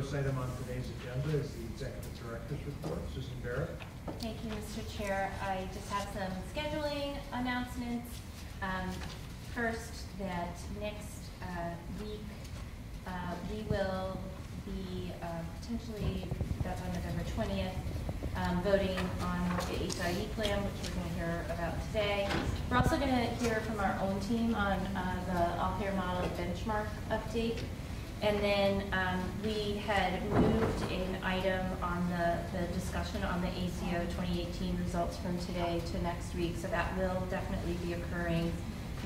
first item on today's agenda is the Executive Director's Report. Susan Barrett. Thank you, Mr. Chair. I just have some scheduling announcements. Um, First, that next uh, week, uh, we will be uh, potentially, that's on November 20th, um, voting on the HIE plan, which we're going to hear about today. We're also going to hear from our own team on uh, the all-payer model benchmark update. And then um, we had moved an item on the, the discussion on the ACO 2018 results from today to next week. So that will definitely be occurring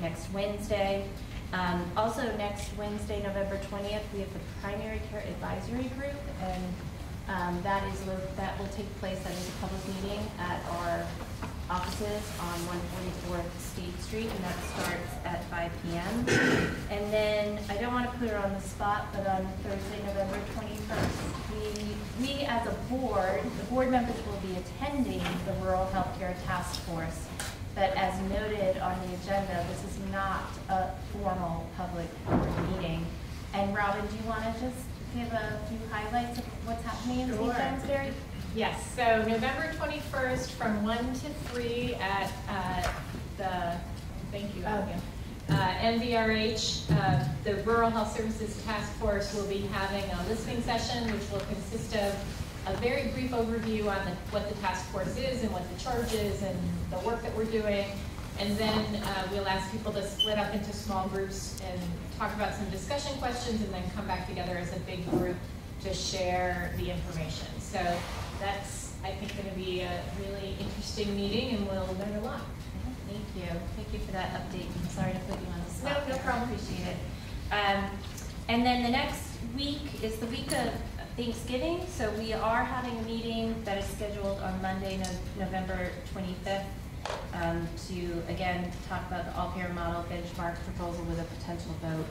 next Wednesday. Um, Also, next Wednesday, November 20th, we have the primary care advisory group. And um, that is, that will take place, that is a public meeting at our offices on 144th State Street, and that starts at 5 PM. And then, I don't want to put her on the spot, but on Thursday, November 21st, we, we as a board, the board members will be attending the Rural Healthcare Task Force. But as noted on the agenda, this is not a formal public board meeting. And Robin, do you want to just give a few highlights of what's happening in St. Sure. Johnsbury? Yes, so November 21st from 1 to 3 at uh, the, thank you, Abigail. Uh, NVRH, uh, the Rural Health Services Task Force will be having a listening session, which will consist of a very brief overview on the- what the task force is and what the charge is and the work that we're doing. And then uh, we'll ask people to split up into small groups and talk about some discussion questions and then come back together as a big group to share the information. So that's, I think, going to be a really interesting meeting and we'll learn a lot. Thank you. Thank you for that update. I'm sorry to put you on the spot. No, no problem. Appreciate it. Um, And then the next week is the week of Thanksgiving, so we are having a meeting that is scheduled on Monday, No- November 25th, um, to, again, talk about the all-payer model benchmark proposal with a potential vote.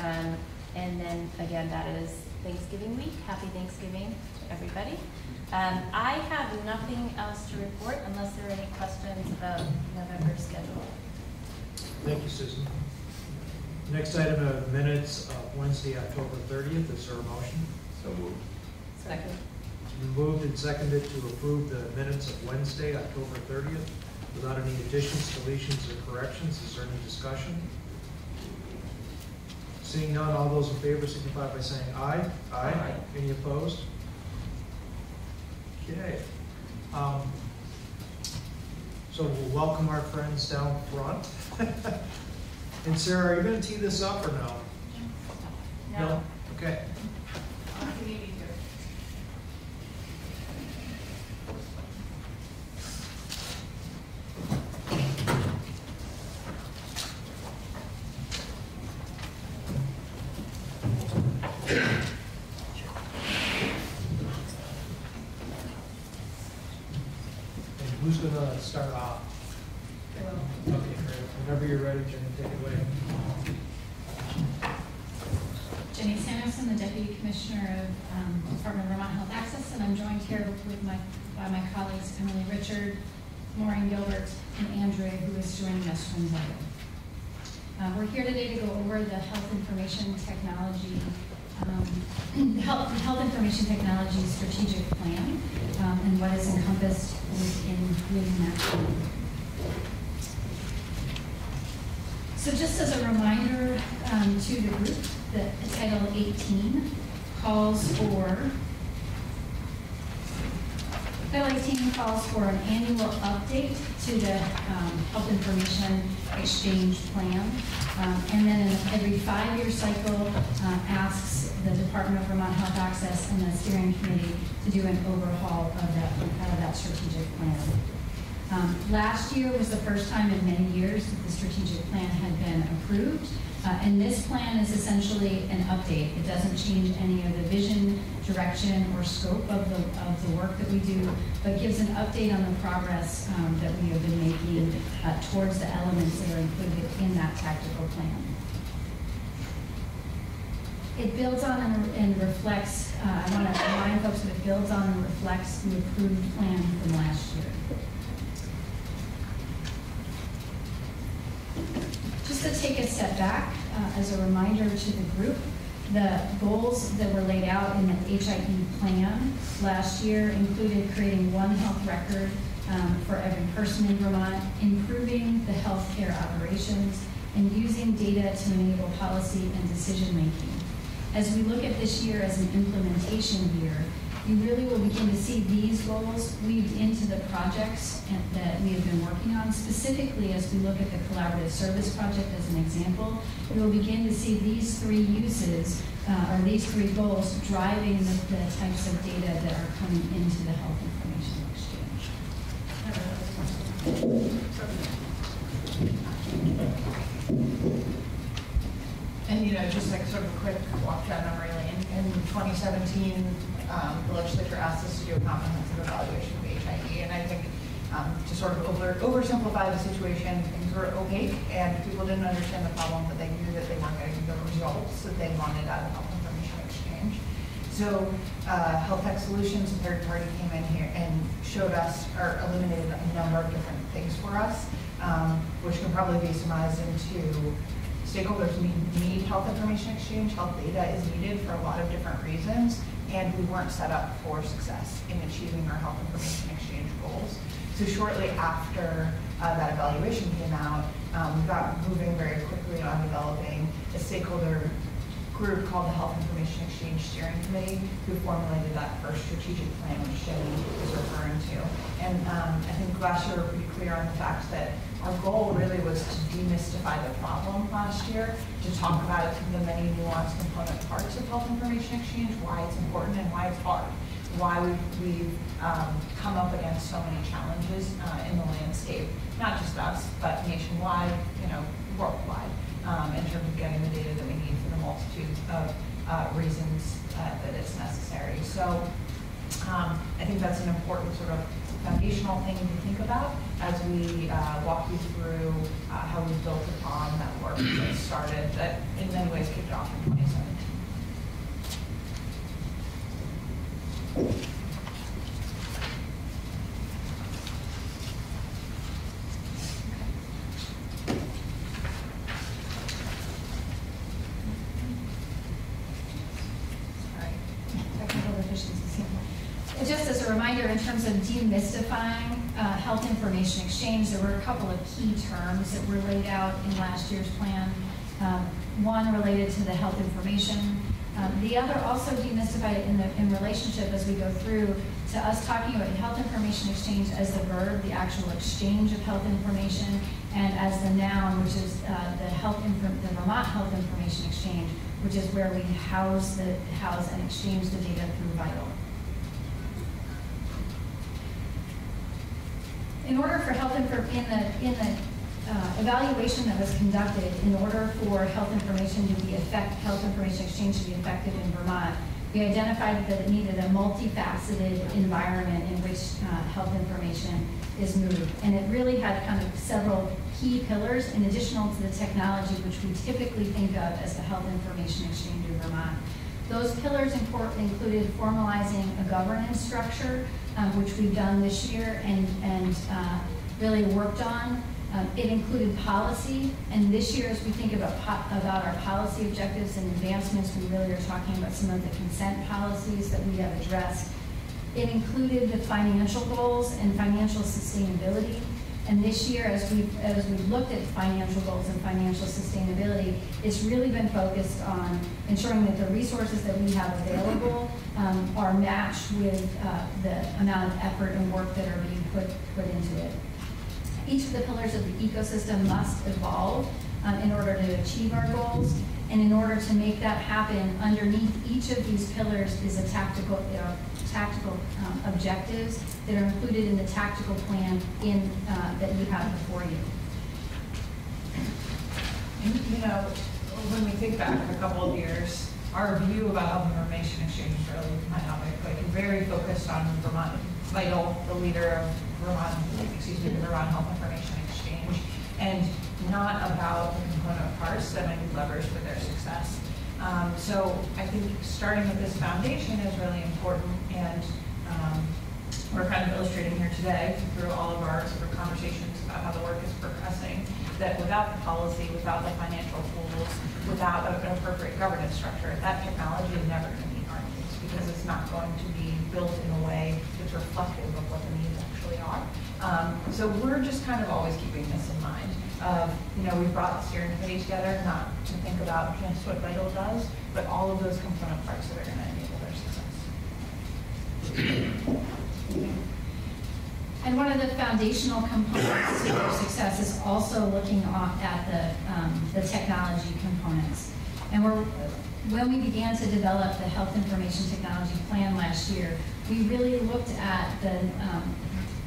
Um, And then, again, that is Thanksgiving week. Happy Thanksgiving to everybody. Um, I have nothing else to report unless there are any questions about November's schedule. Thank you, Susan. Next item of minutes of Wednesday, October 30th. Is there a motion? So moved. Second. It's been moved and seconded to approve the minutes of Wednesday, October 30th, without any additions, deletions, or corrections. Is there any discussion? Seeing none, all those in favor signify by saying aye. Aye. Any opposed? Okay. Um, So we'll welcome our friends down front. And Sarah, are you going to tee this up or no? No? Okay. And who's going to start off? Okay, great. Whenever you're ready, Jenny, take it away. Jenny Samuelson, the Deputy Commissioner of um, Department of Vermont Health Access, and I'm joined here with my, by my colleagues Emily Richard, Maureen Gilbert, and Andrea, who is joining us from Zoe. Uh, We're here today to go over the health information technology, um, health, health information technology strategic plan, um, and what is encompassed within, within that plan. So just as a reminder um, to the group, that Title 18 calls for, Title 18 calls for an annual update to the um, Health Information Exchange Plan. Um, And then in every five-year cycle, uh, asks the Department of Vermont Health Access and the steering committee to do an overhaul of that, of that strategic plan. Um, Last year was the first time in many years that the strategic plan had been approved. Uh, And this plan is essentially an update. It doesn't change any of the vision, direction, or scope of the, of the work that we do, but gives an update on the progress um, that we have been making uh, towards the elements that are included in that tactical plan. It builds on and- and reflects, uh, I want to remind folks that it builds on and reflects the approved plan from last year. Just to take a step back, uh, as a reminder to the group, The goals that were laid out in the HIE plan last year included creating one health record um, for every person in Vermont, improving the healthcare operations, and using data to enable policy and decision-making. As we look at this year as an implementation year, you really will begin to see these goals weaved into the projects and- that we have been working on. Specifically, as we look at the collaborative service project as an example, you will begin to see these three uses, uh, or these three goals, driving the the types of data that are coming into the health information exchange. And, you know, just like sort of a quick walk down memory lane, in 2017, um, the legislature asked us to do a comprehensive evaluation of HIE, and I think um, to sort of over oversimplify the situation, things were opaque, and people didn't understand the problem, but they knew that they weren't getting the results that they wanted out of health information exchange. So, uh, Health Tech Solutions, a third party, came in here and showed us, or eliminated a number of different things for us, um, which can probably be summarized into stakeholders need, need health information exchange, health data is needed for a lot of different reasons, and we weren't set up for success in achieving our health information exchange goals. So shortly after uh, that evaluation came out, um, we got moving very quickly on developing a stakeholder group called the Health Information Exchange Steering Committee, who formulated that first strategic plan, which Jenny was referring to. And um, I think last year we were pretty clear on the fact that our goal really was to demystify the problem last year, to talk about the many nuanced component parts of health information exchange, why it's important and why it's hard, why we've, we've um, come up against so many challenges uh, in the landscape, not just us, but nationwide, you know, worldwide, um, in terms of getting the data that we need multitude of uh, reasons uh, that it's necessary. So um, I think that's an important sort of foundational thing to think about as we uh, walk you through uh, how we built upon that work that started, that in many ways kicked off in 2017. Sorry, technical deficiencies. And Just as a reminder, in terms of demystifying uh, health information exchange, there were a couple of key terms that were laid out in last year's plan. Um, One related to the health information. Um, The other also demystified in the, in relationship as we go through to us talking about health information exchange as the verb, the actual exchange of health information, and as the noun, which is uh, the health, the Vermont Health Information Exchange, which is where we house the, house and exchange the data through Vital. In order for health info, in the, in the uh, evaluation that was conducted, in order for health information to be effect, health information exchange to be effective in Vermont, we identified that it needed a multifaceted environment in which uh, health information is moved. And it really had kind of several key pillars in additional to the technology, which we typically think of as the health information exchange in Vermont. Those pillars included formalizing a governance structure, um, which we've done this year and, and uh, really worked on. Um, It included policy, and this year, as we think about, about our policy objectives and advancements, we really are talking about some of the consent policies that we have addressed. It included the financial goals and financial sustainability. And this year, as we've, as we've looked at financial goals and financial sustainability, it's really been focused on ensuring that the resources that we have available um, are matched with uh, the amount of effort and work that are being put, put into it. Each of the pillars of the ecosystem must evolve um, in order to achieve our goals. And in order to make that happen, underneath each of these pillars is a tactical, are tactical um, objectives that are included in the tactical plan in, uh, that you have before you. You know, when we think back a couple of years, our view about health information exchange is really myopic, like very focused on Vermont Vital, the leader of Vermont, excuse me, the Vermont Health Information Exchange, and not about the component parts that might be levers for their success. Um, so I think starting with this foundation is really important, and um, we're kind of illustrating here today through all of our sort of conversations about how the work is progressing, that without the policy, without the financial tools, without an appropriate governance structure, that technology is never going to meet our needs because it's not going to be built in a way that's reflective of what the needs actually are. Um, So we're just kind of always keeping this in mind of, you know, we brought the steering committee together not to think about just what Vital does, but all of those component parts that are going to enable their success. And one of the foundational components to their success is also looking off at the, um, the technology components. And we're, when we began to develop the health information technology plan last year, we really looked at the, um,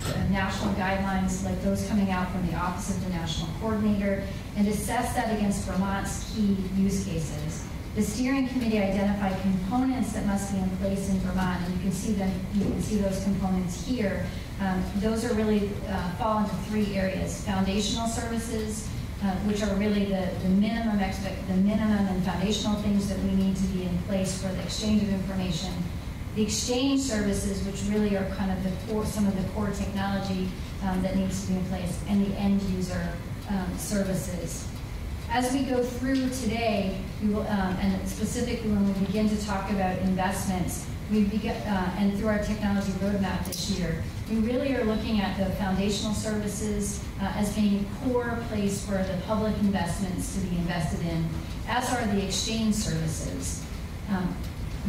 the national guidelines, like those coming out from the Office of the National Coordinator, and assess that against Vermont's key use cases. The steering committee identified components that must be in place in Vermont, and you can see them, you can see those components here. Um, Those are really, uh, fall into three areas. Foundational services, uh, which are really the, the minimum expect, the minimum and foundational things that we need to be in place for the exchange of information. The exchange services, which really are kind of the core, some of the core technology um, that needs to be in place, and the end user um, services. As we go through today, will, um, and specifically when we begin to talk about investments, we begin, uh, and through our technology roadmap this year, we really are looking at the foundational services uh, as being a core place for the public investments to be invested in, as are the exchange services. Um,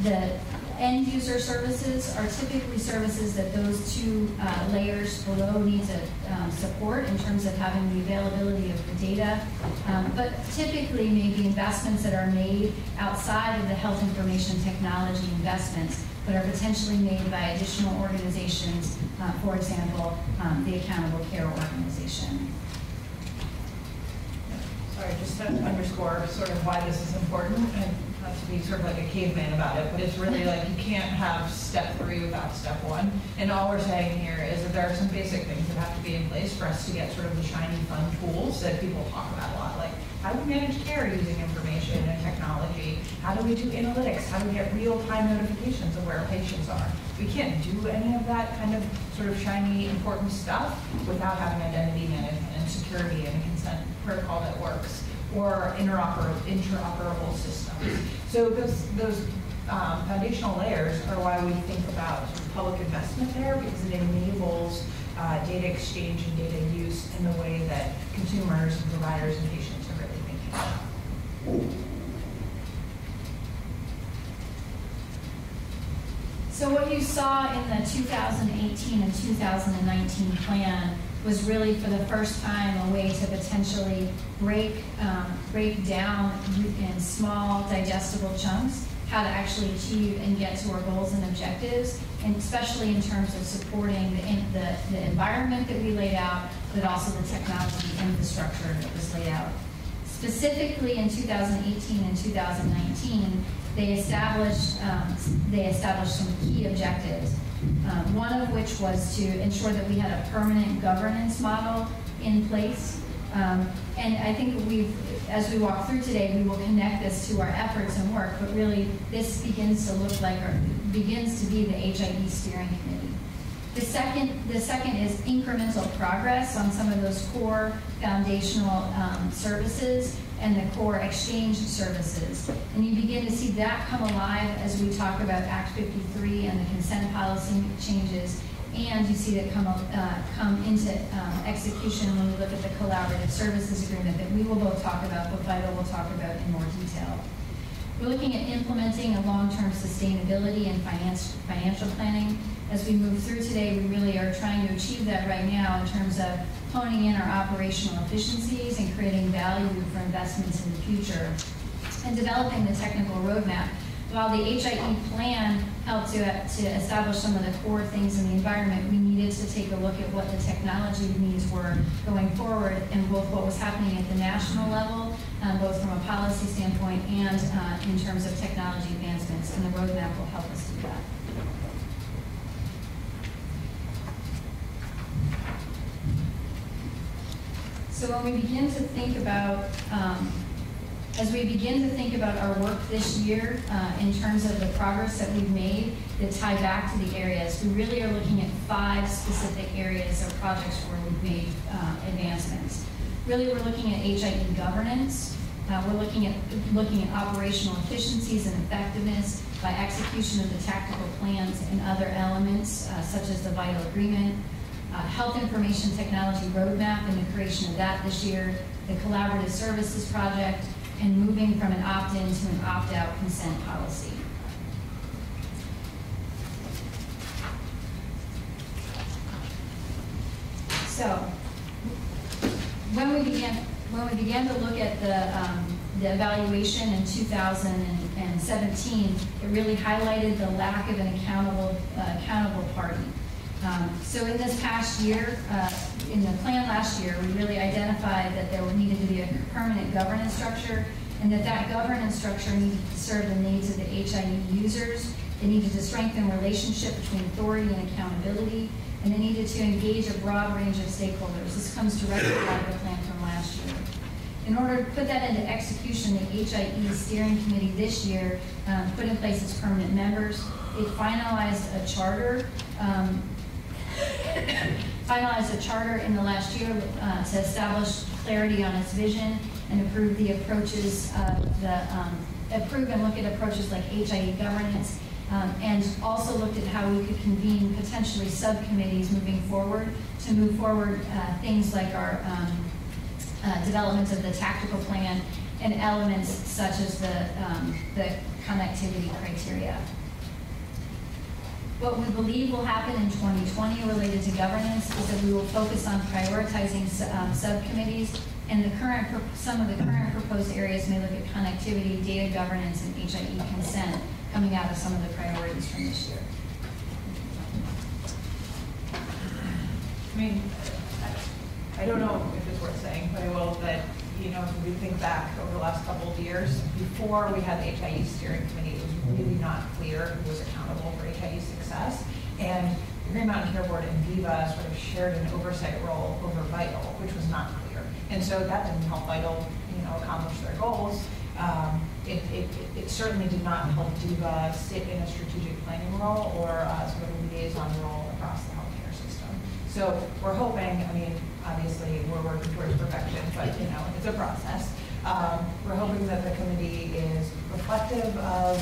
The end user services are typically services that those two uh, layers below need to um, support in terms of having the availability of the data. Um, But typically maybe investments that are made outside of the health information technology investments, but are potentially made by additional organizations, uh, for example, um, the Accountable Care Organization. Sorry, just to underscore sort of why this is important, and not to be sort of like a caveman about it, but it's really like you can't have step three without step one. And all we're saying here is that there are some basic things that have to be in place for us to get sort of the shiny, fun tools that people talk about a lot, like how do we manage care using information and technology? How do we do analytics? How do we get real-time notifications of where patients are? We can't do any of that kind of sort of shiny, important stuff without having identity management and security and a consent protocol that works or interoperable, interoperable systems. So those, those um, foundational layers are why we think about public investment there because it enables uh, data exchange and data use in the way that consumers and providers and patients are really thinking about. So what you saw in the 2018 and 2019 plan was really for the first time a way to potentially break, um, break down in small digestible chunks how to actually achieve and get to our goals and objectives, and especially in terms of supporting the, the, the environment that we laid out, but also the technology infrastructure that was laid out. Specifically in 2018 and 2019, they established, um, they established some key objectives. Um, One of which was to ensure that we had a permanent governance model in place. Um, And I think we've, as we walk through today, we will connect this to our efforts and work, but really, this begins to look like, or begins to be the HIE steering committee. The second, the second is incremental progress on some of those core foundational um, services and the core exchange services. And you begin to see that come alive as we talk about Act 53 and the consent policy changes. And you see that come, uh, come into um, execution when we look at the collaborative services agreement that we will both talk about, but Vital will talk about in more detail. We're looking at implementing a long-term sustainability and finance, financial planning. As we move through today, we really are trying to achieve that right now in terms of honing in our operational efficiencies and creating value for investments in the future and developing the technical roadmap. While the HIE plan helped to, to establish some of the core things in the environment, we needed to take a look at what the technology needs were going forward and both what was happening at the national level, um, both from a policy standpoint and uh, in terms of technology advancements, and the roadmap will help us do that. So when we begin to think about, um, as we begin to think about our work this year uh, in terms of the progress that we've made that tie back to the areas, we really are looking at five specific areas or projects where we've made uh, advancements. Really, we're looking at HIE governance, Uh, We're looking at, looking at operational efficiencies and effectiveness by execution of the tactical plans and other elements uh, such as the vital agreement, uh, health information technology roadmap and the creation of that this year, the collaborative services project, and moving from an opt-in to an opt-out consent policy. So, when we began, when we began to look at the, um, the evaluation in 2017, it really highlighted the lack of an accountable, uh, accountable party. Um, So in this past year, uh, in the plan last year, we really identified that there needed to be a permanent governance structure, and that that governance structure needed to serve the needs of the HIE users. It needed to strengthen relationship between authority and accountability, and it needed to engage a broad range of stakeholders. This comes directly out of the plan from last year. In order to put that into execution, the HIE steering committee this year um, put in place its permanent members. It finalized a charter, um, finalized a charter in the last year uh, to establish clarity on its vision and approve the approaches of the, um, approve and look at approaches like HIE governance, um, and also looked at how we could convene potentially subcommittees moving forward to move forward uh, things like our um, uh, development of the tactical plan and elements such as the, um, the connectivity criteria. What we believe will happen in 2020 related to governance is that we will focus on prioritizing um, subcommittees, and the current, some of the current proposed areas may look at connectivity, data governance, and HIE consent coming out of some of the priorities from this year. I mean, I- don't know if it's worth saying, but I will, that, you know, if we think back over the last couple of years, before we had the HIE steering committee, really not clear who was accountable for HIE success. And the Green Mountain Care Board and Viva sort of shared an oversight role over Vital, which was not clear. And so that didn't help Vital, you know, accomplish their goals. Um, It, it, it certainly did not help Viva sit in a strategic planning role or uh, sort of a liaison role across the healthcare system. So we're hoping, I mean, obviously, we're working towards perfection, but, you know, it's a process. Um, We're hoping that the committee is reflective of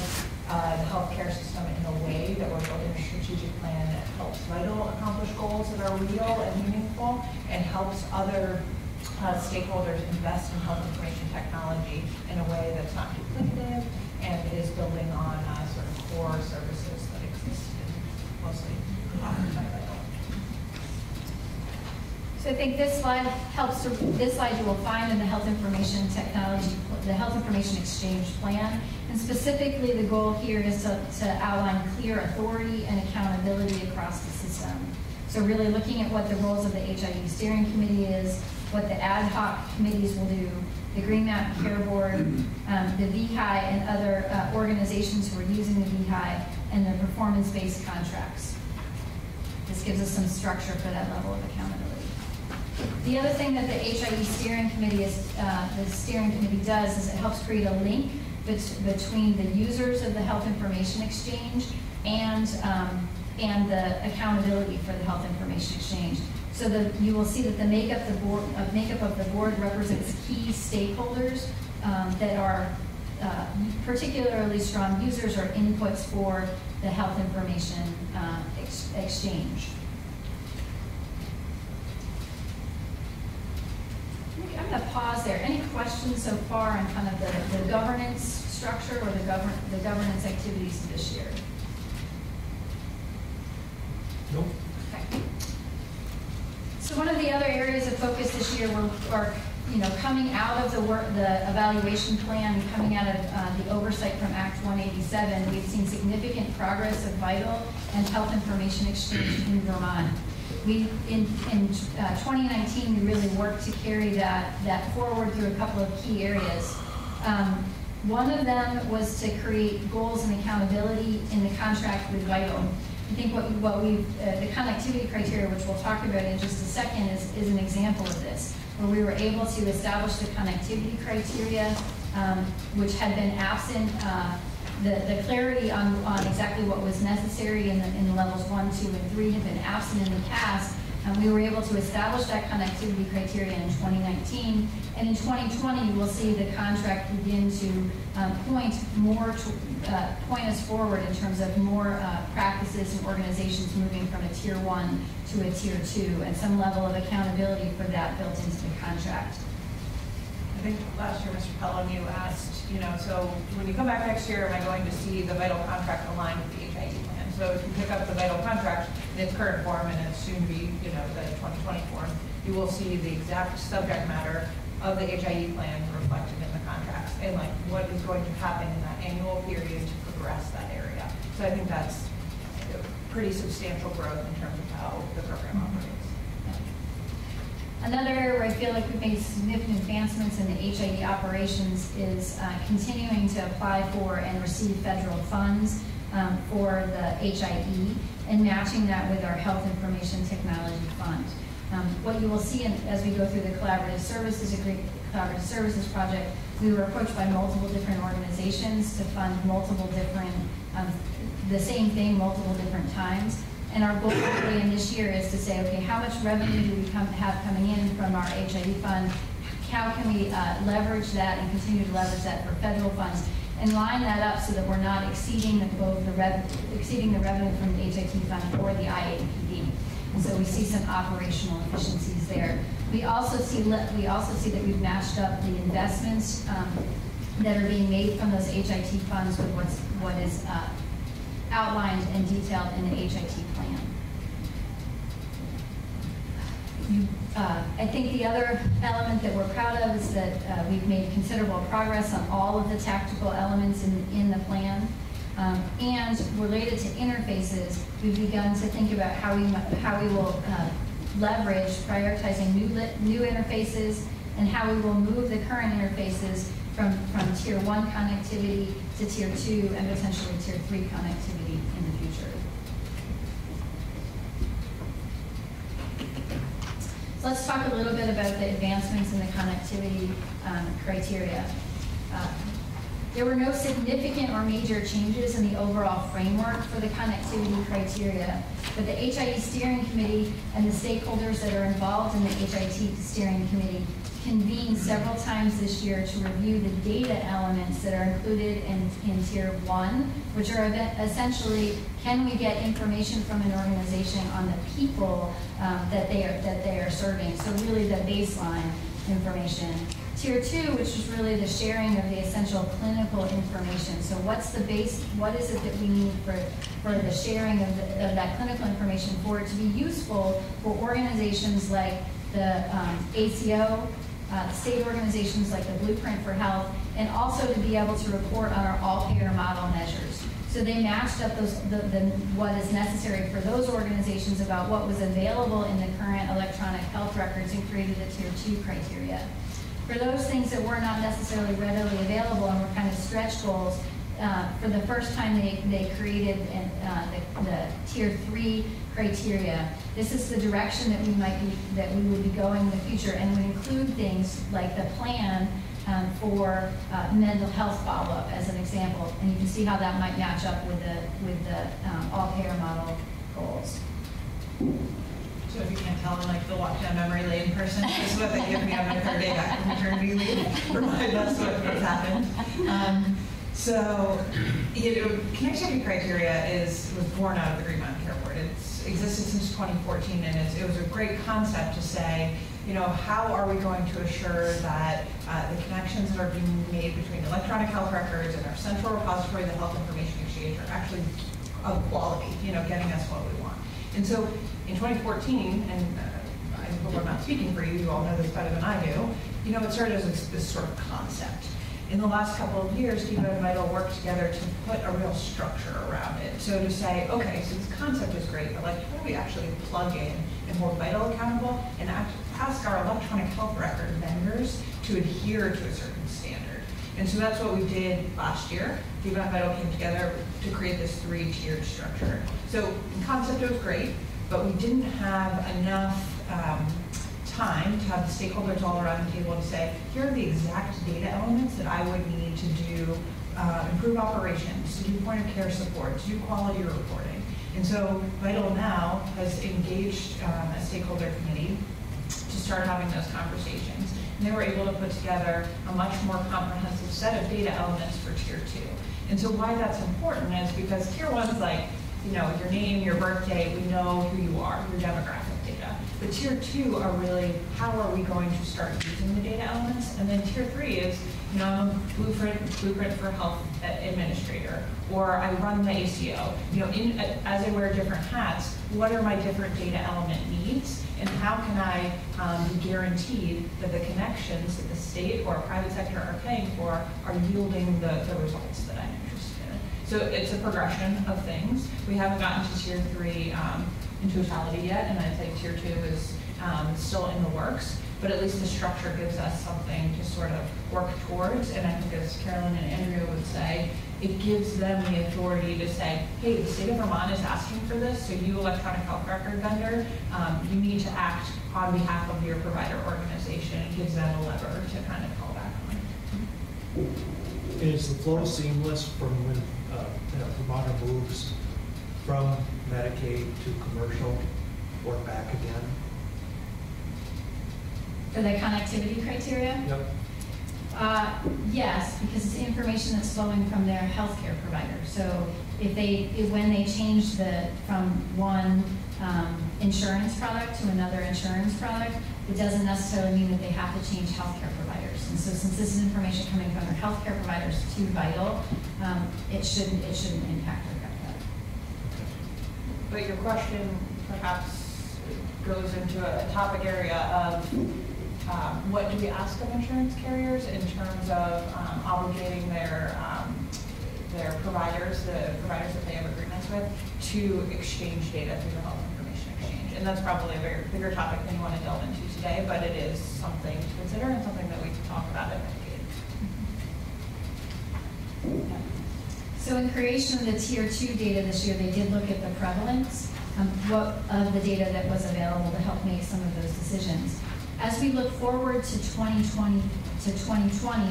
uh, the healthcare system in a way that we're building a strategic plan that helps Vital accomplish goals that are real and meaningful and helps other uh, stakeholders invest in health information technology in a way that's not duplicative and is building on uh, sort of core services that exist in mostly. So I think this slide helps to, this slide you will find in the health information technology, the health information exchange plan. And specifically, the goal here is to, to outline clear authority and accountability across the system. So really looking at what the roles of the HIE steering committee is, what the ad hoc committees will do, the Green Care Board, um, the VHI and other uh, organizations who are using the VHI, and the performance-based contracts. This gives us some structure for that level of accountability. The other thing that the HIE steering committee is, uh, the steering committee does is it helps create a link between the users of the health information exchange and, um, and the accountability for the health information exchange. So the, you will see that the makeup, the board, uh, makeup of the board represents key stakeholders um, that are uh, particularly strong users or inputs for the health information uh, ex- exchange. I'm going to pause there. Any questions so far on kind of the, the governance structure or the govern, the governance activities this year? Nope. Okay. So one of the other areas of focus this year were, are, you know, coming out of the work, the evaluation plan, coming out of uh, the oversight from Act 187, we've seen significant progress of vital and health information exchange in Vermont. We, in, in uh, 2019, we really worked to carry that, that forward through a couple of key areas. Um, One of them was to create goals and accountability in the contract with Vital. I think what, what we've, uh, the connectivity criteria, which we'll talk about in just a second, is, is an example of this, where we were able to establish the connectivity criteria, um, which had been absent, uh, the, the clarity on, on exactly what was necessary in the, in levels one, two, and three had been absent in the past, And we were able to establish that connectivity criteria in 2019, and in 2020, we'll see the contract begin to um, point more, to- uh, point us forward in terms of more uh, practices and organizations moving from a tier one to a tier two, and some level of accountability for that built into the contract. I think last year, Mr. Pelham, you asked, you know, so when you come back next year, am I going to see the vital contract aligned with the HIE plan? So if you pick up the vital contract in its current form and it's soon to be, you know, the 2020 form, you will see the exact subject matter of the HIE plan reflected in the contracts and like what is going to happen in that annual period to progress that area. So I think that's pretty substantial growth in terms of how the program operates. Another area where I feel like we've made significant advancements in the HIE operations is uh, continuing to apply for and receive federal funds um, for the HIE and matching that with our Health Information Technology Fund. Um, What you will see in- as we go through the collaborative services collaborative services project, we were approached by multiple different organizations to fund multiple different, um, the same thing multiple different times. And our goal really in this year is to say, okay, how much revenue do we come, have coming in from our HIE fund? How can we uh, leverage that and continue to leverage that for federal funds? And line that up so that we're not exceeding the, both the rev, exceeding the revenue from the HIT fund or the IAPD. And so we see some operational efficiencies there. We also see, we also see that we've matched up the investments um, that are being made from those HIT funds with what's, what is uh, outlined and detailed in the HIT plan. You, uh, I think the other element that we're proud of is that uh, we've made considerable progress on all of the tactical elements in, in the plan. Um, And related to interfaces, we've begun to think about how we, how we will uh, leverage prioritizing new, new interfaces and how we will move the current interfaces from, from tier one connectivity to tier two and potentially tier three connectivity in the future. So let's talk a little bit about the advancements in the connectivity um, criteria. Uh, There were no significant or major changes in the overall framework for the connectivity criteria, but the HIE steering committee and the stakeholders that are involved in the HIT steering committee convened several times this year to review the data elements that are included in, in tier one, which are essentially, can we get information from an organization on the people um, that they are, that they are serving? So really the baseline information. Tier two, which is really the sharing of the essential clinical information. So what's the base, what is it that we need for, for the sharing of, the, of that clinical information for it to be useful for organizations like the um, ACO, uh, state organizations like the Blueprint for Health, and also to be able to report on our all-payer model measures. So they matched up those, the, the, what is necessary for those organizations about what was available in the current electronic health records and created a tier two criteria. For those things that were not necessarily readily available and were kind of stretch goals, uh, for the first time they, they created an, uh, the, the tier three criteria. This is the direction that we might be, that we would be going in the future and would include things like the plan um, for uh, mental health follow-up as an example. And you can see how that might match up with the, with the um, all-payer model goals. So if you can't tell, I'm like the walk down memory lane person. This is what they give me on my third day back from maternity leave. Remind us what what's happened. Um, so, you know, connectivity criteria is was born out of the Green Care. Existed since 2014, and it was a great concept to say, you know, how are we going to assure that uh, the connections that are being made between electronic health records and our central repository, the health information exchange, are actually of quality, you know, getting us what we want. And so in 2014, and uh, I hope I'm not speaking for you, you all know this better than I do, you know, it started as this sort of concept. In the last couple of years, Diva and Vital worked together to put a real structure around it. So to say, okay, so this concept is great, but like, how do we actually plug in and hold Vital accountable and ask our electronic health record vendors to adhere to a certain standard? And so that's what we did last year. Diva and Vital came together to create this three-tiered structure. So in concept, was great, but we didn't have enough um, time to have the stakeholders all around the table to say, here are the exact data elements that I would need to do, uh, improve operations, to do point of care support, to do quality reporting. And so Vital Now has engaged um, a stakeholder committee to start having those conversations. And they were able to put together a much more comprehensive set of data elements for tier two. And so why that's important is because tier one is like, you know, your name, your birthday, we know who you are, your demographic data. But tier two are really, how are we going to start using the data elements? And then tier three is, you know, I'm a blueprint, blueprint for health administrator, or I run the ACO. You know, in, as I wear different hats, what are my different data element needs? And how can I um, be guaranteed that the connections that the state or private sector are paying for are yielding the, the results that I'm interested in? So it's a progression of things. We haven't gotten to tier three um, in totality yet, and I'd say tier two is um, still in the works. But at least the structure gives us something to sort of work towards. And I think as Carolyn and Andrea would say, it gives them the authority to say, hey, the state of Vermont is asking for this, so you electronic health record vendor, um, you need to act on behalf of your provider organization. It gives them a lever to kind of call back on. Is the flow seamless from when, uh, you know, Vermont moves from Medicaid to commercial or back again? For the connectivity criteria? Yep. Uh, Yes, because it's information that's flowing from their healthcare provider. So if they, if- when they change the, from one um, insurance product to another insurance product, it doesn't necessarily mean that they have to change healthcare providers. And so since this is information coming from their healthcare providers to Vital, um, it shouldn't, it shouldn't impact or affect that. But your question perhaps goes into a topic area of um, what do we ask of insurance carriers in terms of um, obligating their, um, their providers, the providers that they have agreements with, to exchange data through the health information exchange. And that's probably a very bigger topic than you want to delve into today, but it is something to consider and something that we can talk about at Medicaid. So in creation of the tier two data this year, they did look at the prevalence, um, what of the data that was available to help make some of those decisions. As we look forward to 2020 to 2020,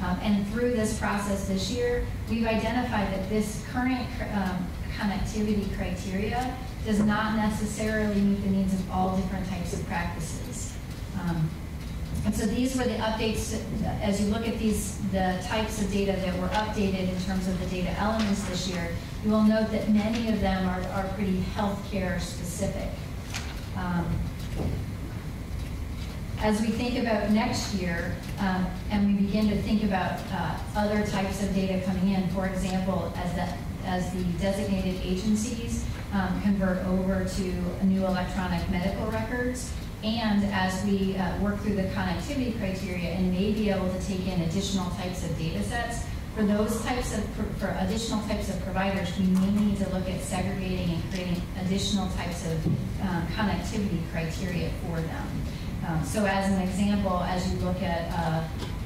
um, and through this process this year, we've identified that this current um, connectivity criteria does not necessarily meet the needs of all different types of practices. Um, and so these were the updates, as you look at these, the types of data that were updated in terms of the data elements this year, you will note that many of them are, are pretty healthcare specific. Um, As we think about next year, um, and we begin to think about uh, other types of data coming in, for example, as that, as the designated agencies um, convert over to new electronic medical records, and as we uh, work through the connectivity criteria and may be able to take in additional types of data sets, for those types of, for additional types of providers, we may need to look at segregating and creating additional types of um, connectivity criteria for them. Um, So as an example, as you look at, uh,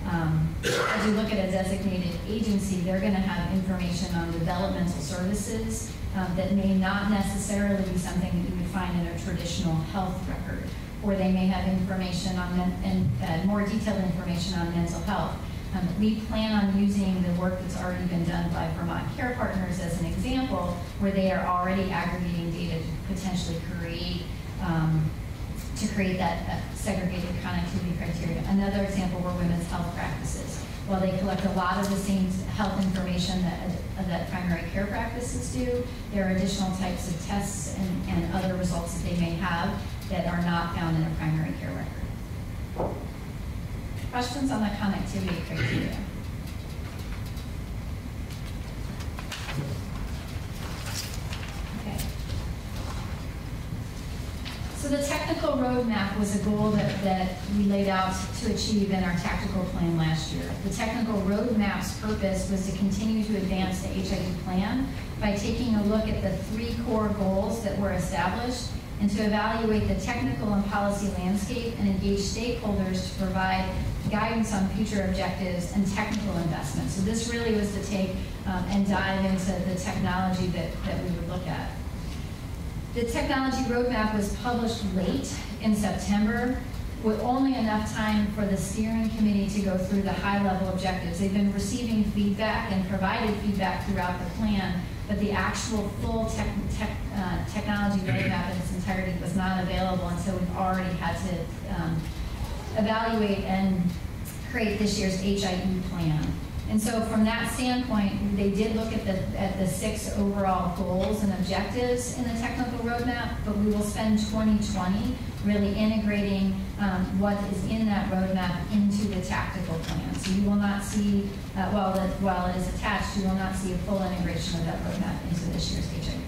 um, as you look at a designated agency, they're going to have information on developmental services um, that may not necessarily be something that you would find in a traditional health record. Or they may have information on, men- and uh, more detailed information on mental health. Um, We plan on using the work that's already been done by Vermont Care Partners as an example, where they are already aggregating data to potentially create um, to create that uh, segregated connectivity criteria. Another example were women's health practices. While they collect a lot of the same health information that, uh, that primary care practices do, there are additional types of tests and, and other results that they may have that are not found in a primary care record. Questions on the connectivity criteria? Okay. So the technical roadmap was a goal that, that we laid out to achieve in our tactical plan last year. The technical roadmap's purpose was to continue to advance the HIE plan by taking a look at the three core goals that were established and to evaluate the technical and policy landscape and engage stakeholders to provide guidance on future objectives and technical investments. So this really was to take um, and dive into the technology that, that we would look at. The technology roadmap was published late in September. with only enough time for the steering committee to go through the high-level objectives. They've been receiving feedback and provided feedback throughout the plan, but the actual full tech, tech, uh, technology roadmap in its entirety was not available, and so we've already had to um, evaluate and create this year's HIE plan. And so from that standpoint, they did look at the, at the six overall goals and objectives in the technical roadmap, but we will spend 2020 really integrating um, what is in that roadmap into the tactical plan. So you will not see, uh, while, the, while it is attached, you will not see a full integration of that roadmap into this year's HIE plan.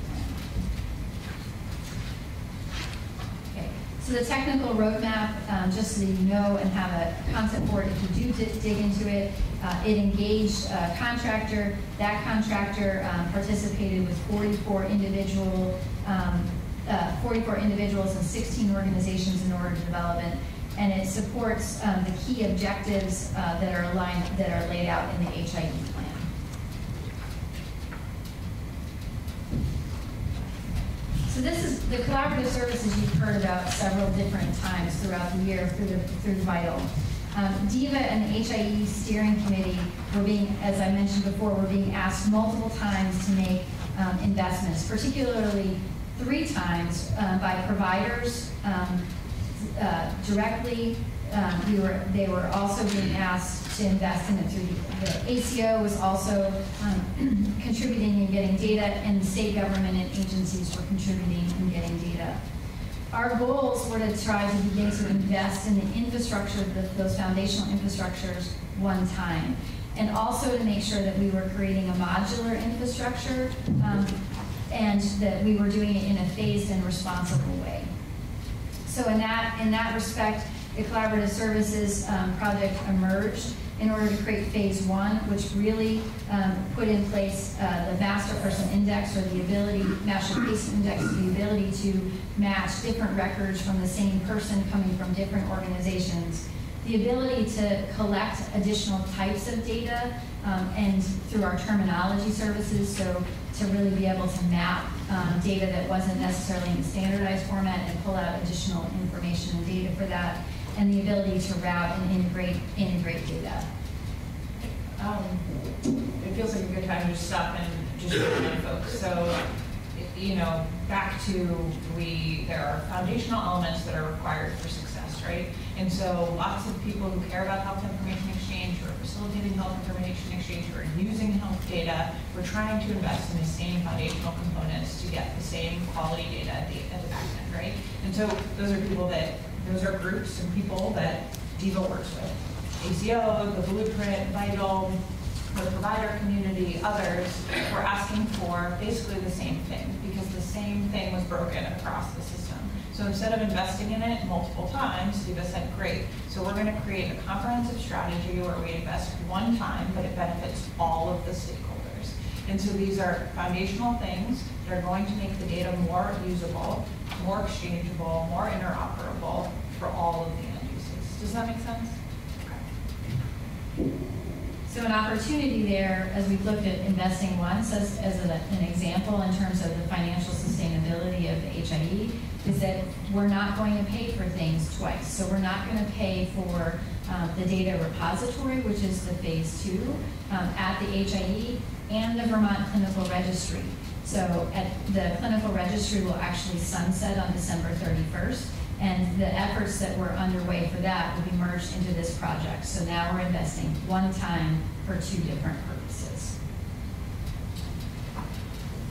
Okay, so the technical roadmap, um, just so you know and have a concept for it, if you do di- dig into it, uh, it engaged a contractor. That contractor um, participated with 44 individual, um, uh, 44 individuals and 16 organizations in order to develop it. And it supports um, the key objectives uh, that are aligned, that are laid out in the HIE plan. So this is the collaborative services you've heard about several different times throughout the year through the, through VITAL. Um, DIVA and the HIE steering committee were being, as I mentioned before, were being asked multiple times to make um, investments, particularly three times uh, by providers um, uh, directly. Um, we were, they were also being asked to invest in it through the, ACO was also um, contributing and getting data, and the state government and agencies were contributing and getting data. Our goals were to try to begin to invest in the infrastructure, the, those foundational infrastructures, one time. And also to make sure that we were creating a modular infrastructure um, and that we were doing it in a phased and responsible way. So in that, in that respect, the collaborative services um, project emerged in order to create phase one, which really um, put in place uh, the master person index or the ability, master case index, the ability to match different records from the same person coming from different organizations. The ability to collect additional types of data um, and through our terminology services, so to really be able to map um, data that wasn't necessarily in standardized format and pull out additional information and data for that, and the ability to route and integrate, integrate data. Um, It feels like a good time to stop and just remind folks. So, you know, back to we, there are foundational elements that are required for success, right? And so lots of people who care about health information exchange, who are facilitating health information exchange, who are using health data, we're trying to invest in the same foundational components to get the same quality data at the, at the back end, right? And so those are people that, those are groups and people that DIVA works with. ACO, the Blueprint, Vital, the provider community, others, were asking for basically the same thing because the same thing was broken across the system. So instead of investing in it multiple times, DIVA said, great, so we're going to create a comprehensive strategy where we invest one time, but it benefits all of the stakeholders. And so these are foundational things that are going to make the data more usable, more exchangeable, more interoperable for all of the end uses. Does that make sense? So an opportunity there, as we've looked at investing once as, as a- an example in terms of the financial sustainability of the HIE, is that we're not going to pay for things twice. So we're not going to pay for um, the data repository, which is the phase two, um, at the HIE, and the Vermont Clinical Registry. So the clinical registry will actually sunset on December 31st, and the efforts that were underway for that will be merged into this project. So now we're investing one time for two different purposes.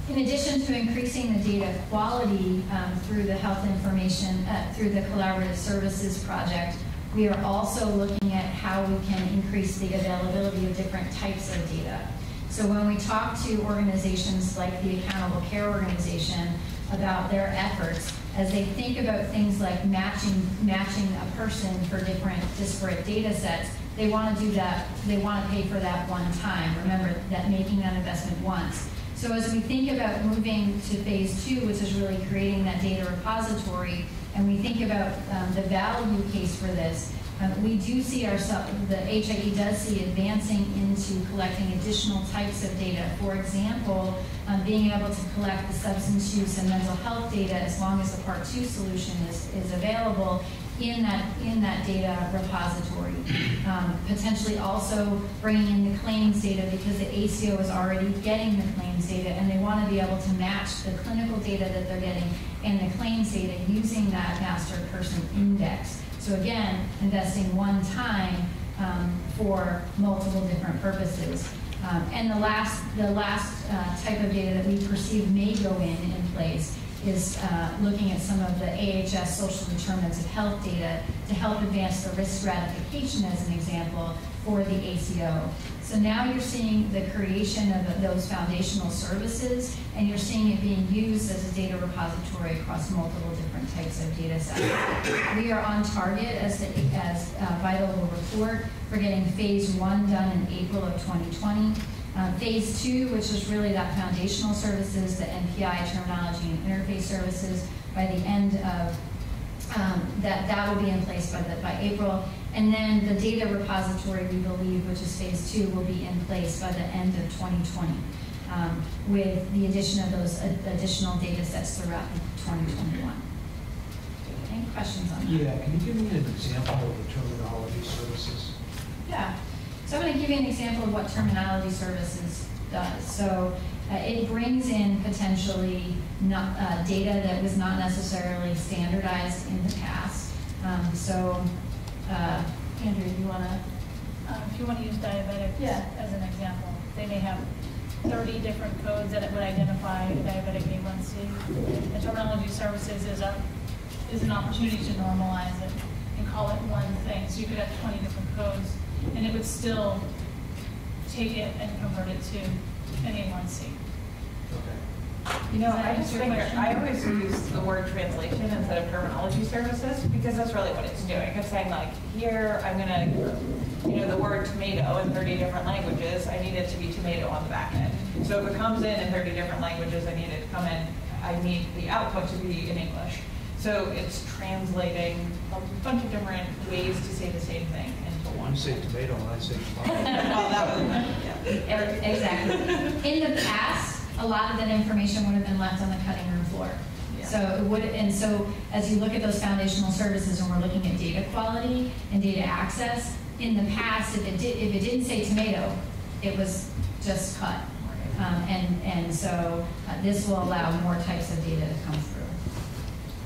In addition to increasing the data quality um, through the health information, uh, through the collaborative services project, we are also looking at how we can increase the availability of different types of data. So when we talk to organizations like the Accountable Care Organization about their efforts, as they think about things like matching, matching a person for different disparate data sets, they want to do that, they want to pay for that one time. Remember that making that investment once. So as we think about moving to phase two, which is really creating that data repository, and we think about um, the value case for this, um, we do see ourselves, the HIE does see advancing into collecting additional types of data. For example, um, being able to collect the substance use and mental health data as long as the Part 2 solution is, is available in that, in that data repository. Um, Potentially also bringing in the claims data because the ACO is already getting the claims data and they want to be able to match the clinical data that they're getting and the claims data using that master person index. So again, investing one time um, for multiple different purposes. Um, And the last, the last uh, type of data that we perceive may go in in place is uh, looking at some of the AHS social determinants of health data to help advance the risk stratification as an example for the ACO. So now you're seeing the creation of those foundational services, and you're seeing it being used as a data repository across multiple different types of data sets. We are on target, as, the, as uh, Vital will report, for getting phase one done in April of 2020. Uh, Phase two, which is really that foundational services, the MPI terminology and interface services, by the end of, um, that, that will be in place by the, by April. And then the data repository, we believe, which is phase two, will be in place by the end of 2020, um, with the addition of those ad- additional data sets throughout 2021. Any questions on that? Yeah, can you give me an example of the terminology services? Yeah. So I'm going to give you an example of what terminology services does. So uh, it brings in potentially not, uh, data that was not necessarily standardized in the past. Um, so, uh, Andrew, you want to? Uh, If you want to use diabetic Yeah. as an example, they may have 30 different codes that it would identify diabetic A1C. And terminology services is a, is an opportunity to normalize it and call it one thing. So you could have 20 different codes, and it would still take it and convert it to an A1C. Okay. You know, I just think. I always use the word translation instead of terminology services, because that's really what it's doing. It's saying like, here, I'm gonna, you know, the word tomato in thirty different languages, I need it to be tomato on the back end. So if it comes in in thirty different languages, I need it to come in, I need the output to be in English. So it's translating a bunch of different ways to say the same thing into one. You say tomato and I say tomato. Well, that was, yeah. Exactly. In the past, a lot of that information would have been left on the cutting room floor. Yeah. So it would, and so as you look at those foundational services and we're looking at data quality and data access, in the past, if it did, if it didn't say tomato, it was just cut. Um, and, and so uh, this will allow more types of data to come through.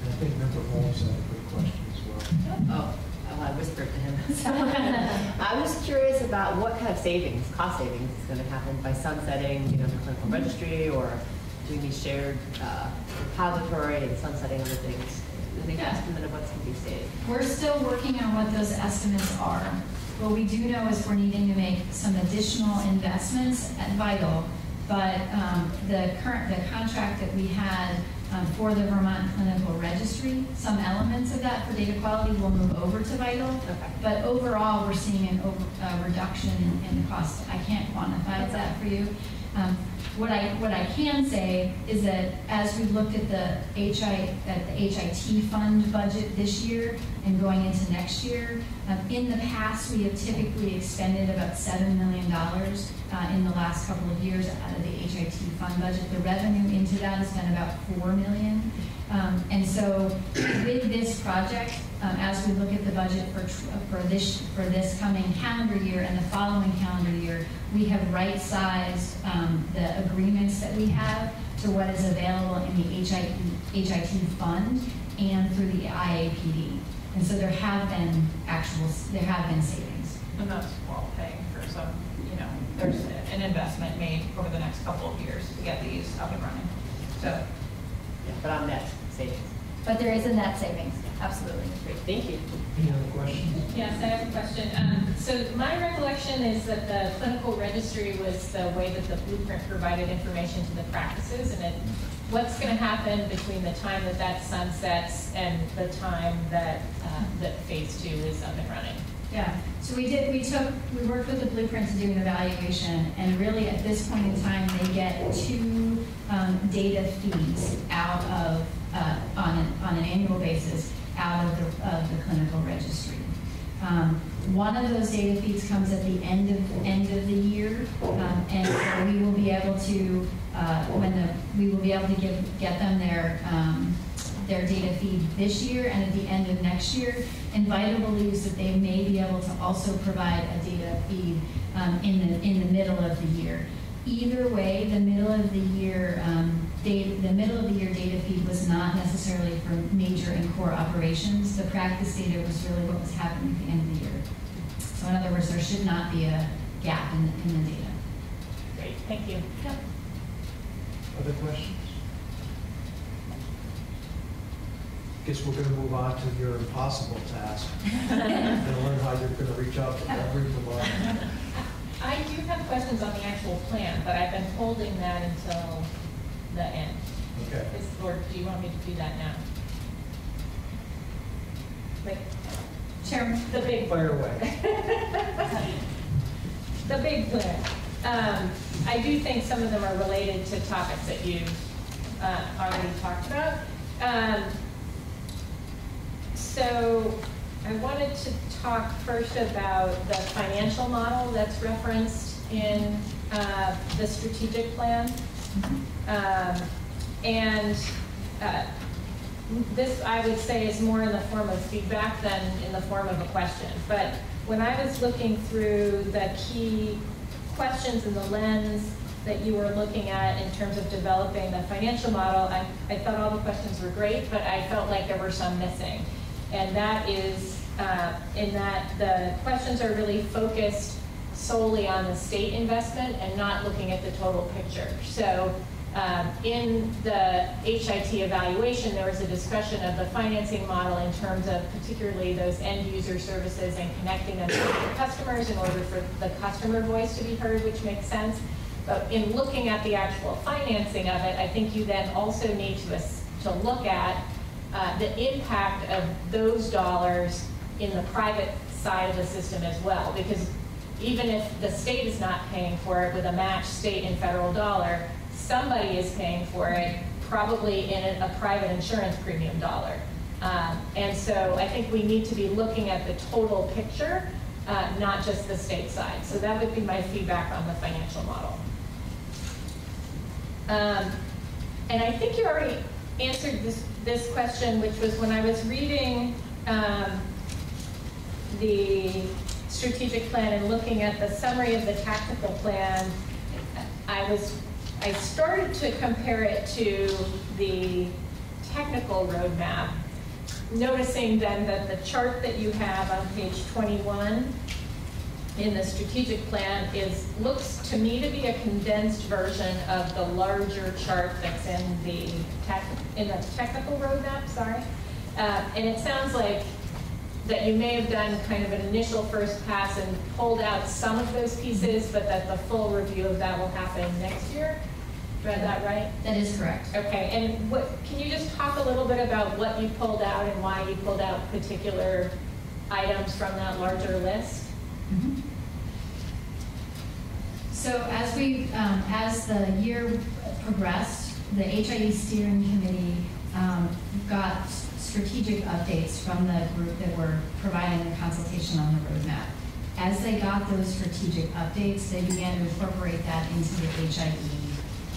And I think Member Holmes had a good question as well. Oh, I whispered to him. So, I was curious about what kind of savings, cost savings is going to happen by sunsetting, you know, the clinical registry or doing these shared uh, repository and sunsetting other things. Any Yeah. estimate of what's going to be saved? We're still working on what those estimates are. What we do know is we're needing to make some additional investments at Vital, but um, the current, the contract that we had um, for the Vermont Clinical Registry, some elements of that for data quality will move over to Vital. Okay. But overall, we're seeing an over, uh, reduction in, in cost. I can't quantify that for you. Um, What I, what I can say is that as we looked at the HI, at the HIT fund budget this year and going into next year, um, in the past, we have typically expended about $7 million uh, in the last couple of years out of the HIT fund budget. The revenue into that has been about 4 million. Um, And so with this project, um, as we look at the budget for, for this, for this coming calendar year and the following calendar year, we have right-sized um, the agreements that we have to what is available in the HIT, HIT fund and through the IAPD. And so there have been actual, there have been savings. And that's all paying for some, you know, there's an investment made over the next couple of years to get these up and running. So, but on net savings. But there is a net savings, absolutely. Great, thank you. Any other questions? Yes, I have a question. Um, So my recollection is that the clinical registry was the way that the blueprint provided information to the practices, and it, what's going to happen between the time that that sunsets and the time that, uh, that phase two is up and running? Yeah, so we did, we took, we worked with the Blueprint to do an evaluation, and really at this point in time, they get two um, data feeds out of, uh, on an, on an annual basis, out of the, of the clinical registry. Um, One of those data feeds comes at the end of, end of the year, um, and we will be able to, uh, when the, we will be able to give, get them their, um, their data feed this year and at the end of next year. And Vital believes that they may be able to also provide a data feed um, in the, in the middle of the year. Either way, the middle of the year, um, data, the middle of the year data feed was not necessarily for major and core operations. The practice data was really what was happening at the end of the year. So in other words, there should not be a gap in, the- in the data. Great, thank you. Other questions? Guess we're gonna move on to your impossible task. And learn how you're gonna reach out to every provider. I do have questions on the actual plan, but I've been holding that until the end. Okay. Is, or do you want me to do that now? Like, Chairman? the big Fire away. The big plan. Um, I do think some of them are related to topics that you've uh, already talked about. Um, So I wanted to talk first about the financial model that's referenced in uh, the strategic plan. Um, And uh, this, I would say, is more in the form of feedback than in the form of a question. But when I was looking through the key questions in the lens that you were looking at in terms of developing the financial model, I, I thought all the questions were great, but I felt like there were some missing. And that is uh, in that the questions are really focused solely on the state investment and not looking at the total picture. So um, in the HIT evaluation, there was a discussion of the financing model in terms of particularly those end user services and connecting them to the customers in order for the customer voice to be heard, which makes sense. But in looking at the actual financing of it, I think you then also need to, to look at uh, the impact of those dollars in the private side of the system as well. Because even if the state is not paying for it with a matched state and federal dollar, somebody is paying for it, probably in a, a private insurance premium dollar. Um, and so I think we need to be looking at the total picture, uh, not just the state side. So that would be my feedback on the financial model. Um, and I think you already answered this, this question, which was when I was reading um, the strategic plan and looking at the summary of the tactical plan, I was, I started to compare it to the technical roadmap, noticing then that the chart that you have on page 21 in the strategic plan is, looks to me to be a condensed version of the larger chart that's in the tech, in the technical roadmap, sorry. Uh, and it sounds like that you may have done kind of an initial first pass and pulled out some of those pieces, but that the full review of that will happen next year. Read that right? That is correct. Okay, and what, can you just talk a little bit about what you pulled out and why you pulled out particular items from that larger list? Mhm. So as we, um, as the year progressed, the HIE steering committee um, got strategic updates from the group that were providing the consultation on the roadmap. As they got those strategic updates, they began to incorporate that into the HIE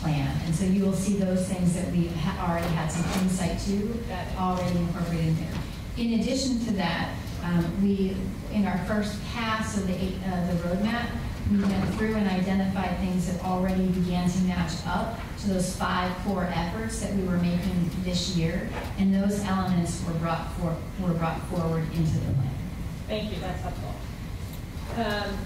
plan. And so you will see those things that we ha- already had some insight to that already incorporated in there. In addition to that, um, we, in our first pass of the, uh, the roadmap, we went through and identified things that already began to match up to those five core efforts that we were making this year. And those elements were brought for, were brought forward into the plan. Thank you, that's helpful. Um,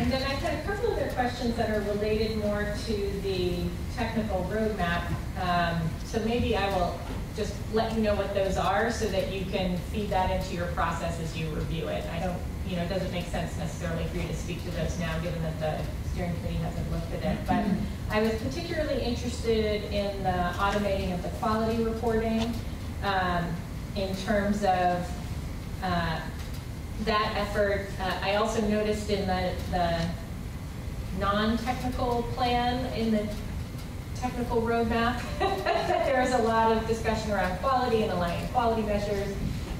And then I've had a couple other questions that are related more to the technical roadmap. Um, So maybe I will just let you know what those are so that you can feed that into your process as you review it. I don't, you know, it doesn't make sense necessarily for you to speak to those now, given that the steering committee hasn't looked at it. But I was particularly interested in the automating of the quality reporting um, in terms of uh, that effort. Uh, I also noticed in the, the non-technical plan in the technical roadmap that there is a lot of discussion around quality and aligning quality measures.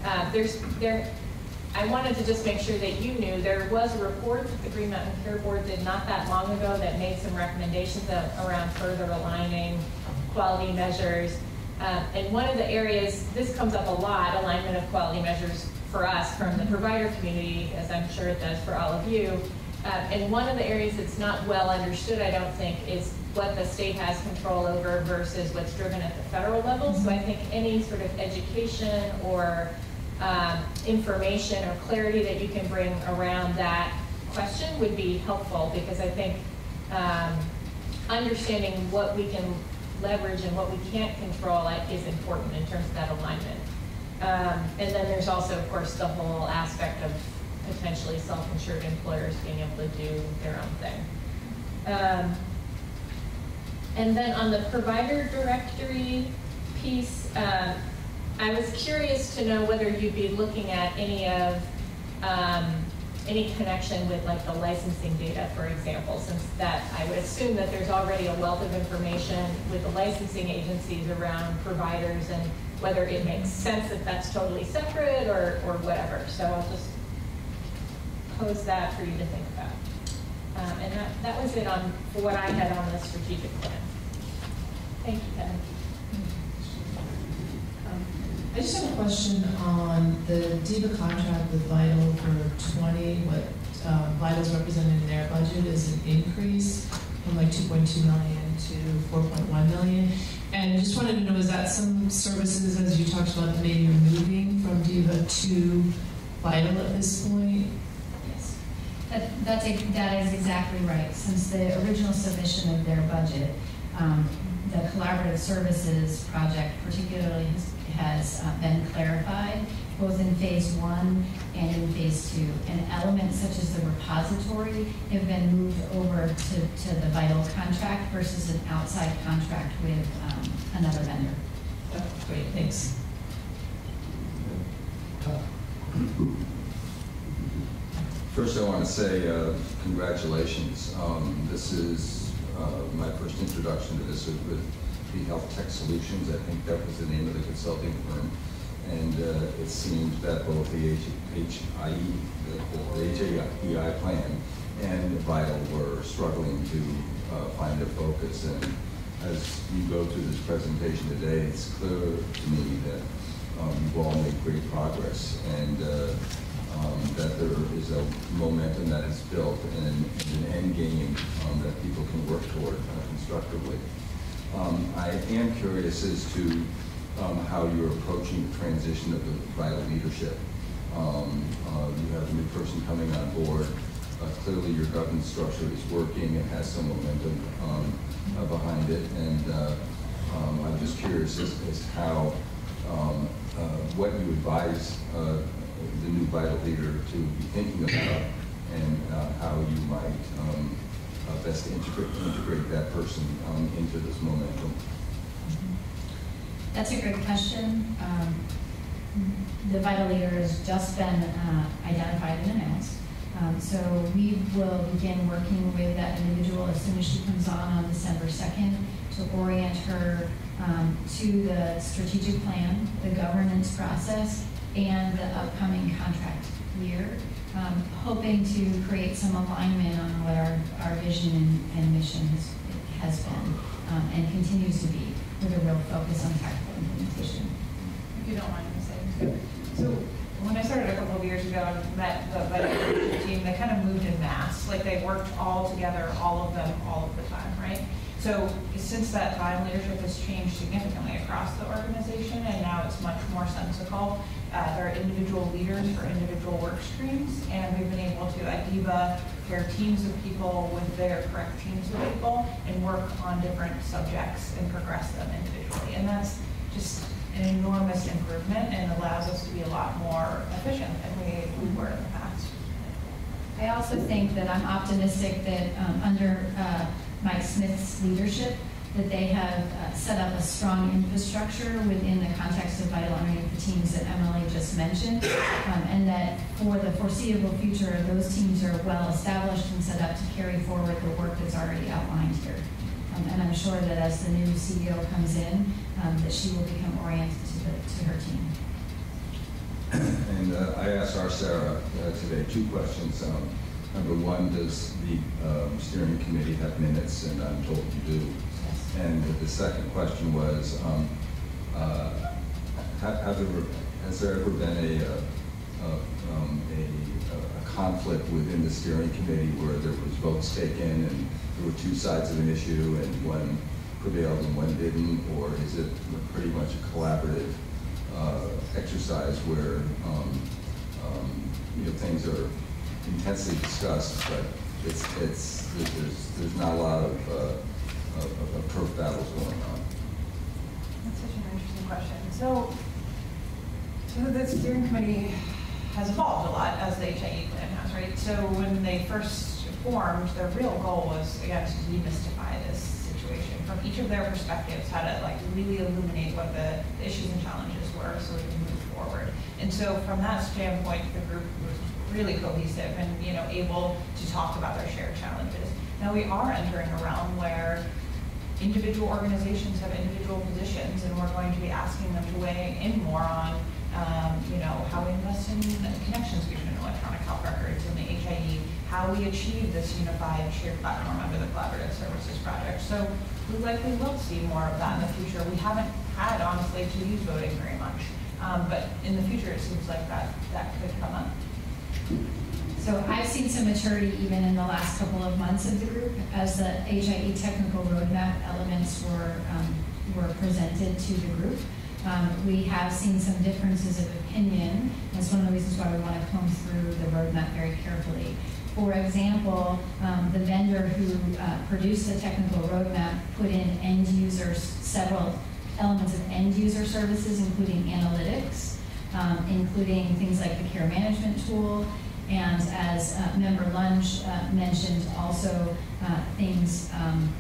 Uh, there's there. I wanted to just make sure that you knew there was a report that the Green Mountain Care Board did not that long ago that made some recommendations around further aligning quality measures. Um, And one of the areas, this comes up a lot, alignment of quality measures for us from the provider community, as I'm sure it does for all of you. Uh, And one of the areas that's not well understood, I don't think, is what the state has control over versus what's driven at the federal level. So I think any sort of education or um, information or clarity that you can bring around that question would be helpful, because I think um, understanding what we can leverage and what we can't control is important in terms of that alignment. Um, And then there's also, of course, the whole aspect of potentially self-insured employers being able to do their own thing. Um, And then on the provider directory piece, um, I was curious to know whether you'd be looking at any of, um, any connection with like the licensing data, for example, since that, I would assume that there's already a wealth of information with the licensing agencies around providers and whether it makes sense that that's totally separate or, or whatever. So I'll just pose that for you to think about. Um, and that, that was it on, what I had on the strategic plan. Thank you, Kevin. Um, I just have a question on the DIVA contract with Vital for 20, what uh, Vital's represented in their budget is an increase from like 2.2 million to 4.1 million. And just wanted to know, is that some services, as you talked about, that maybe you're moving from DIVA to Vital at this point? Yes. That, that's, a- that is exactly right. Since the original submission of their budget, um, the collaborative services project particularly has- has uh, been clarified, both in phase one and in phase two. And elements such as the repository have been moved over to, to the Vital contract versus an outside contract with um, another vendor. Oh, Great, thanks. First, I want to say uh, congratulations. Um, This is uh, my first introduction to this with Health Tech Solutions. I think that was the name of the consulting firm. And uh, it seemed that both the HIE, the HAEI plan and Vital were struggling to uh, find a focus. And as you go through this presentation today, it's clear to me that um, you've all made great progress. And uh, um, that there is a momentum that is built and an, and an end game um, that people can work toward uh, constructively. Um, I am curious as to um, how you're approaching the transition of the vital leadership. Um, uh, you have a new person coming on board. Uh, clearly, your governance structure is working and has some momentum um, uh, behind it. And uh, um, I'm just curious as, as how um, uh, what you advise uh, the new vital leader to be thinking about and how you might uh, best integrate, integrate that person um, into this momentum. That's a great question. Um, The vital leader has just been uh, identified and announced. Um, So we will begin working with that individual as soon as she comes on on December 2nd to orient her um, to the strategic plan, the governance process, and the upcoming contract year, um, hoping to create some alignment on what our, our vision and, and mission has, has been um, and continues to be with a real focus on tactical implementation. if you don't mind me saying. So when I started a couple of years ago and met the veteran team, they kind of moved in mass, like they worked all together, all of them, all of the time, right? So since that time, leadership has changed significantly across the organization, and now it's much more sensical. Uh, there are individual leaders for individual work streams, and we've been able to, at DIVA, pair teams of people with their correct teams of people and work on different subjects and progress them individually. And that's just an enormous improvement and allows us to be a lot more efficient than we, we were in the past. I also think that I'm optimistic that um, under uh, Mike Smith's leadership, that they have uh, set up a strong infrastructure within the context of vital underneath the teams that Emily just mentioned, um, and that for the foreseeable future, those teams are well established and set up to carry forward the work that's already outlined here. Um, And I'm sure that as the new CEO comes in, um, that she will become oriented to the, to her team. And uh, I asked our Sarah uh, today two questions. Um, Number one, does the um, steering committee have minutes? And I'm told you do. And the second question was, um, uh, have, have there, has there ever been a, uh, uh, um, a, a conflict within the steering committee where there was votes taken and there were two sides of an issue and one prevailed and one didn't? Or is it pretty much a collaborative, uh, exercise where, um, um, you know, things are intensely discussed, but it's, it's, there's, there's not a lot of, uh, of, of- of turf battles going on. That's such an interesting question. So, so the steering committee has evolved a lot as the HIE plan has, right? So when they first formed, their real goal was, again, to demystify this situation from each of their perspectives, how to like really illuminate what the issues and challenges were so we can move forward. And so from that standpoint, the group was really cohesive and, you know, able to talk about their shared challenges. Now we are entering a realm where individual organizations have individual positions, and we're going to be asking them to weigh in more on, um, you know, how we invest in connections between electronic health records and the HIE, how we achieve this unified shared platform under the Collaborative Services Project. So we likely will see more of that in the future. We haven't had, honestly, to use voting very much, um, but in the future, it seems like that, that could come up. So I've seen some maturity even in the last couple of months of the group as the HIE technical roadmap elements were, um, were presented to the group. Um, we have seen some differences of opinion. That's one of the reasons why we want to comb through the roadmap very carefully. For example, um, the vendor who uh, produced the technical roadmap put in end users, several elements of end user services, including analytics, um, including things like the care management tool, and as uh, Member Lunge uh, mentioned, also uh, things um,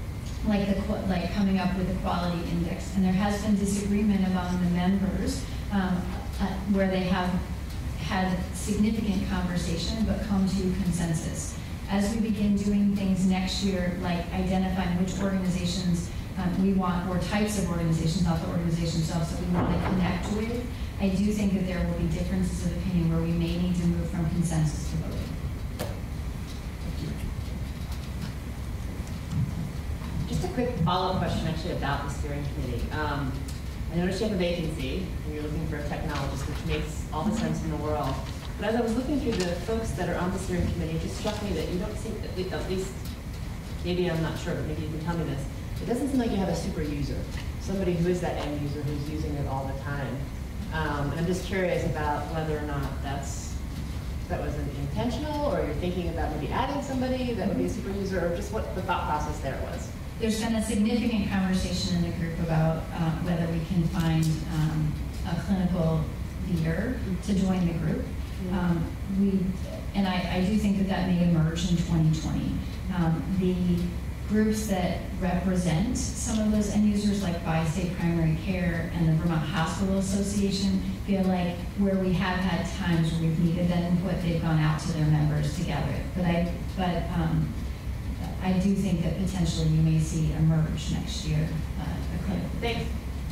like the like coming up with a quality index. And there has been disagreement among the members um, uh, where they have had significant conversation but come to consensus. As we begin doing things next year, like identifying which organizations um, we want, or types of organizations, not the organizations themselves, that we want to connect with, I do think that there will be differences of opinion where we may need to move from consensus to voting. Just a quick follow-up question actually about the steering committee. Um, I noticed you have a vacancy and you're looking for a technologist, which makes all the sense in the world. But as I was looking through the folks that are on the steering committee, it just struck me that you don't seem, at least- at least, maybe I'm not sure, but maybe you can tell me this. It doesn't seem like you have a super user, somebody who is that end user who's using it all the time. Um, I'm just curious about whether or not that's, that was intentional, or you're thinking about maybe adding somebody that would be a super user, or just what the thought process there was. There's been a significant conversation in the group about uh, whether we can find um, a clinical leader to join the group. Um, We, and I, I do think that that may emerge in 2020. Um, The groups that represent some of those end users, like Bi-State Primary Care and the Vermont Hospital Association, feel like where we have had times where we've needed that input, they've gone out to their members to gather it. But I, but um, I do think that potentially you may see emerge next year, uh. Thanks.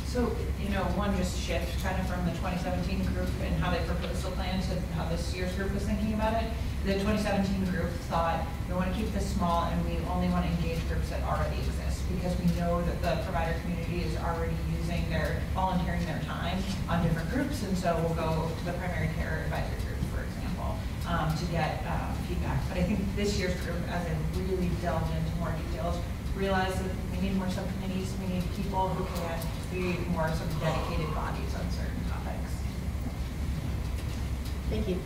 So, you know, one just shift kind of from the 2017 group and how they proposed the plan to how this year's group was thinking about it. The 2017 group thought, we want to keep this small and we only want to engage groups that already exist because we know that the provider community is already using their, volunteering their time on different groups. And so we'll go to the primary care advisory group, for example, um, to get um, feedback. But I think this year's group, as it really delved into more details, realized that we need more subcommittees, we need people who can be more sort of dedicated bodies on certain topics. Thank you.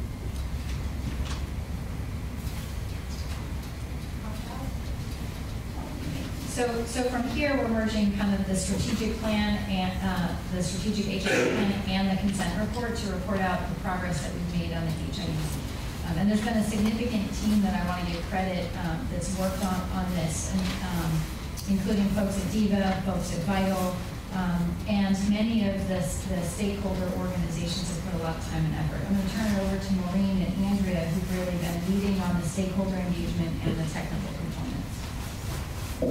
So, so from here, we're merging kind of the strategic plan and, uh, the strategic HIE plan and the consent report to report out the progress that we've made on the HIE. Um, and there's been a significant team that I want to give credit, um, that's worked on, on this, and, um, including folks at DIVA, folks at Vital, um, and many of the, the stakeholder organizations have put a lot of time and effort. I'm going to turn it over to Maureen and Andrea, who've really been leading on the stakeholder engagement and the technical. Hi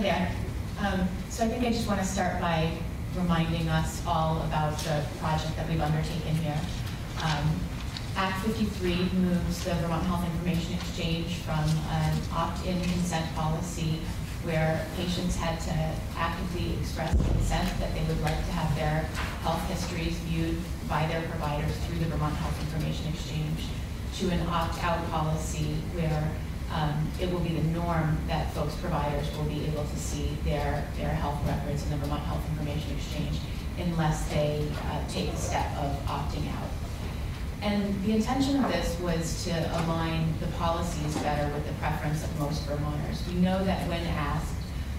there. Um, So I think I just want to start by reminding us all about the project that we've undertaken here. Um, Act 53 moves the Vermont Health Information Exchange from an opt-in consent policy where patients had to actively express consent that they would like to have their health histories viewed by their providers through the Vermont Health Information Exchange to an opt-out policy where um, it will be the norm that folks, providers, will be able to see their, their health records in the Vermont Health Information Exchange unless they uh, take the step of opting out. And the intention of this was to align the policies better with the preference of most Vermonters. We know that when asked,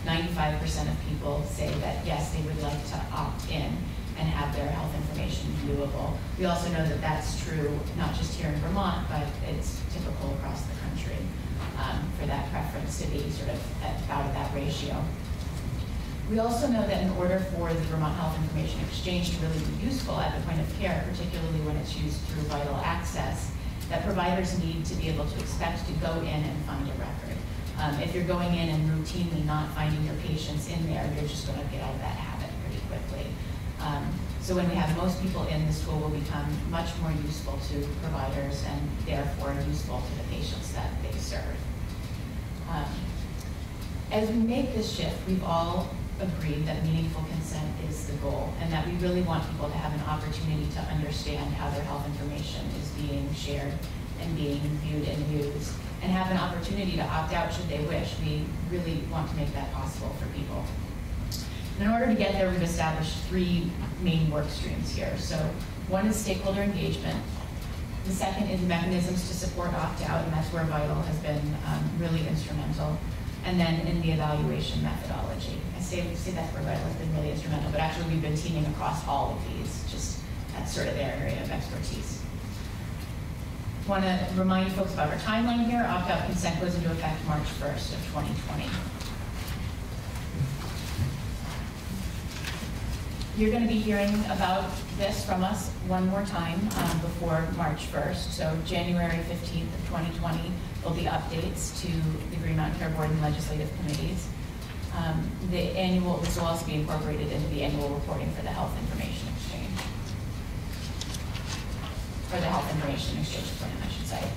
95% of people say that yes, they would like to opt in and have their health information viewable. We also know that that's true not just here in Vermont, but it's typical across the country um, for that preference to be sort of at about at that ratio. We also know that in order for the Vermont Health Information Exchange to really be useful at the point of care, particularly when it's used through vital access, that providers need to be able to expect to go in and find a record. Um, if you're going in and routinely not finding your patients in there, you're just going to get out of that habit pretty quickly. Um, so when we have most people in, this tool will become much more useful to providers and therefore useful to the patients that they serve. Um, as we make this shift, we've all agreed that meaningful consent is the goal and that we really want people to have an opportunity to understand how their health information is being shared and being viewed and used and have an opportunity to opt out should they wish. We really want to make that possible for people. In order to get there, we've established three main work streams here. So one is stakeholder engagement. The second is mechanisms to support opt-out, and that's where Vital has been um, really instrumental. And then in the evaluation methodology. Say, where Vital has been really instrumental, but actually we've been teaming across all of these, just that's sort of their area of expertise. Want to remind folks about our timeline here. Opt-out consent goes into effect March 1st of 2020. You're going to be hearing about this from us one more time um, before March 1st. So January 15th of 2020 will be updates to the Green Mountain Care Board and legislative committees. Um, the annual, this will also be incorporated into the annual reporting for the Health Information Exchange. Or the Health Information Exchange Plan, I should say.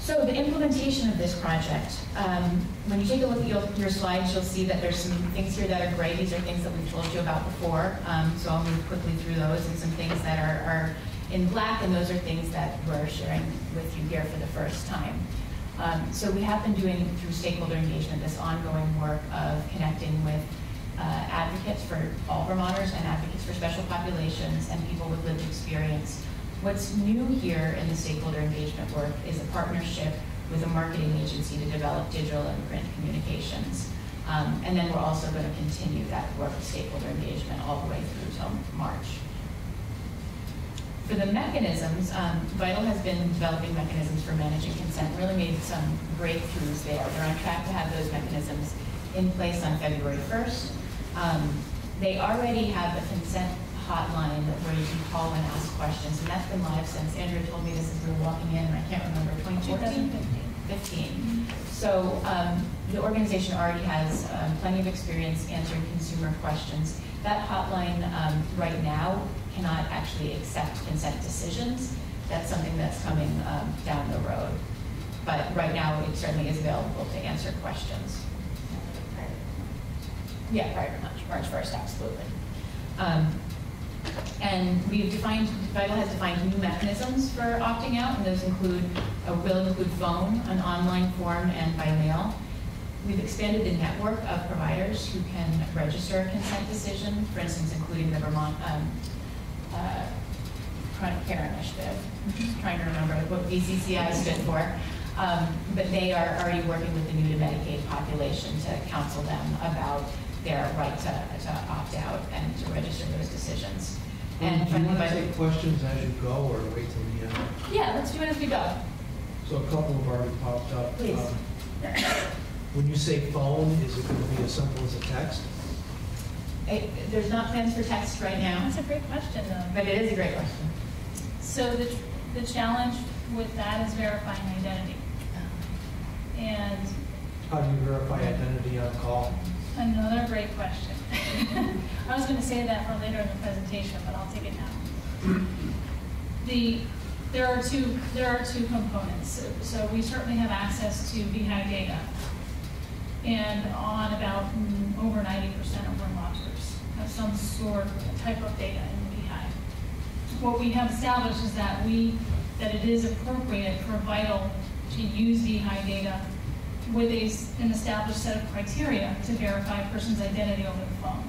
So the implementation of this project, um, when you take a look at your, your, slides, you'll see that there's some things here that are gray. These are things that we've told you about before. Um, so I'll move quickly through those and some things that are, are, in black, and those are things that we're sharing with you here for the first time. Um, so we have been doing through stakeholder engagement this ongoing work of connecting with uh, advocates for all Vermonters and advocates for special populations and people with lived experience What's new here in the stakeholder engagement work is a partnership with a marketing agency to develop digital and print communications. Um, and then we're also going to continue that work of stakeholder engagement all the way through till March. For the mechanisms, um, Vital has been developing mechanisms for managing consent, really made some breakthroughs there. They're on track to have those mechanisms in place on February 1st. Um, they already have a consent hotline where you can call and ask questions, and that's been live since Andrea told me this as we were walking in, and I can't remember, 2014? 15. So um, the organization already has um, plenty of experience answering consumer questions. That hotline um, right now cannot actually accept consent decisions. That's something that's coming um, down the road. But right now, it certainly is available to answer questions. Yeah, prior to March, March 1st, absolutely. Um, and we've defined, Vital has defined new mechanisms for opting out, and those include, uh, will include phone, an online form, and by mail. We've expanded the network of providers who can register a consent decision, for instance, including the Vermont um, uh, Chronic Care Initiative. I'm just trying to remember what VCCI stood for. Um, but they are already working with the new to Medicaid population to counsel them about their right to, to opt out and to register those decisions. And Do you want to take questions as you go, or wait till the end? Yeah, let's do it as we go. So a couple have already popped up. Please. Um, When you say phone, is it going to be as simple as a text? Eh, There's not plans for text right now, That's a great question, though. but it is a great question. So the, the challenge with that is verifying identity. And How do you verify identity on call? another great question. I was gonna say that for later in the presentation, but I'll take it now. The, there are two, there are two components. So- So we certainly have access to VHI data. And on about mm, over ninety percent of some sort of type of data in the VHI. What we have established is that we, that it is appropriate for Vital to use VHI data with a, an established set of criteria to verify a person's identity over the phone.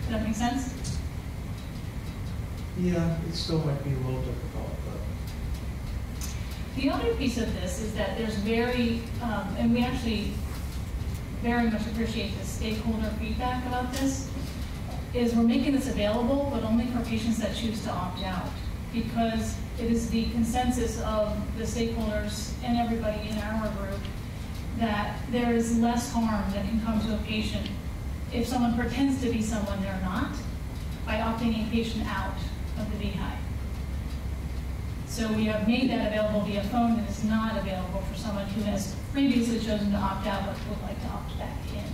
Does that make sense? Yeah, it still might be a little difficult, but. The other piece of this is that there's very, um, and we actually very much appreciate the stakeholder feedback about this, is we're making this available, but only for patients that choose to opt out. Because it is the consensus of the stakeholders and everybody in our group that there is less harm that can come to a patient if someone pretends to be someone they're not by opting a patient out of the VHI. So we have made that available via phone, and it's not available for someone who has previously chosen to opt out but would like to opt back in.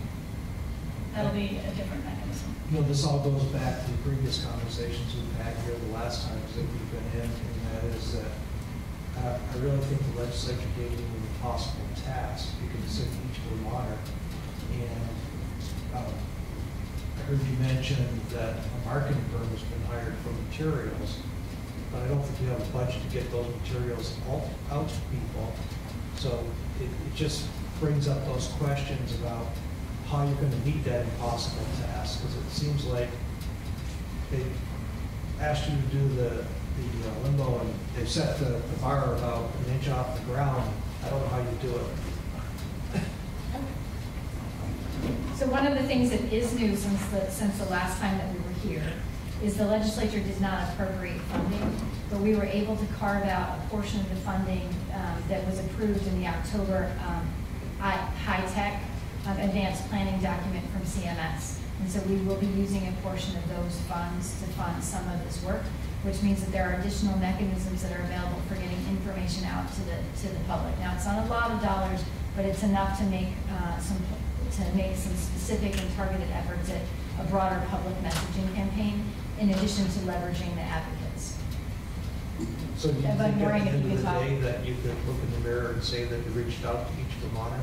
That'll be a different mechanism. You know, this all goes back to the previous conversations we've had here the last times that we've been in, and that is that uh, I really think the legislature gave you an impossible task because it's each Vermonter. And um, I heard you mention that a marketing firm has been hired for materials, but I don't think you have a budget to get those materials out to people. So it, it just brings up those questions about how you're gonna meet that impossible task, because it seems like they asked you to do the, the uh, limbo, and they've set the, the bar about an inch off the ground. I don't know how you do it. So one of the things that is new since the, since the last time that we were here is the legislature did not appropriate funding, but we were able to carve out a portion of the funding um, that was approved in the October um, HITECH um, advanced planning document from CMS. And so we will be using a portion of those funds to fund some of this work, which means that there are additional mechanisms that are available for getting information out to the, to the public. Now, it's not a lot of dollars, but it's enough to make uh, some, to make some specific and targeted efforts at a broader public messaging campaign, in addition to leveraging the advocates. So do you think at the if end you of the day that you could look in the mirror and say that you reached out to each Vermonter?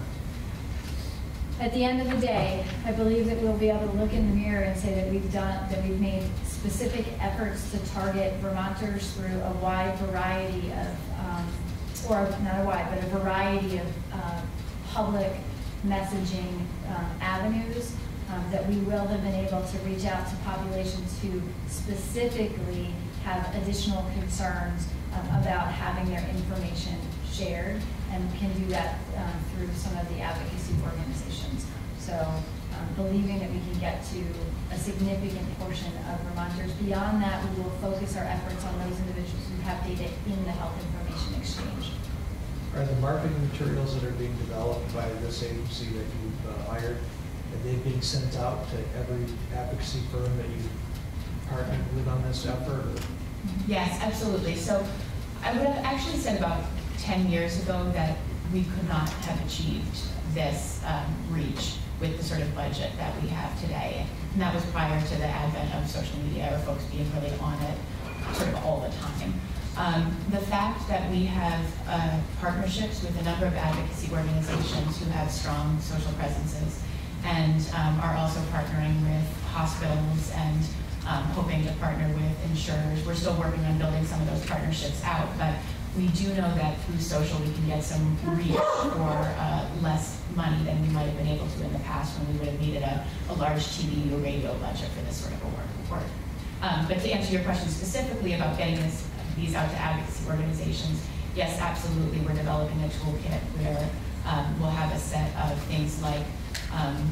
At the end of the day, I believe that we'll be able to look in the mirror and say that we've done, that we've made specific efforts to target Vermonters through a wide variety of, um, or not a wide, but a variety of uh, public messaging um, avenues, um, that we will have been able to reach out to populations who specifically have additional concerns um, about having their information shared, and can do that um, through some of the advocacy organizations. So um, believing that we can get to a significant portion of Vermonters. Beyond that, we will focus our efforts on those individuals who have data in the health information exchange. Are the marketing materials that are being developed by this agency that you've uh, hired, are they being sent out to every advocacy firm that you partnered with on this effort? Yes, absolutely. So I would have actually said about 10 years ago that we could not have achieved this um, reach with the sort of budget that we have today. And that was prior to the advent of social media or folks being really on it sort of all the time. Um, The fact that we have uh, partnerships with a number of advocacy organizations who have strong social presences and um, are also partnering with hospitals and um, hoping to partner with insurers. We're still working on building some of those partnerships out, but we do know that through social, we can get some reach for uh, less money than we might have been able to in the past when we would have needed a, a large TV or radio budget for this sort of a work. Um, but to answer your question specifically about getting this, these out to advocacy organizations, yes, absolutely, we're developing a toolkit where um, we'll have a set of things like um,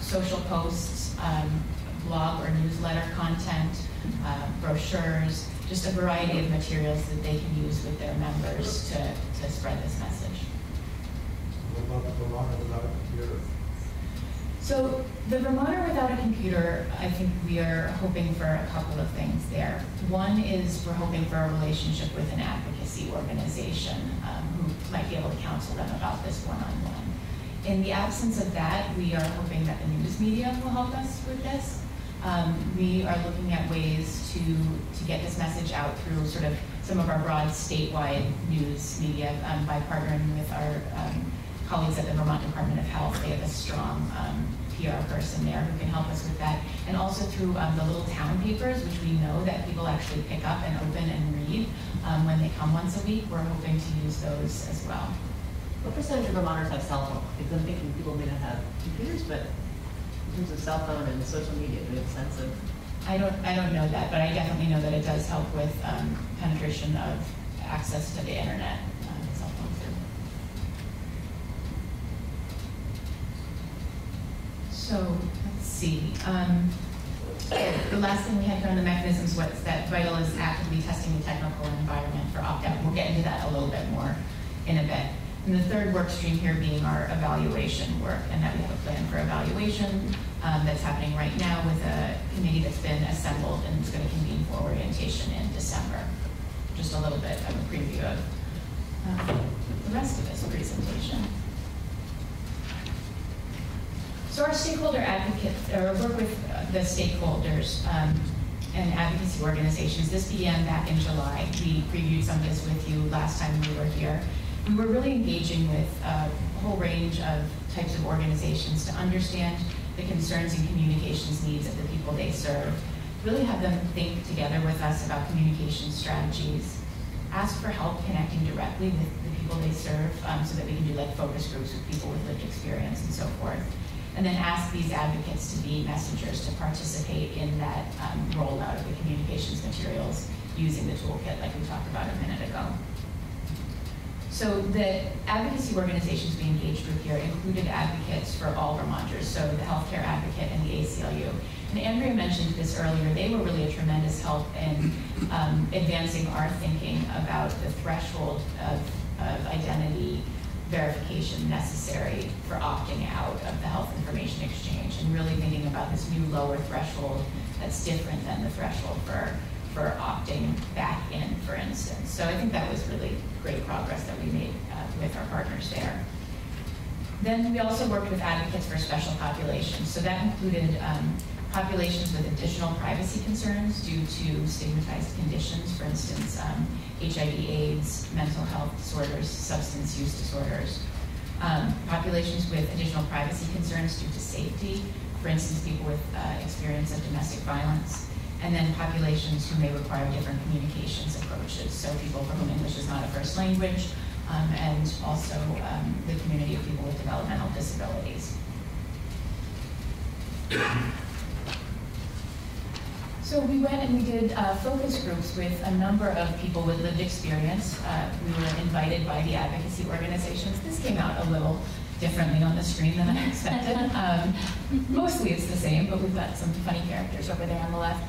social posts, um, blog or newsletter content, uh, brochures, just a variety of materials that they can use with their members to, to spread this message. What about the Vermonter without a computer? So the Vermonter without a computer, I think we are hoping for a couple of things there. One is we're hoping for a relationship with an advocacy organization um, who might be able to counsel them about this one-on-one. In the absence of that, we are hoping that the news media will help us with this. Um, we are looking at ways to, to get this message out through sort of some of our broad statewide news media um, by partnering with our um, colleagues at the Vermont Department of Health. They have a strong um, PR person there who can help us with that. And also through um, the little town papers, which we know that people actually pick up and open and read um, when they come once a week. We're hoping to use those as well. What percentage of Vermonters have cell phones? Because I'm thinking people may not have computers, but terms of cell phone and social media, do we have a sense of? I don't, I don't know that, but I definitely know that it does help with um, penetration of access to the internet, um, cell phones. So, let's see. Um, The last thing we had here on the mechanisms was that VITL is actively testing the technical environment for opt-out. We'll get into that a little bit more in a bit. And the third work stream here being our evaluation work, and that we have a plan for evaluation um, that's happening right now with a committee that's been assembled and is going to convene for orientation in December. Just a little bit of a preview of uh, the rest of this presentation. So our stakeholder advocate, or work with the stakeholders um, and advocacy organizations, this began back in July. We previewed some of this with you last time we were here. We were really engaging with a whole range of types of organizations to understand the concerns and communications needs of the people they serve, really have them think together with us about communication strategies, ask for help connecting directly with the people they serve um, so that we can do like focus groups with people with lived experience and so forth. And then ask these advocates to be messengers to participate in that um, rollout of the communications materials using the toolkit like we talked about a minute ago. So the advocacy organizations we engaged with here included advocates for all Vermonters, so the healthcare advocate and the ACLU. And Andrea mentioned this earlier, they were really a tremendous help in um, advancing our thinking about the threshold of, of identity verification necessary for opting out of the health information exchange and really thinking about this new lower threshold that's different than the threshold for, for opting back in, for instance. So I think that was really great progress that we made uh, with our partners there. Then we also worked with advocates for special populations. So that included um, populations with additional privacy concerns due to stigmatized conditions, for instance, um, HIV, AIDS, mental health disorders, substance use disorders. Um, populations with additional privacy concerns due to safety, for instance, people with uh, experience of domestic violence. And then populations who may require different communications approaches. So people for whom English is not a first language, um, and also um, the community of people with developmental disabilities. So we went and we did uh, focus groups with a number of people with lived experience. Uh, we were invited by the advocacy organizations. This came out a little differently on the screen than I expected. Um, mostly it's the same, but we've got some funny characters over there on the left.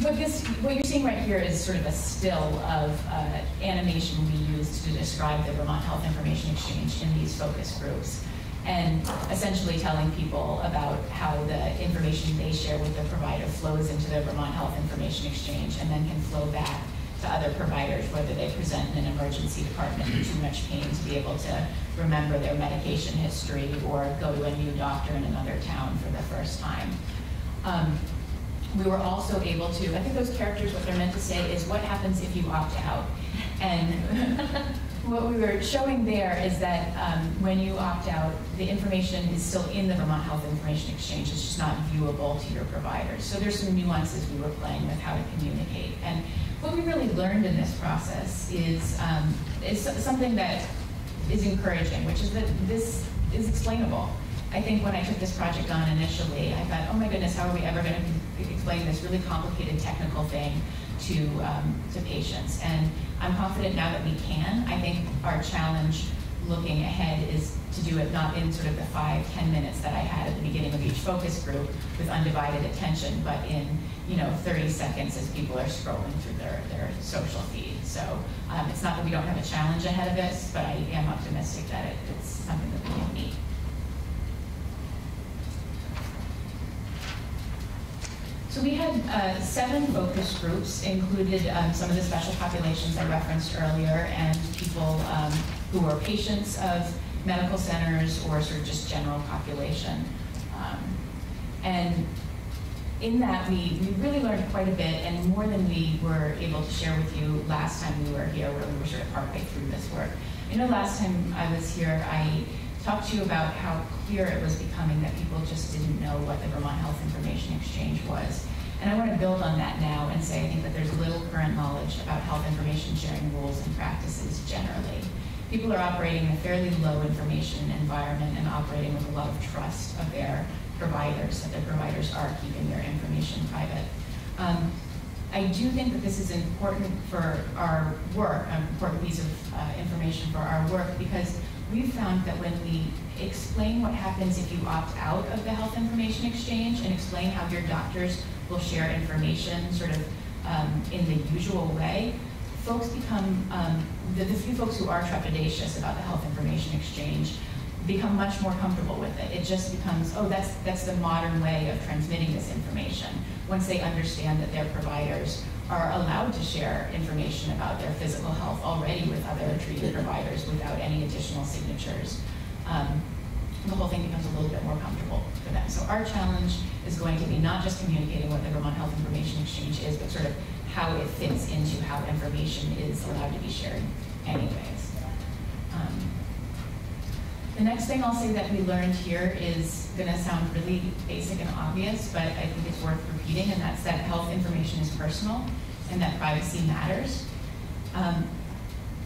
But this, what you're seeing right here is sort of a still of uh, animation we used to describe the Vermont Health Information Exchange in these focus groups and essentially telling people about how the information they share with the provider flows into the Vermont Health Information Exchange and then can flow back to other providers, whether they present in an emergency department in too much pain to be able to remember their medication history or go to a new doctor in another town for the first time. Um, we were also able to, I think those characters, what they're meant to say is what happens if you opt out. And what we were showing there is that um, when you opt out, the information is still in the Vermont Health Information Exchange. It's just not viewable to your provider. So there's some nuances we were playing with how to communicate. And what we really learned in this process is, um, is something that is encouraging, which is that this is explainable. I think when I took this project on initially, I thought, oh my goodness, how are we ever going to explain this really complicated technical thing to, um, to patients? And I'm confident now that we can. I think our challenge looking ahead is to do it not in sort of the five, ten minutes that I had at the beginning of each focus group with undivided attention, but in, you know, 30 seconds as people are scrolling through their, their social feed. So um, it's not that we don't have a challenge ahead of us, but I am optimistic that it, it's something that we can meet. So we had uh, seven focus groups, included um, some of the special populations I referenced earlier, and people um, who are patients of medical centers or sort of just general population. Um, and in that, we, we really learned quite a bit and more than we were able to share with you last time we were here, where we were sort of partway through this work. I know last time I was here, I talked to you about how clear it was becoming that people just didn't know what the Vermont Health Information Exchange was. And I want to build on that now and say I think that there's little current knowledge about health information sharing rules and practices generally. People are operating in a fairly low information environment and operating with a lot of trust of their providers, that their providers are keeping their information private. Um, I do think that this is important for our work, an important piece of uh, information for our work, because we've found that when we explain what happens if you opt out of the health information exchange and explain how your doctors will share information sort of um, in the usual way, folks become, um, the, the few folks who are trepidatious about the health information exchange become much more comfortable with it. It just becomes, oh, that's, that's the modern way of transmitting this information. Once they understand that their providers are allowed to share information about their physical health already with other treated providers without any additional signatures, um, the whole thing becomes a little bit more comfortable for them. So our challenge is going to be not just communicating what the Vermont Health Information Exchange is, but sort of how it fits into how information is allowed to be shared anyways. Um, the next thing I'll say that we learned here is going to sound really basic and obvious, but I think it's worth repeating, and that's that health information is personal and that privacy matters. Um,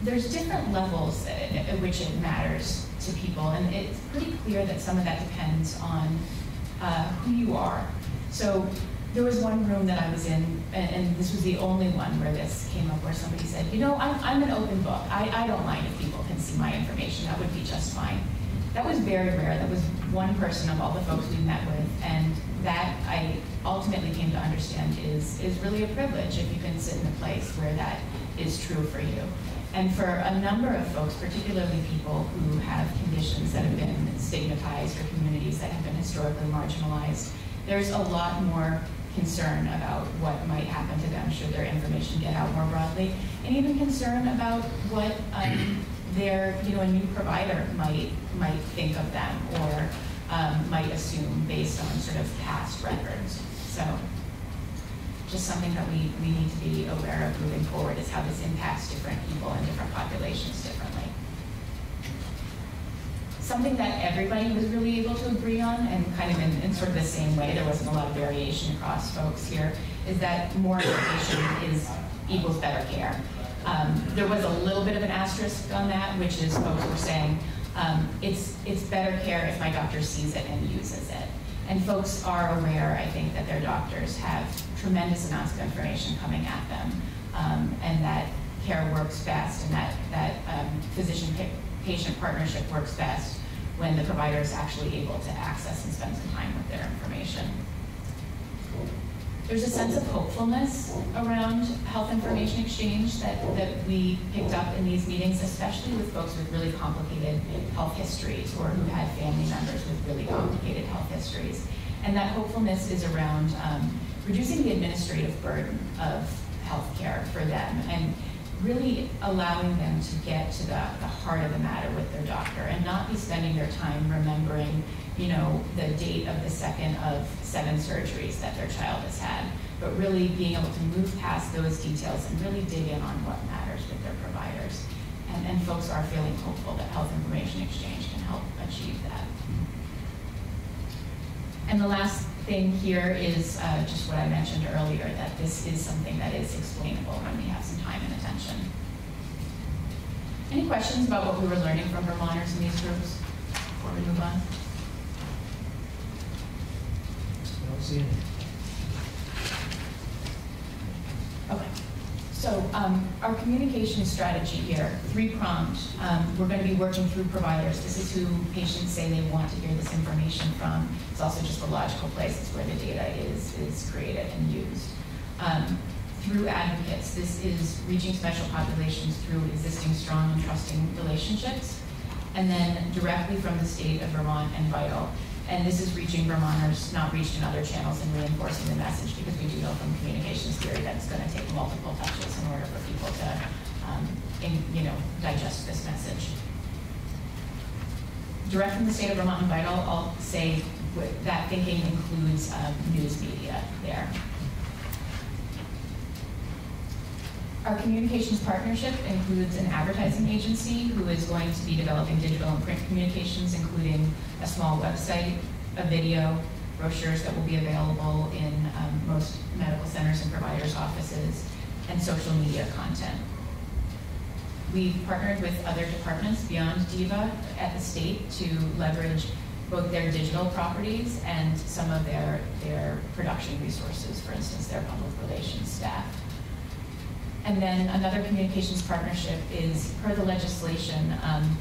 there's different levels at, which it matters to people, and it's pretty clear that some of that depends on uh, who you are. So there was one room that I was in, and, and, this was the only one where this came up, where somebody said, you know, I'm, I'm an open book. I, I don't mind if people can see my information. That would be just fine. That was very rare. That was one person of all the folks we met with, and that I ultimately came to understand is, is really a privilege if you can sit in a place where that is true for you. And for a number of folks, particularly people who have conditions that have been stigmatized or communities that have been historically marginalized, there's a lot more concern about what might happen to them should their information get out more broadly, and even concern about what um, their, you know, a new provider might might think of them or um, might assume based on sort of past records. So just something that we, we need to be aware of moving forward is how this impacts different people and different populations differently. Something that everybody was really able to agree on and kind of in, in sort of the same way, there wasn't a lot of variation across folks here, is that more information is equals better care. Um, there was a little bit of an asterisk on that, which is folks were saying, um, it's, it's better care if my doctor sees it and uses it. And folks are aware, I think, that their doctors have tremendous amounts of information coming at them, um, and that care works best, and that, that um, physician-patient partnership works best when the provider is actually able to access and spend some time with their information. There's a sense of hopefulness around health information exchange that, that we picked up in these meetings, especially with folks with really complicated health histories or who had family members with really complicated health histories. And that hopefulness is around um, reducing the administrative burden of healthcare for them and really allowing them to get to the, the heart of the matter with their doctor and not be spending their time remembering you know, the date of the second of seven surgeries that their child has had, but really being able to move past those details and really dig in on what matters with their providers. And, and folks are feeling hopeful that health information exchange can help achieve that. And the last thing here is uh, just what I mentioned earlier, that this is something that is explainable when we have some time and attention. Any questions about what we were learning from Vermonters in these groups before we move on? See any. Okay. So um, our communication strategy here, three-pronged. Um, we're going to be working through providers. This is who patients say they want to hear this information from. It's also just the logical places where the data is, is created and used. Um, through advocates, this is reaching special populations through existing strong and trusting relationships. And then directly from the state of Vermont and VITL, and this is reaching Vermonters not reached in other channels and reinforcing the message because we do know from communications theory that it's going to take multiple touches in order for people to, um, in, you know, digest this message. Direct from the state of Vermont and VITL, I'll say that thinking includes um, news media there. Our communications partnership includes an advertising agency who is going to be developing digital and print communications, including a small website, a video, brochures that will be available in um, most medical centers and providers' offices, and social media content. We've partnered with other departments beyond DIVA at the state to leverage both their digital properties and some of their, their production resources, for instance, their public relations staff. And then another communications partnership is, per the legislation, um,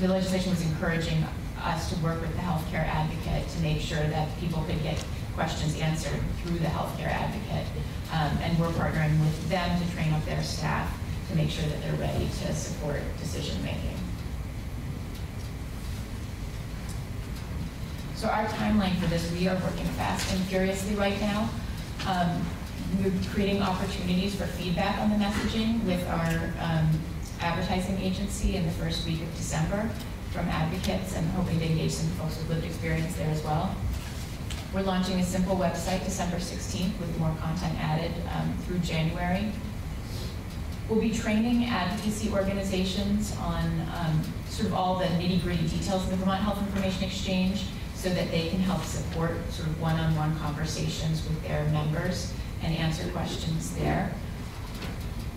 the legislation was encouraging us to work with the healthcare advocate to make sure that people could get questions answered through the healthcare advocate. Um, and we're partnering with them to train up their staff to make sure that they're ready to support decision-making. So our timeline for this, we are working fast and furiously right now. Um, we're creating opportunities for feedback on the messaging with our um, advertising agency in the first week of December from advocates and hoping to engage some folks with lived experience there as well. We're launching a simple website December 16th with more content added um, through January. We'll be training advocacy organizations on um, sort of all the nitty gritty details of the Vermont Health Information Exchange so that they can help support sort of one-on-one conversations with their members and answer questions there.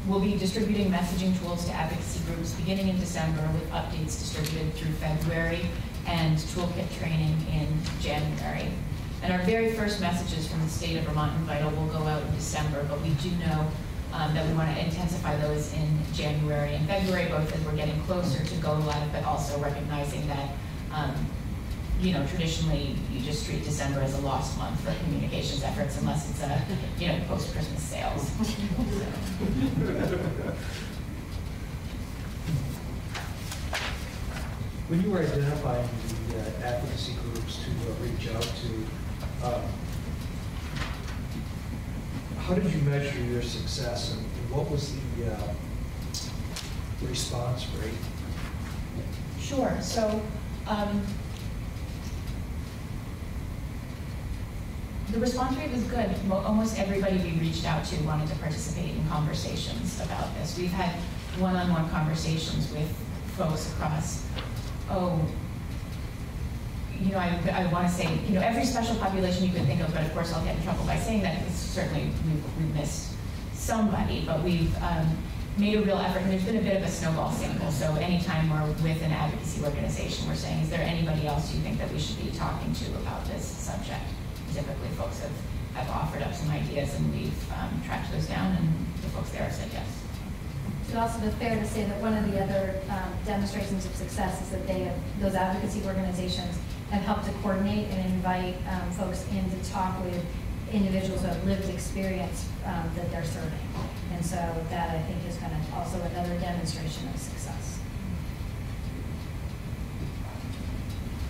We'll be distributing messaging tools to advocacy groups beginning in December with updates distributed through February and toolkit training in January. And our very first messages from the state of Vermont and VITL will go out in December, but we do know um, that we want to intensify those in January and February, both as we're getting closer to go live, but also recognizing that um, you know, traditionally, you just treat December as a lost month for communications efforts unless it's a, you know, post-Christmas sales. When you were identifying the uh, advocacy groups to uh, reach out to, um, how did you measure your success and and what was the uh, response rate? Sure, so, um, the response rate was good. Mo- Almost everybody we reached out to wanted to participate in conversations about this. We've had one-on-one conversations with folks across, oh, you know, I, I want to say, you know, every special population you can think of, but of course I'll get in trouble by saying that, because certainly we've, we've missed somebody, but we've um, made a real effort, and there's been a bit of a snowball sample. So anytime we're with an advocacy organization, we're saying, is there anybody else you think that we should be talking to about this subject? Typically, folks have, have offered up some ideas, and we've um, tracked those down, and the folks there have said yes. It's also fair to say that one of the other um, demonstrations of success is that they have, those advocacy organizations have helped to coordinate and invite um, folks in to talk with individuals who have lived experience um, that they're serving. And so that, I think, is kind of also another demonstration of success.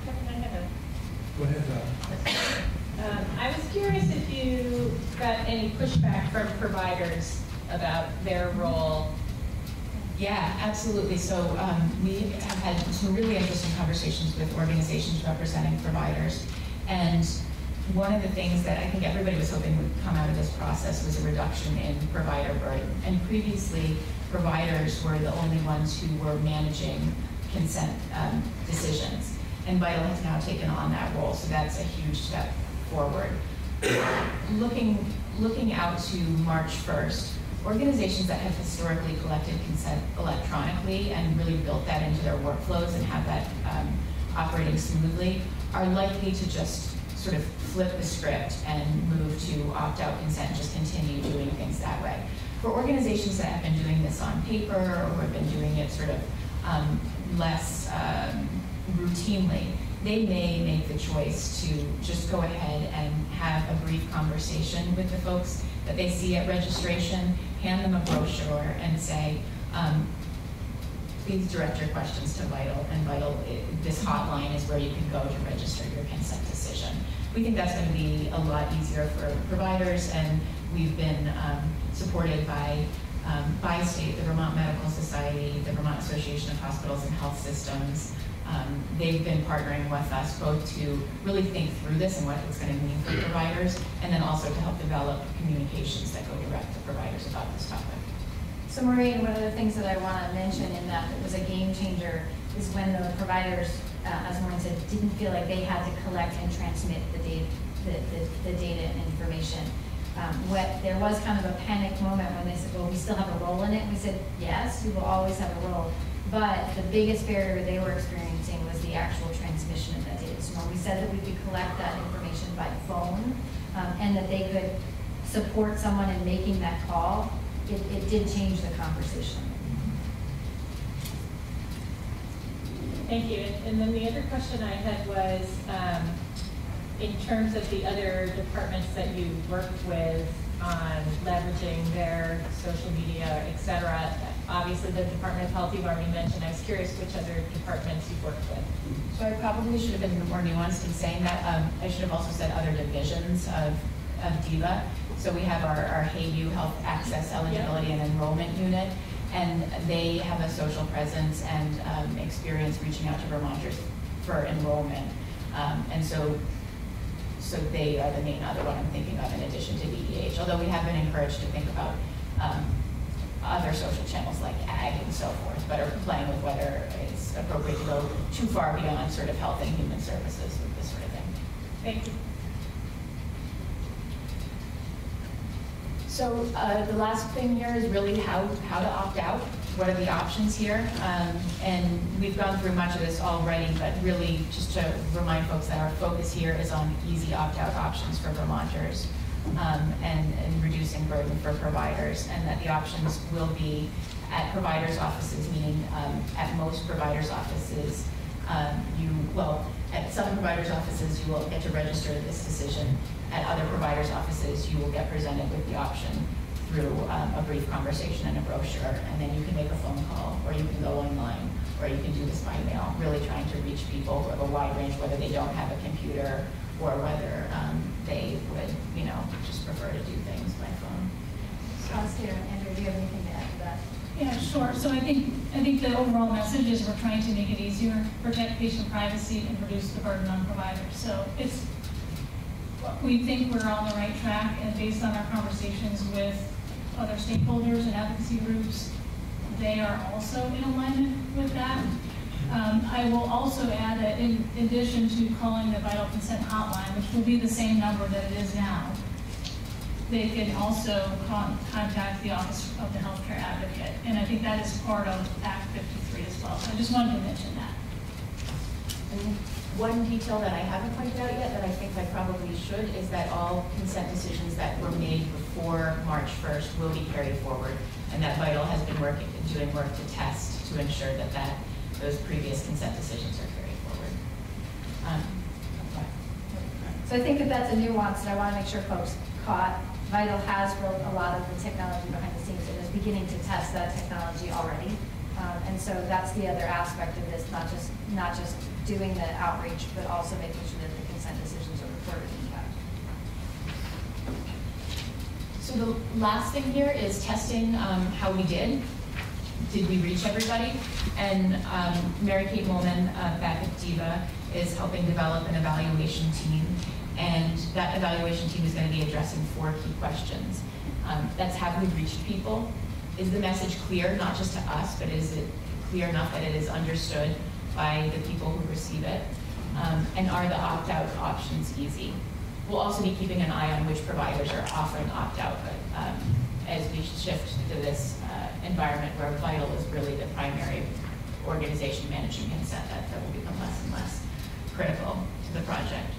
I have a Go ahead, Don. Um, I was curious if you got any pushback from providers about their role. Yeah, absolutely. So um, we have had some really interesting conversations with organizations representing providers. And one of the things that I think everybody was hoping would come out of this process was a reduction in provider burden. And previously, providers were the only ones who were managing consent um, decisions. And VITL has now taken on that role, so that's a huge step forward. Looking, looking out to March 1st, organizations that have historically collected consent electronically and really built that into their workflows and have that um, operating smoothly are likely to just sort of flip the script and move to opt-out consent and just continue doing things that way. For organizations that have been doing this on paper or have been doing it sort of um, less um, routinely, they may make the choice to just go ahead and have a brief conversation with the folks that they see at registration, hand them a brochure and say, um, please direct your questions to VITL, and VITL, this hotline is where you can go to register your consent decision. We think that's going to be a lot easier for providers, and we've been um, supported by, um, by state, the Vermont Medical Society, the Vermont Association of Hospitals and Health Systems, um, they've been partnering with us both to really think through this and what it's going to mean for providers, and then also to help develop communications that go direct to providers about this topic. So Maureen, one of the things that I want to mention in that that was a game changer is when the providers, uh, as Maureen said, didn't feel like they had to collect and transmit the data, the, the, the data and information. Um, what, there was kind of a panic moment when they said, well, we still have a role in it. We said, yes, we will always have a role. But the biggest barrier they were experiencing was the actual transmission of that data. So we said that we could collect that information by phone, um, and that they could support someone in making that call, it, it did change the conversation. Thank you. And and then the other question I had was, um, in terms of the other departments that you worked with on leveraging their social media, et cetera, obviously the Department of Health you've already mentioned. I was curious which other departments you've worked with. So I probably should have been more nuanced in saying that. Um, I should have also said other divisions of, of DIVA. So we have our, our HAYU Health Access Eligibility and Enrollment Unit, and they have a social presence and um, experience reaching out to Vermonters for enrollment. Um, and so, so they are the main other one I'm thinking of in addition to DEH, although we have been encouraged to think about um, other social channels like ag and so forth, but are playing with whether it's appropriate to go too far beyond sort of health and human services with this sort of thing. Thank you. So uh, the last thing here is really how, how to opt out. What are the options here? Um, And we've gone through much of this already, but really just to remind folks that our focus here is on easy opt-out options for Vermonters um, and, and reducing burden for providers, and that the options will be at providers' offices, meaning um, at most providers' offices, um, you, well, at some providers' offices, you will get to register this decision. At other providers' offices, you will get presented with the option through um, a brief conversation and a brochure, and then you can make a phone call, or you can go online, or you can do this by mail, really trying to reach people who have a wide range, whether they don't have a computer or whether um, they would, you know, just prefer to do things by phone. Alistair and Andrew, do you have anything to add to that? Yeah, sure. So I think, I think the overall message is we're trying to make it easier, protect patient privacy, and reduce the burden on providers. So it's, we think we're on the right track, and based on our conversations with other stakeholders and advocacy groups, they are also in alignment with that. Um, I will also add that in addition to calling the VITL consent hotline, which will be the same number that it is now, they can also con- contact the Office of the Healthcare Advocate. And I think that is part of Act 53 as well. So I just wanted to mention that. And one detail that I haven't pointed out yet that I think I probably should is that all consent decisions that were made before March 1st will be carried forward, and that VITL has been working, doing work to test to ensure that that, those previous consent decisions are carried forward. Um, okay. So I think that that's a nuance that I want to make sure folks caught. VITL has built a lot of the technology behind the scenes and is beginning to test that technology already. Um, And so that's the other aspect of this, not just, not just doing the outreach, but also making sure that the consent decisions are reported in fact. So the last thing here is testing um, how we did. Did we reach everybody? And um, Mary Kate Molman uh, back at DIVA is helping develop an evaluation team. And that evaluation team is going to be addressing four key questions. Um, That's have we reached people? Is the message clear, not just to us, but is it clear enough that it is understood by the people who receive it? Um, And are the opt-out options easy? We'll also be keeping an eye on which providers are offering opt-out, um, as we shift to this environment where VITL is really the primary organization managing consent, that, that will become less and less critical to the project.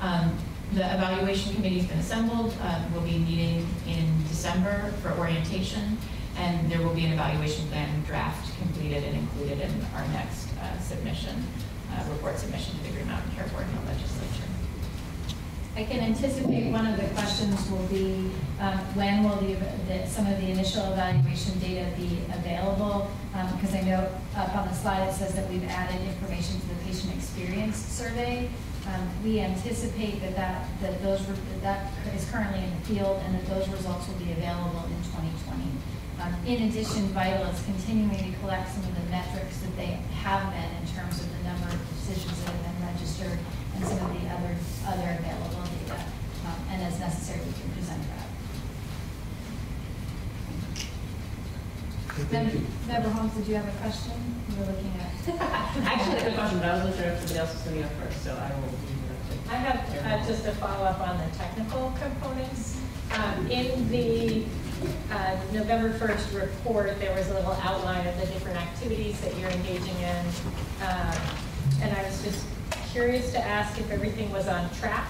Um, The evaluation committee's been assembled, Um, we'll be meeting in December for orientation, and there will be an evaluation plan draft completed and included in our next uh, submission, uh, report submission to the Green Mountain Care Board and the legislature. I can anticipate one of the questions will be, um, when will the, the- some of the initial evaluation data be available? Because I know up on the slide, it says that we've added information to the patient experience survey. Um, We anticipate that that, that those, that is currently in the field and that those results will be available in 2020. Um, In addition, VITL is continuing to collect some of the metrics that they have been in terms of the number of decisions that have been registered and some of the other, other available data. Um, And as necessary, we can present that. Okay, Member Holmes, did you have a question? You were looking at. Actually, I have a question, but I wasn't sure if somebody else was coming up first, so I will leave it up to. I have uh, just a follow-up on the technical components. Um, In the uh, November 1st report, there was a little outline of the different activities that you're engaging in. Um, And I was just curious to ask if everything was on track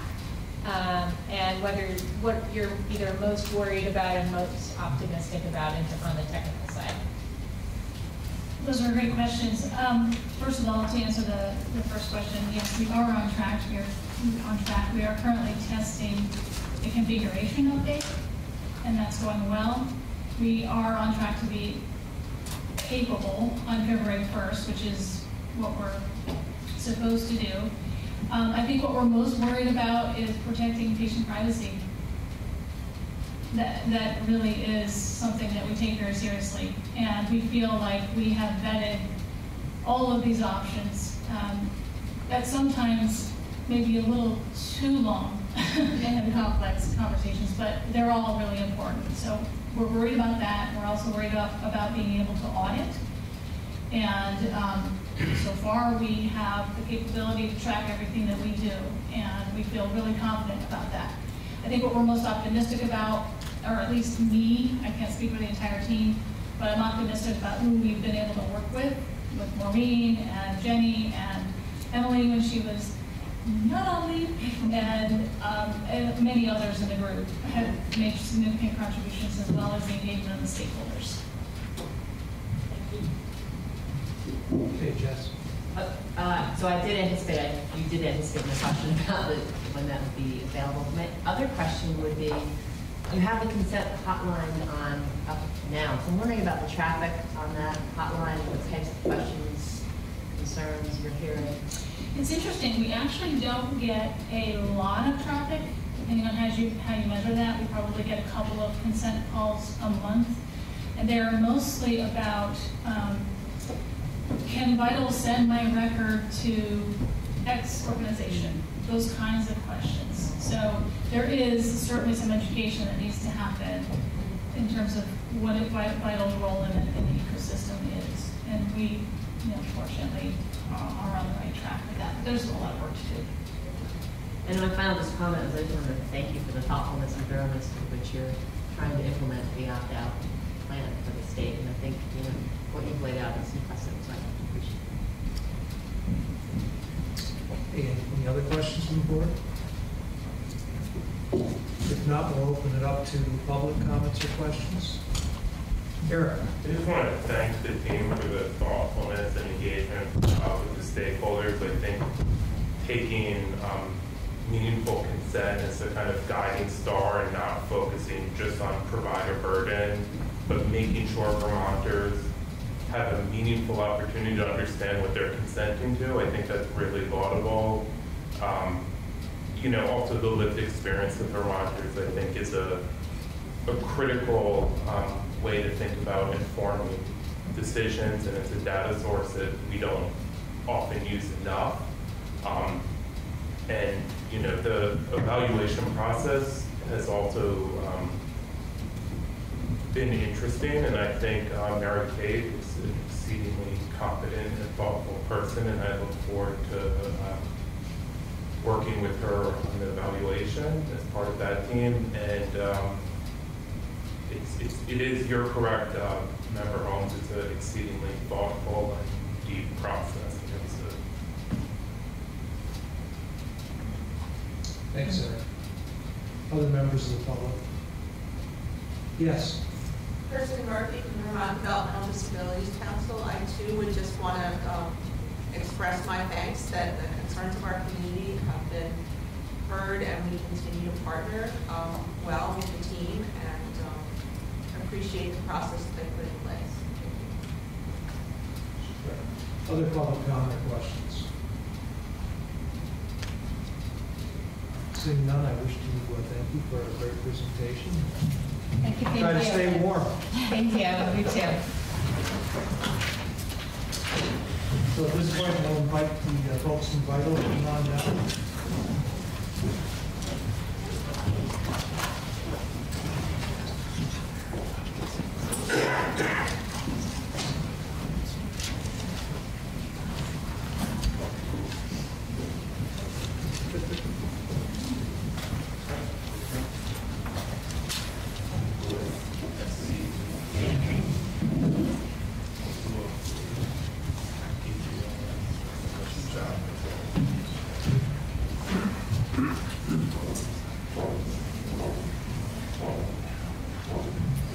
um, and whether, what you're either most worried about and most optimistic about on the technical side. Those are great questions. Um, First of all, to answer the, the first question, yes, we are on track. We are on track. We are currently testing a configuration update, and that's going well. We are on track to be capable on February 1st, which is what we're supposed to do. Um, I think what we're most worried about is protecting patient privacy that, that really is something that we take very seriously. And we feel like we have vetted all of these options. Um, That sometimes maybe a little too long and complex conversations, but they're all really important. So we're worried about that. We're also worried about, about being able to audit. And um, so far, we have the capability to track everything that we do, and we feel really confident about that. I think what we're most optimistic about, or at least me, I can't speak for the entire team, but I'm optimistic about who we've been able to work with, with Maureen and Jenny and Emily when she was not on leave, and, um, and many others in the group have made significant contributions as well as the engagement of the stakeholders. Okay, Jess. Uh, uh, So I did anticipate, I- you did anticipate my question about the, when that would be available. My other question would be, you have the consent hotline on up now. So I'm wondering about the traffic on that hotline, what types of questions, concerns you're hearing. It's interesting, we actually don't get a lot of traffic, depending on how you, how you measure that. We probably get a couple of consent calls a month. And they're mostly about, um, can VITL send my record to X organization? Those kinds of questions. So there is certainly some education that needs to happen in terms of what a Vi- VITL's role in, in the ecosystem is. And we, you know, fortunately are are on the right track with that. There's a lot of work to do. And my final just comment is I just want to thank you for the thoughtfulness and thoroughness with which you're trying to implement the opt-out plan for the state. And I think, you know, what you've laid out is impressive, so I appreciate Any other questions from the board? If not, we'll open it up to public comments or questions. Eric? I just want to thank the team for the thoughtfulness and engagement uh, with the stakeholders. I think taking um, meaningful consent as a kind of guiding star and not focusing just on provider burden, but making sure Vermonters have a meaningful opportunity to understand what they're consenting to. I think that's really laudable. Um, you know, also the lived experience of Vermonters, I think, is a a critical um, way to think about informing decisions, and it's a data source that we don't often use enough. Um, and you know, the evaluation process has also um, been interesting, and I think um, Mary Kate is an exceedingly competent and thoughtful person, and I look forward to um, working with her on the evaluation as part of that team. And um, it's, it's, it is, you're correct, uh, Member Holmes, it's an exceedingly thoughtful and deep process. Thanks, Eric. Other members of the public? Yes. Kirsten Murphy from Vermont Developmental Disabilities Council. I too would just want to um, express my thanks that the concerns of our community have been heard and we continue to partner um, well with the team and um, appreciate the process that they put in place. Other public comment questions? Seeing none, I wish to uh, thank you for a great presentation. Thank you, thank you. Try to stay warm. Thank you, you too. So at this point, we'll invite the uh, folks from VITL to come on down.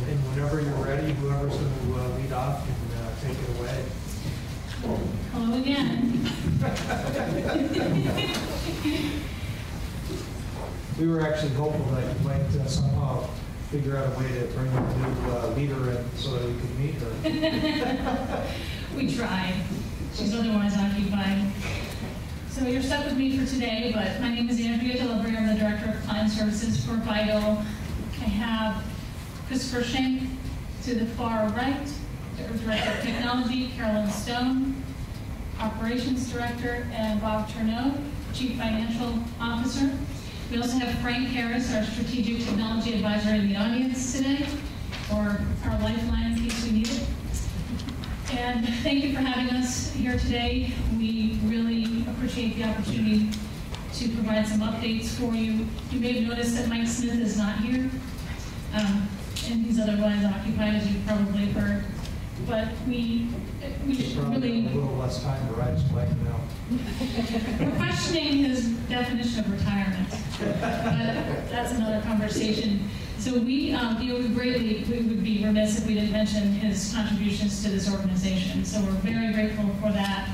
And whenever you're ready, whoever's going to uh, lead off can uh, take it away. Hello again. We were actually hopeful that you might uh, somehow figure out a way to bring a new uh, leader in so that we could meet her. We tried. She's otherwise occupied. So you're stuck with me for today, but my name is Andrea De La Bruere. I'm the Director of Client Services for VITL. I have Christopher Schenk to the far right, the Director of Technology, Carolyn Stone, Operations Director, and Bob Turneau, Chief Financial Officer. We also have Frank Harris, our Strategic Technology Advisor in the audience today, or our lifeline in case we need it. And thank you for having us here today. We really appreciate the opportunity to provide some updates for you. You may have noticed that Mike Smith is not here, um, and he's otherwise occupied, as you've probably heard. But we, we should really a little less time to ride his bike now. we're questioning his definition of retirement, but that's another conversation. So we, um, you know, we greatly, we would be remiss if we didn't mention his contributions to this organization. So we're very grateful for that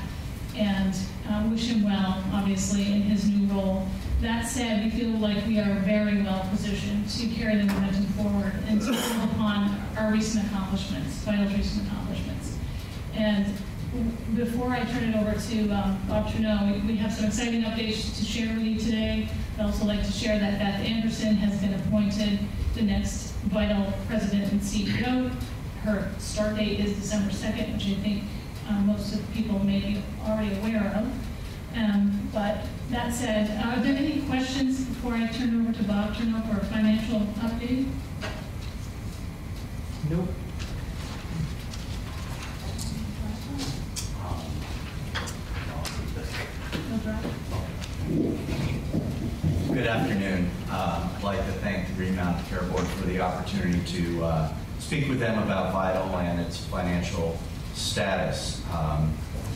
and um, wish him well, obviously, in his new role. That said, we feel like we are very well positioned to carry the momentum forward and to build upon our recent accomplishments, VITL's recent accomplishments. And before I turn it over to um, Bob Trudeau, we- we have some exciting updates to share with you today. I'd also like to share that Beth Anderson has been appointed the next VITL President and CEO. Her start date is December 2nd, which I think uh, most of the people may be already aware of. Um, But that said, are there any questions before I turn over to Bob Trudeau for a financial update? Nope. No drop? Good afternoon. Um, I'd like to thank the Green Mountain Care Board for the opportunity to uh, speak with them about VITL and its financial status. Um,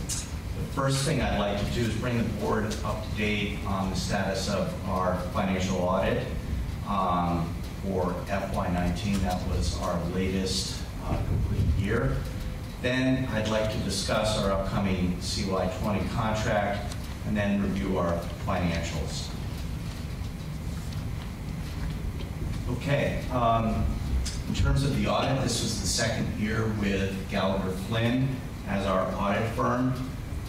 The first thing I'd like to do is bring the board up to date on the status of our financial audit um, for FY19. That was our latest uh, complete year. Then I'd like to discuss our upcoming CY20 contract and then review our financials. Okay, um, in terms of the audit, this was the second year with Gallagher Flynn as our audit firm.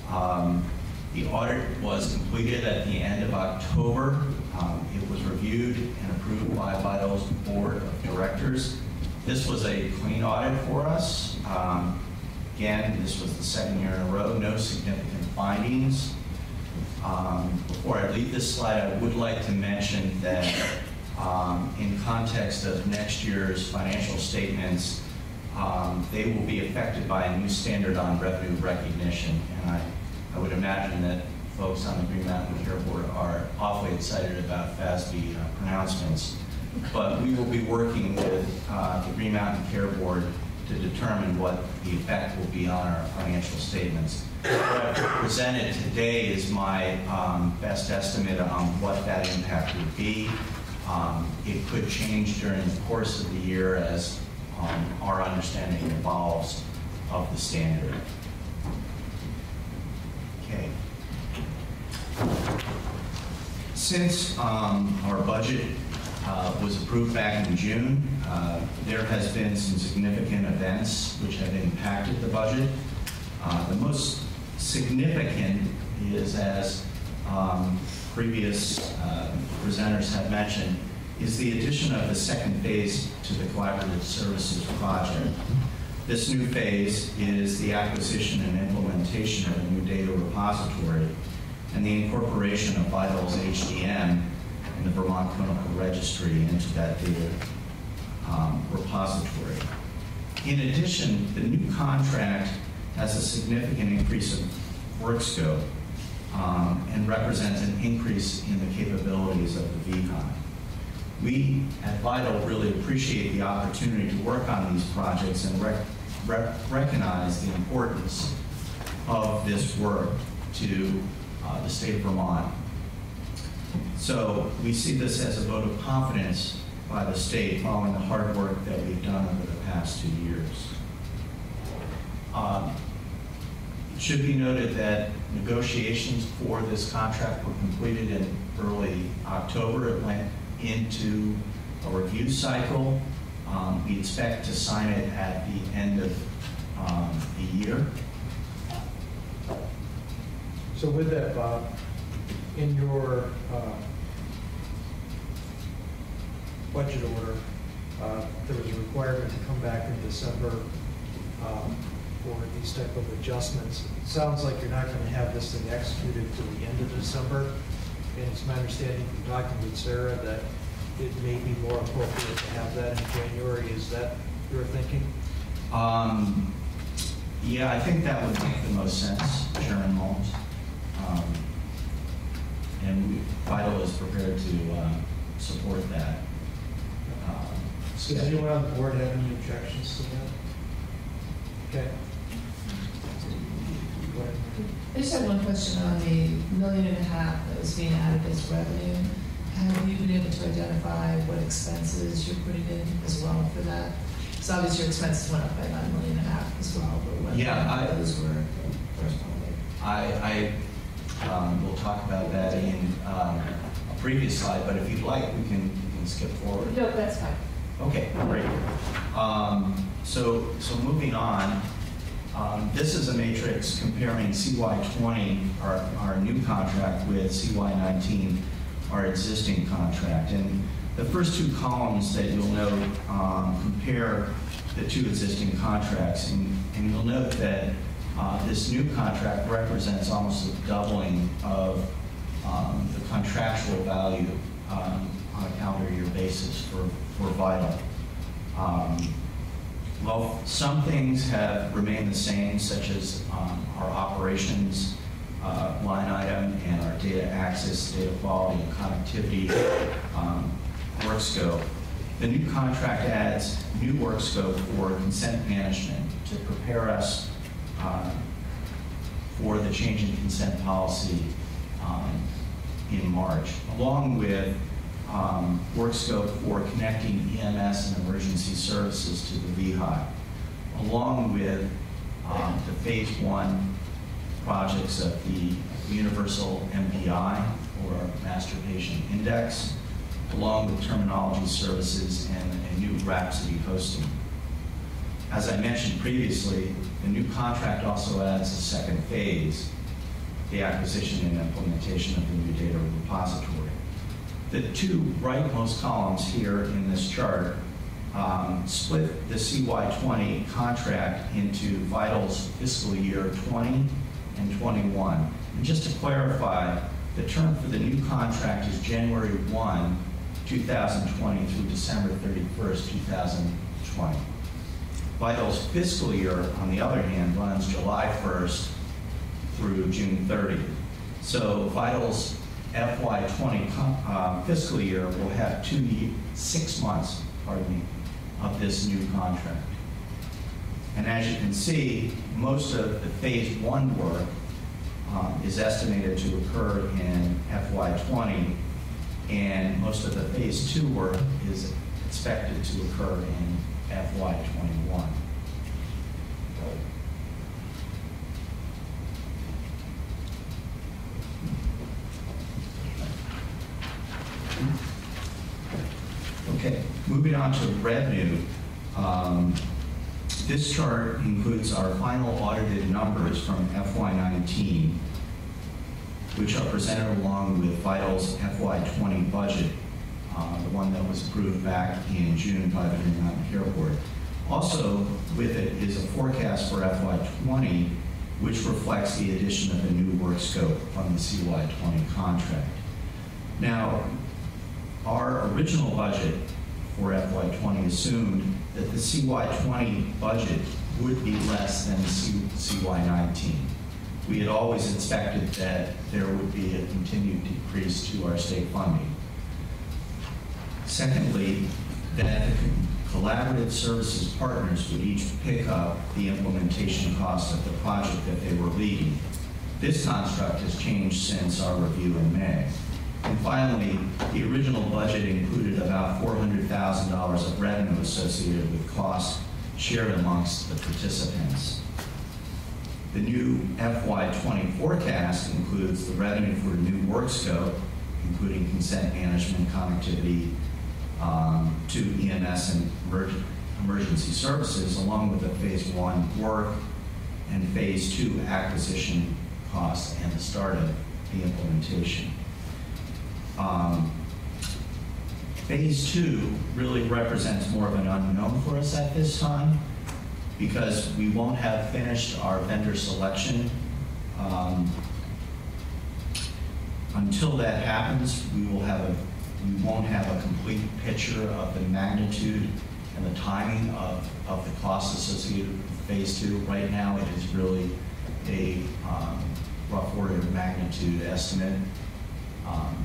Um, The audit was completed at the end of October. Um, It was reviewed and approved by VITL's Board of Directors. This was a clean audit for us. Um, Again, this was the second year in a row, no significant findings. Um, Before I leave this slide, I would like to mention that um, in context of next year's financial statements, um, they will be affected by a new standard on revenue recognition. And I, I would imagine that folks on the Green Mountain Care Board are awfully excited about FASB uh, pronouncements. But we will be working with uh, the Green Mountain Care Board to determine what the effect will be on our financial statements. What I've presented today is my um, best estimate on what that impact would be. Um, It could change during the course of the year as um, our understanding evolves of the standard. Okay. Since um, our budget uh, was approved back in June, uh, there has been some significant events which have impacted the budget. Uh, The most significant is, as um, previous uh, presenters have mentioned, is the addition of the second phase to the collaborative services project. This new phase is the acquisition and implementation of a new data repository and the incorporation of VITL's HDM and the Vermont Clinical Registry into that data um, repository. In addition, the new contract has a significant increase of work scope um, and represents an increase in the capabilities of the VCON. We at VITL really appreciate the opportunity to work on these projects and rec- rec- recognize the importance of this work to uh, the state of Vermont. So we see this as a vote of confidence by the state following the hard work that we've done over the past two years. Um, should be noted that negotiations for this contract were completed in early October. It went into a review cycle. Um, We expect to sign it at the end of um, the year. So with that, Bob, in your uh, budget order, uh, there was a requirement to come back in December um, for these type of adjustments. It sounds like you're not going to have this thing executed till the end of December. And it's my understanding from talking with Sarah that it may be more appropriate to have that in January. Is that your thinking? Um, Yeah, I think that would make the most sense, Chairman Holmes. Um, And we- VITL is prepared to uh, support that. um, Does anyone on the board have any objections to that? Okay. I just have one question on the million and a half that was being added as revenue. Have you been able to identify what expenses you're putting in as well for that? Because obviously your expenses went up by about a million and a half as well, but what Yeah, I- those were corresponding. I, I um, will talk about that in um, a previous slide, but if you'd like, we can, we can skip forward. No, that's fine. Okay, great. Um, So, so moving on, um, this is a matrix comparing CY '20, our, our new contract, with CY '19, our existing contract. And the first two columns that you'll note um, compare the two existing contracts. And and you'll note that uh, this new contract represents almost a doubling of um, the contractual value um, on a calendar year basis for, for VITL. Um, Well, some things have remained the same, such as um, our operations uh, line item and our data access, data quality, and connectivity um, work scope. The new contract adds new work scope for consent management to prepare us uh, for the change in consent policy um, in March, along with um, work scope for connecting EMS and emergency services to the VHI, along with um, the phase one projects of the Universal MPI, or Master Patient Index, along with terminology services and a new Rhapsody hosting. As I mentioned previously, the new contract also adds a second phase, the acquisition and implementation of the new data repository. The two rightmost columns here in this chart um, split the CY20 contract into VITL's fiscal year 20 and 21. And just to clarify, the term for the new contract is January 1, 2020 through December 31st, 2020. VITL's fiscal year, on the other hand, runs July 1st through June 30th. So VITL's FY20 uh, fiscal year will have two, six months, pardon me, of this new contract. And as you can see, most of the phase one work um, is estimated to occur in FY20, and most of the phase two work is expected to occur in FY21. Okay, moving on to revenue. Um, This chart includes our final audited numbers from FY19, which are presented along with VITL's FY20 budget uh, the one that was approved back in June by the Green Mountain Care Board. Also with it is a forecast for FY '20, which reflects the addition of the new work scope from the CY '20 contract. Now, our original budget for FY '20 assumed that the CY '20 budget would be less than the CY '19. We had always expected that there would be a continued decrease to our state funding. Secondly, that collaborative services partners would each pick up the implementation cost of the project that they were leading. This construct has changed since our review in May. And finally, the original budget included about $400,000 of revenue associated with costs shared amongst the participants. The new FY20 forecast includes the revenue for new work scope, including consent management, connectivity um, to EMS and emer- emergency services, along with the phase one work and phase two acquisition costs and the start of the implementation. Um, Phase two really represents more of an unknown for us at this time because we won't have finished our vendor selection. Um, Until that happens, we will have a, we won't have a complete picture of the magnitude and the timing of, of the costs associated with phase two. Right now, it is really a um, rough order of magnitude estimate. Um,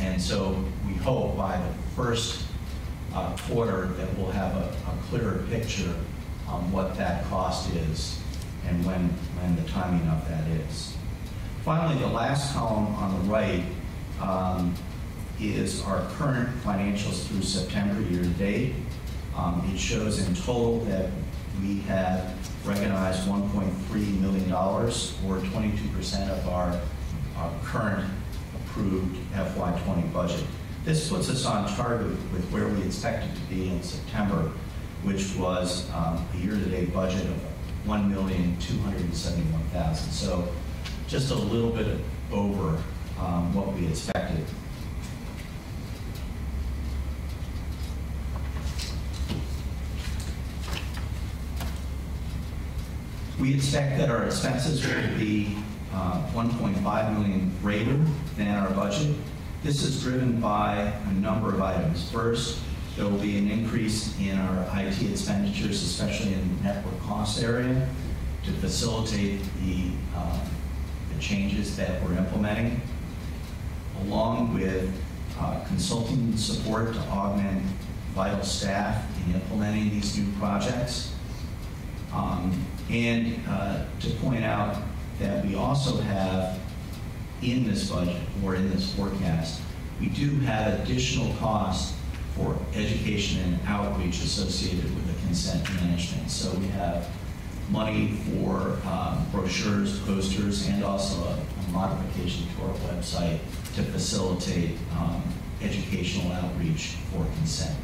and so we hope by the first uh, quarter that we'll have a a clearer picture on what that cost is and when, when the timing of that is. Finally, the last column on the right um, is our current financials through September year-to-date. Um, It shows in total that we have recognized $1.3 million, or 22% of our our current approved FY20 budget. This puts us on target with where we expected to be in September, which was um, a year-to-date budget of 1,271,000. So just a little bit over um, what we expected. We expect that our expenses will be uh, 1.5 million greater than our budget. This is driven by a number of items. First, there will be an increase in our IT expenditures, especially in the network cost area, to facilitate the, uh, the changes that we're implementing, along with uh, consulting support to augment VITL staff in implementing these new projects. Um, And uh, to point out that we also have in this budget or in this forecast, we do have additional costs for education and outreach associated with the consent management. So we have money for um, brochures, posters, and also a a modification to our website to facilitate um, educational outreach for consent.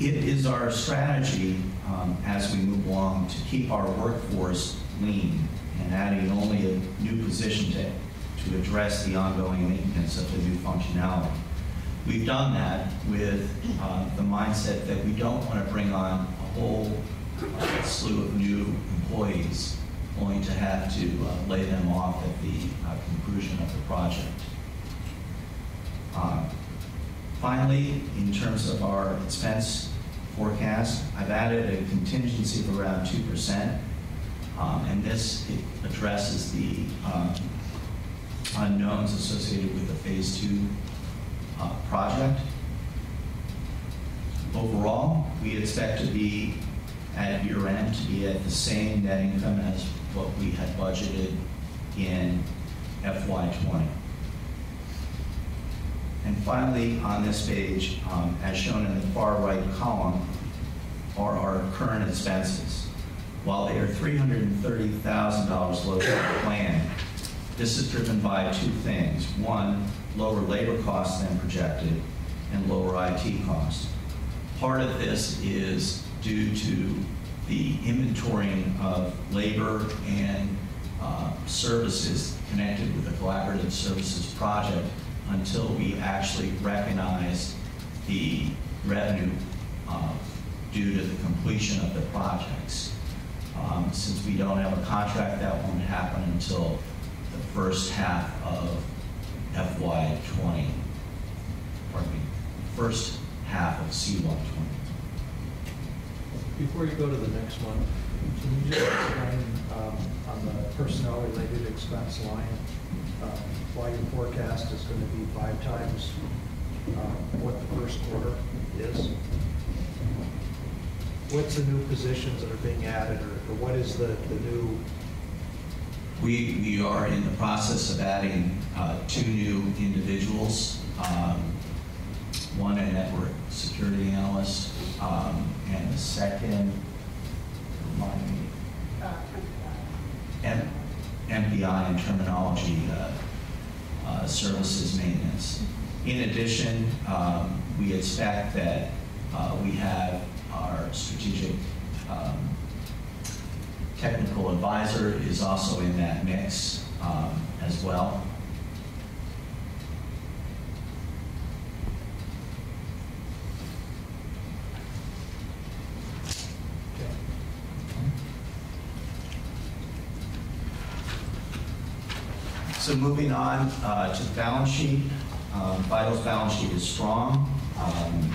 It is our strategy um, as we move along to keep our workforce lean and adding only a new position to, to address the ongoing maintenance of the new functionality. We've done that with uh, the mindset that we don't want to bring on a whole uh, slew of new employees only to have to uh, lay them off at the uh, conclusion of the project. Uh, Finally, in terms of our expense forecast, I've added a contingency of around 2%. Um, And this addresses the um, unknowns associated with the Phase Two uh, project. Overall, we expect to be at year end to be at the same net income as what we had budgeted in FY '20. And finally, on this page, um, as shown in the far right column, are our current expenses. While they are $330,000 lower than planned, this is driven by two things. One, lower labor costs than projected, and lower IT costs. Part of this is due to the inventorying of labor and uh, services connected with the collaborative services project until we actually recognize the revenue uh, due to the completion of the projects. Um, Since we don't have a contract, that won't happen until the first half of FY '20, pardon me, first half of CY '20. Before you go to the next one, can you just explain um, on the personnel-related expense line, um, why your forecast is going to be five times um, what the first quarter is? What's the new positions that are being added, or or what is the, the new, We, we are in the process of adding uh, two new individuals, um, one a network security analyst, um, and the second, remind me, M- MPI and terminology uh, uh, services maintenance. In addition, um, we expect that uh, we have our strategic um, technical advisor is also in that mix um, as well. So moving on uh, to the balance sheet, um, VITL's balance sheet is strong. Um,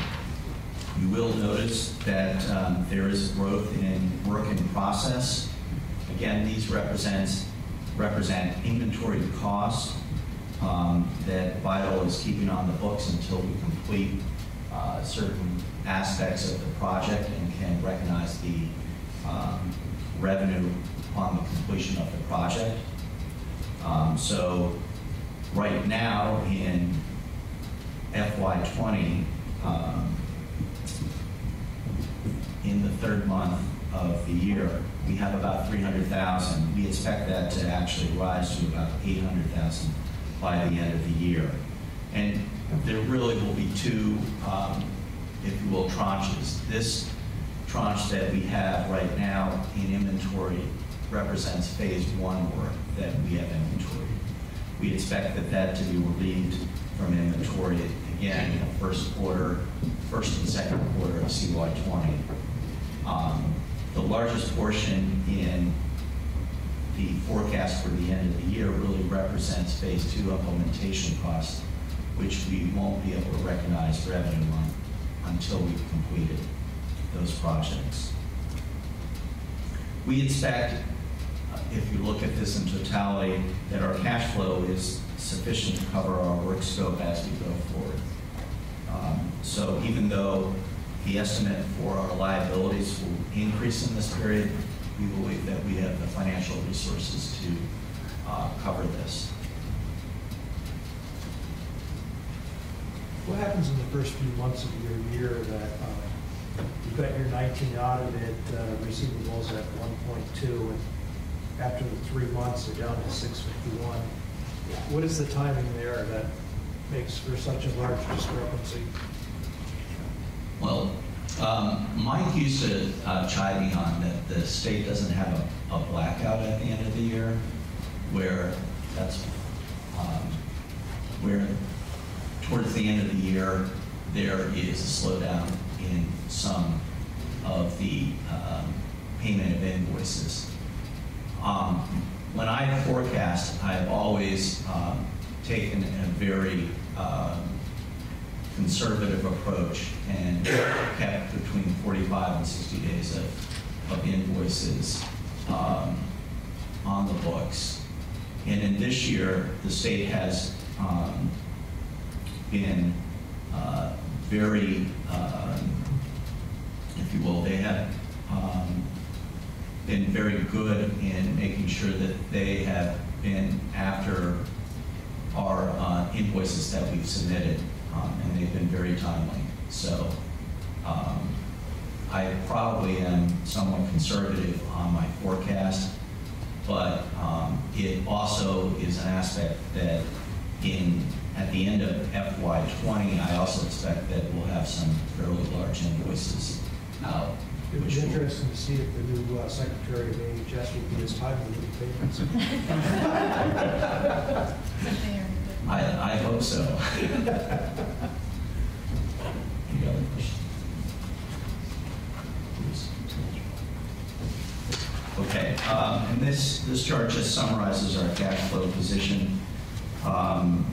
You will notice that um, there is growth in work in process. Again, these represents, represent inventory costs um, that VITL is keeping on the books until we complete uh, certain aspects of the project and can recognize the um, revenue upon the completion of the project. Um, So right now in FY '20, um, in the third month of the year, we have about 300,000. We expect that to actually rise to about 800,000 by the end of the year. And there really will be two, um, if you will, tranches. This tranche that we have right now in inventory represents phase one work that we have inventory. We expect that that to be relieved from inventory again in the first quarter, first and second quarter of CY '20. Um, The largest portion in the forecast for the end of the year really represents phase two implementation costs, which we won't be able to recognize revenue on until we've completed those projects. We expect, if you look at this in totality, that our cash flow is sufficient to cover our work scope as we go forward. Um, So even though the estimate for our liabilities will increase in this period, we believe that we have the financial resources to uh, cover this. what happens in the first few months of your year that uh, you've got your 19 audited uh, receivables at 1.2, and after the three months, they're down to 651? What is the timing there that makes for such a large discrepancy? Well, um, Mike used to uh, chide me on that the state doesn't have a, a blackout at the end of the year, where that's, um, where towards the end of the year, there is a slowdown in some of the um, payment of invoices. Um, When I forecast, I've always um, taken a very um, conservative approach and kept between 45 and 60 days of, of invoices um, on the books. And in this year, the state has um, been uh, very, um, if you will, they have um, been very good in making sure that they have been after our uh, invoices that we've submitted, um, and they've been very timely. So um, I probably am somewhat conservative on my forecast, but um, it also is an aspect that in, at the end of FY '20, I also expect that we'll have some fairly large invoices out It was interesting to see if the new uh, Secretary of AHS would be as timely with the payments. I, I hope so. Any other questions? Okay, um, and this, this chart just summarizes our cash flow position. Um,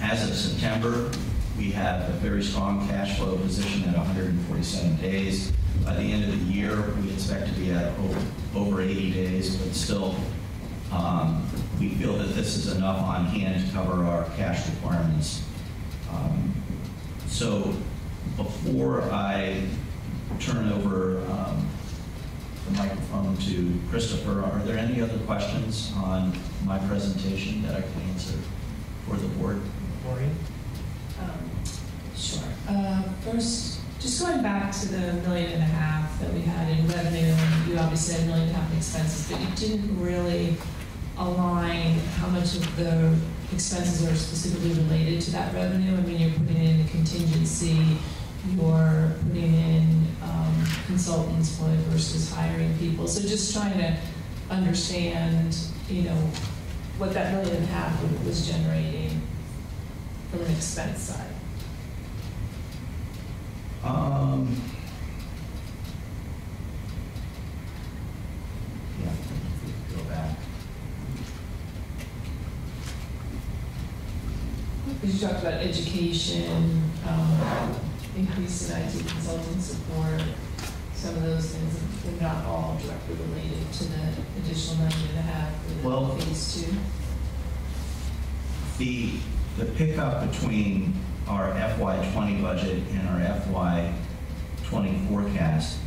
As of September, we have a very strong cash flow position at 147 days. By the end of the year, we expect to be at o- over 80 days, but still, um, we feel that this is enough on hand to cover our cash requirements. Um, So before I turn over um, the microphone to Christopher, are there any other questions on my presentation that I can answer for the board? Maureen? Um, Sure. Uh, First, just going back to the million and a half that we had in revenue, and you obviously had a million and a half in expenses, but you didn't really align how much of the expenses are specifically related to that revenue. I mean, you're putting in a contingency, you're putting in um, consultants versus hiring people. So just trying to understand, you know, what that million and a half was generating from an expense side. Um, Yeah, if we could go back. Because you talked about education, um, increase in IT consulting support, some of those things, they're not all directly related to the additional and a half for Well- phase two. The, the pickup between our FY '20 budget and our FY '20 forecast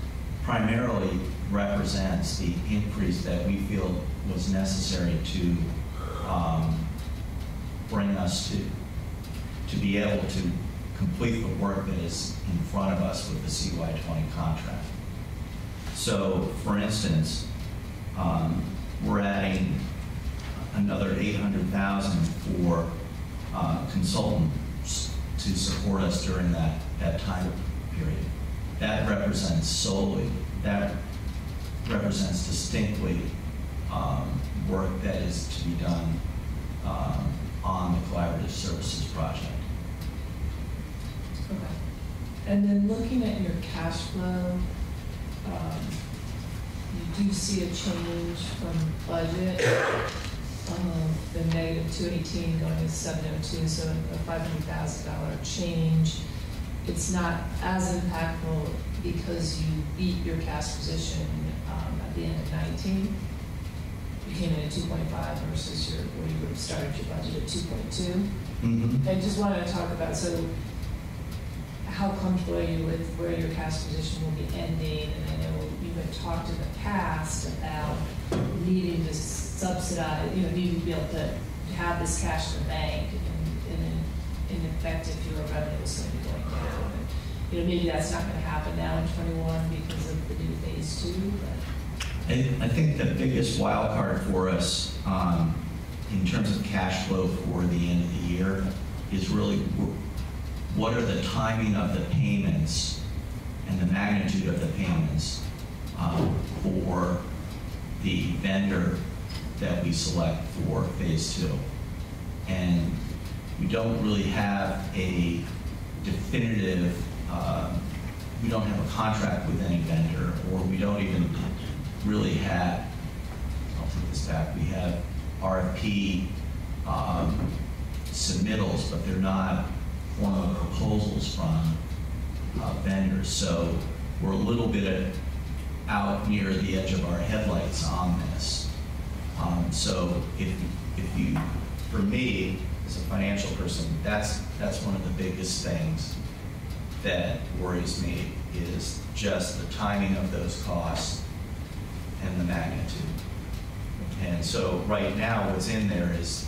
primarily represents the increase that we feel was necessary to um, bring us to, to be able to complete the work that is in front of us with the CY '20 contract. So, for instance, um, we're adding another 800,000 for uh, consultants to support us during that, that time period. That represents solely, that represents distinctly um, work that is to be done um, on the collaborative services project. Okay. And then looking at your cash flow, um, you do see a change from budget, um, the negative two eighteen going to seven oh two, so a five hundred thousand dollar change. It's not as impactful because you beat your cash position, um, at the end of nineteen. You came in at two point five versus your, where you would have started your budget at two point two. Mhm. I just wanted to talk about, so how comfortable are you with where your cash position will be ending? And I know you had talked in the past about needing to subsidize, you know, needing to be able to have this cash in the bank and, in, effect, if your revenue is going to be going down. And, You know, maybe that's not going to happen now in twenty-one because of the new phase two, but. I, think the biggest wild card for us, um, in terms of cash flow for the end of the year is really what are the timing of the payments and the magnitude of the payments, um, for the vendor that we select for phase two. And we don't really have a definitive, um, we don't have a contract with any vendor, or we don't even really have, I'll take this back, we have RFP um, submittals, but they're not formal proposals from uh, vendors. So we're a little bit out near the edge of our headlights on this. Um, So if, if you, for me, as a financial person, that's, that's one of the biggest things that worries me is just the timing of those costs and the magnitude. And so right now, what's in there is,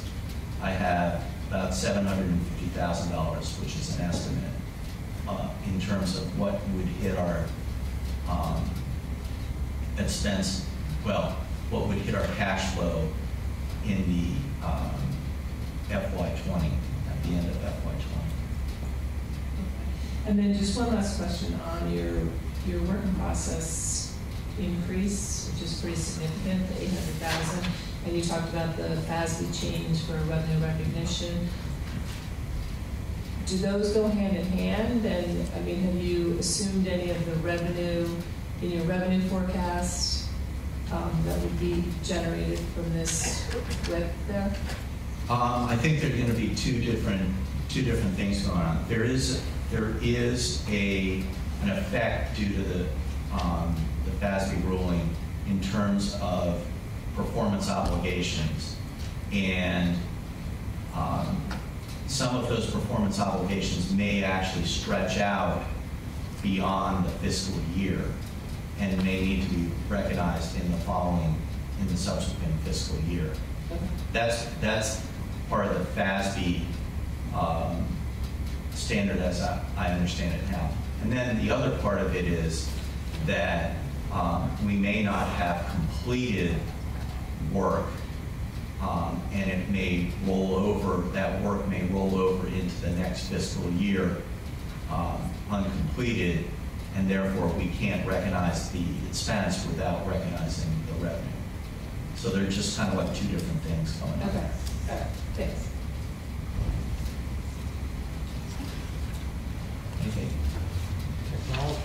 I have about seven hundred and fifty thousand dollars, which is an estimate, uh, in terms of what would hit our, um, expense, well, what would hit our cash flow in the, um, FY twenty, at the end of FY twenty. And then just one last question on your your work in process increase, which is pretty significant, the eight hundred thousand. And you talked about the FASB change for revenue recognition. Do those go hand in hand? And, I mean, have you assumed any of the revenue in your revenue forecast um, that would be generated from this WIP there? Um, I think there are going to be two different, two different things going on. There is, there is a, an effect due to the, um, the FASB ruling in terms of performance obligations. And, um, some of those performance obligations may actually stretch out beyond the fiscal year and may need to be recognized in the following, in the subsequent fiscal year. That's, that's part of the FASB um, standard as I, I understand it now. And then the other part of it is that um, we may not have completed work um, and it may roll over, that work may roll over into the next fiscal year um, uncompleted, and therefore we can't recognize the expense without recognizing the revenue. So they're just kind of like two different things going on. Okay, all right, thanks. Okay. Technology.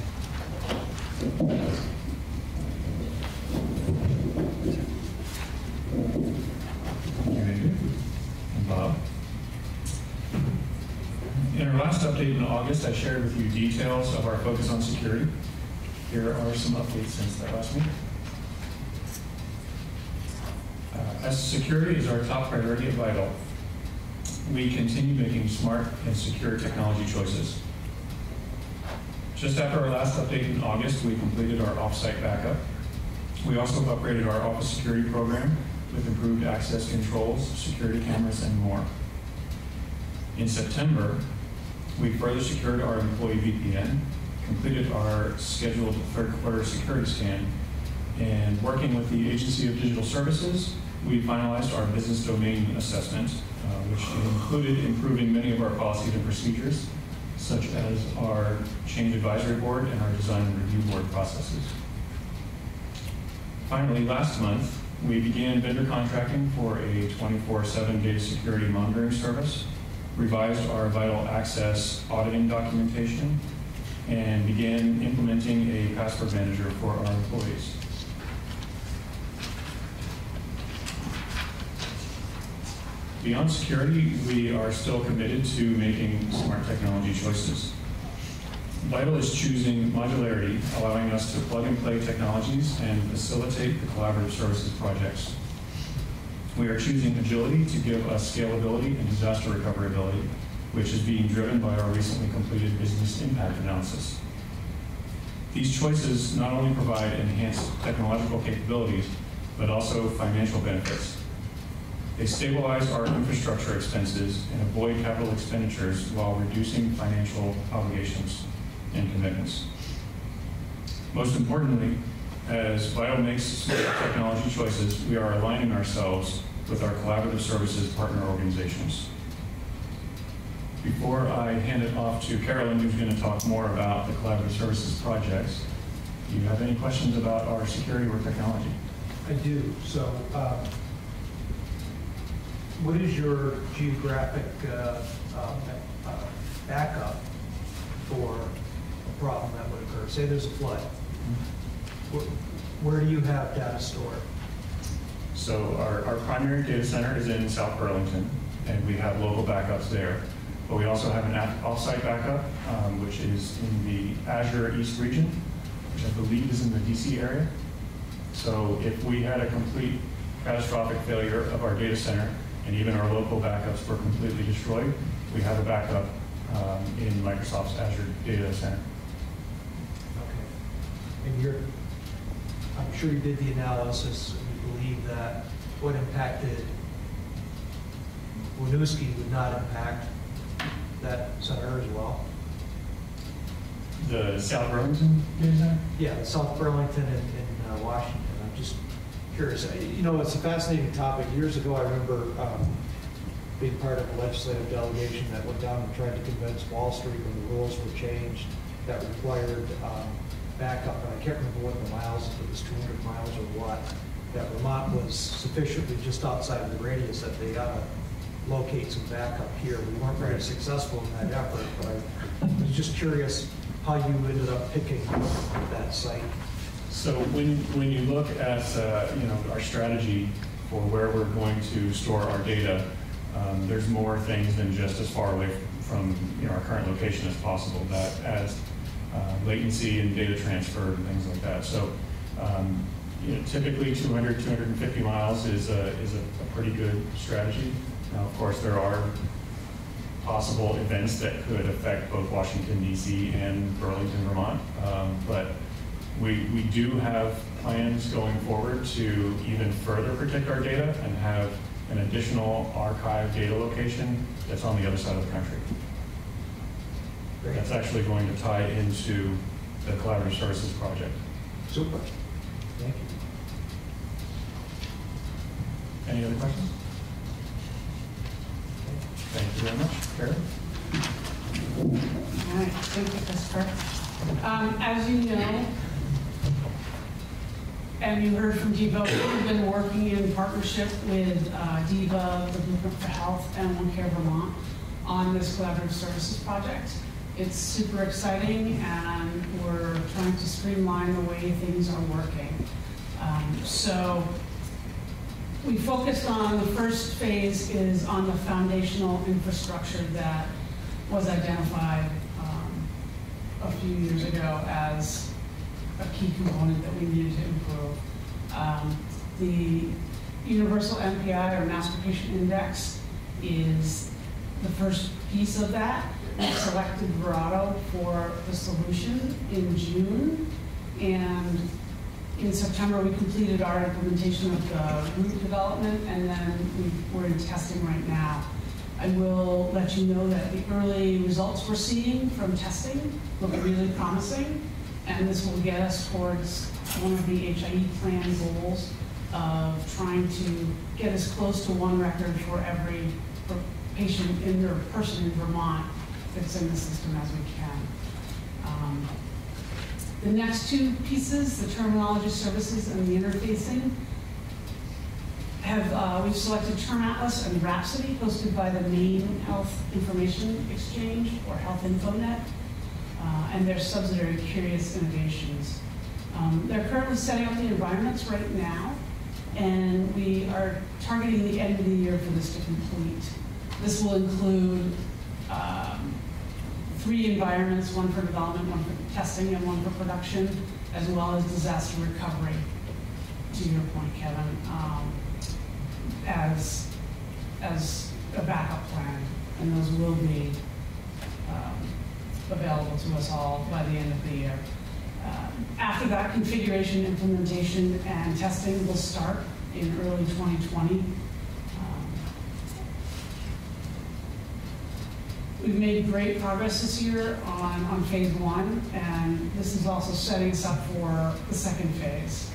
Bob. In our last update in August, I shared with you details of our focus on security. Here are some updates since that last meeting. Uh, As security is our top priority at VITL, we continue making smart and secure technology choices. Just after our last update in August, we completed our offsite backup. We also upgraded our office security program with improved access controls, security cameras, and more. In September, we further secured our employee VPN, completed our scheduled third quarter security scan, and working with the Agency of Digital Services, we finalized our business domain assessment, uh, which included improving many of our policies and procedures, such as our change advisory board and our design review board processes. Finally, last month, we began vendor contracting for a 24/7 data security monitoring service, revised our VITL access auditing documentation, and began implementing a password manager for our employees. Beyond security, we are still committed to making smart technology choices. VITL is choosing modularity, allowing us to plug and play technologies and facilitate the collaborative services projects. We are choosing agility to give us scalability and disaster recoverability, which is being driven by our recently completed business impact analysis. These choices not only provide enhanced technological capabilities, but also financial benefits. They stabilize our infrastructure expenses and avoid capital expenditures while reducing financial obligations and commitments. Most importantly, as VITL makes technology choices, we are aligning ourselves with our collaborative services partner organizations. Before I hand it off to Carolyn, who's going to talk more about the collaborative services projects, do you have any questions about our security or technology? I do, so, um, what is your geographic, uh, uh, uh, backup for problem that would occur? Say there's a flood. Where, where do you have data stored? So our, our primary data center is in South Burlington, and we have local backups there. But we also have an off-site backup, um, which is in the Azure East region, which I believe is in the DC area. So if we had a complete catastrophic failure of our data center, and even our local backups were completely destroyed, we have a backup um, in Microsoft's Azure Data Center. And you're, I'm sure you did the analysis, and you believe that what impacted Winooski would not impact that center as well? The South Burlington? Yeah, South Burlington and, and uh, Washington, I'm just curious. You know, it's a fascinating topic. Years ago, I remember um, being part of a legislative delegation that went down and tried to convince Wall Street when the rules were changed that required um, backup, and I can't remember what the miles, if it was 200 miles or what, that Vermont was sufficiently just outside of the radius that they ought to locate some backup here. We weren't very successful in that effort, but I was just curious how you ended up picking that site. So when, when you look at, uh, you know, our strategy for where we're going to store our data, um, there's more things than just as far away from, you know, our current location as possible that adds uh, latency and data transfer and things like that. So, um, you know, typically 200, 250 miles is a, is a a pretty good strategy. Now, of course, there are possible events that could affect both Washington DC and Burlington, Vermont. Um, But we, we do have plans going forward to even further protect our data and have an additional archive data location that's on the other side of the country. Great. That's actually going to tie into the Collaborative Services Project. Super. Thank you. Any other questions? Thank you very much. Karen? All right, thank you, Christopher. Um, As you know, and you heard from DIVA, we've been working in partnership with uh, DIVA, the Blueprint for Health, and OneCare Vermont on this collaborative services project. It's super exciting, and we're trying to streamline the way things are working. Um, So we focused on, the first phase is on the foundational infrastructure that was identified um, a few years ago as a key component that we needed to improve. Um, The Universal MPI, or Master Patient Index, is the first piece of that. We selected Verato for the solution in June, and in September, we completed our implementation of the route development, and then we- we're in testing right now. I will let you know that the early results we're seeing from testing look really promising, and this will get us towards one of the HIE plan goals of trying to get as close to one record for every patient in or person in Vermont that's in the system as we can. Um, the next two pieces, the terminology services and the interfacing, have, uh, we've selected Term Atlas and Rhapsody, hosted by the Maine Health Information Exchange, or Health InfoNet, uh, and their subsidiary Curious Innovations. Um, They're currently setting up the environments right now, and we are targeting the end of the year for this to complete. This will include um, three environments, one for development, one for testing, and one for production, as well as disaster recovery, to your point, Kevin, um, as, as a backup plan. And those will be um, available to us all by the end of the year. Um, After that, configuration, implementation, and testing will start in early 2020. We've made great progress this year on, on phase one, and this is also setting us up for the second phase.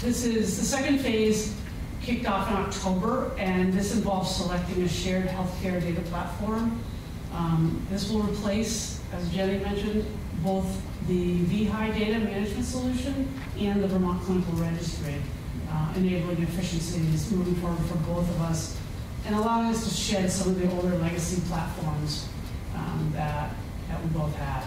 This is, the second phase kicked off in October, and this involves selecting a shared healthcare data platform. Um, This will replace, as Jenny mentioned, both the VHI data management solution and the Vermont Clinical Registry, uh, enabling efficiencies moving forward for both of us and allowing us to shed some of the older legacy platforms um, that, that we both had.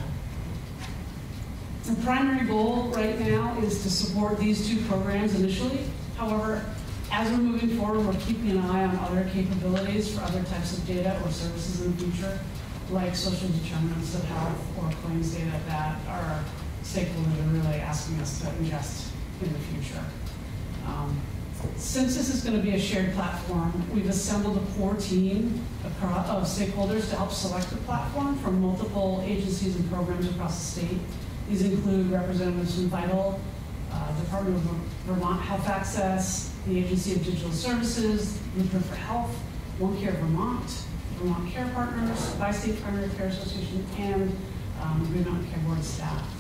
The primary goal right now is to support these two programs initially. However, as we're moving forward, we're keeping an eye on other capabilities for other types of data or services in the future, like social determinants of health or claims data that our stakeholders are really asking us to ingest in the future. Um, since this is going to be a shared platform, we've assembled a core team of stakeholders to help select the platform from multiple agencies and programs across the state. These include representatives from VITL, uh, Department of Vermont Health Access, the Agency of Digital Services, Blueprint for Health, OneCare Vermont, Vermont Care Partners, Bi-State Primary Care Association, and um, Vermont Care Board staff.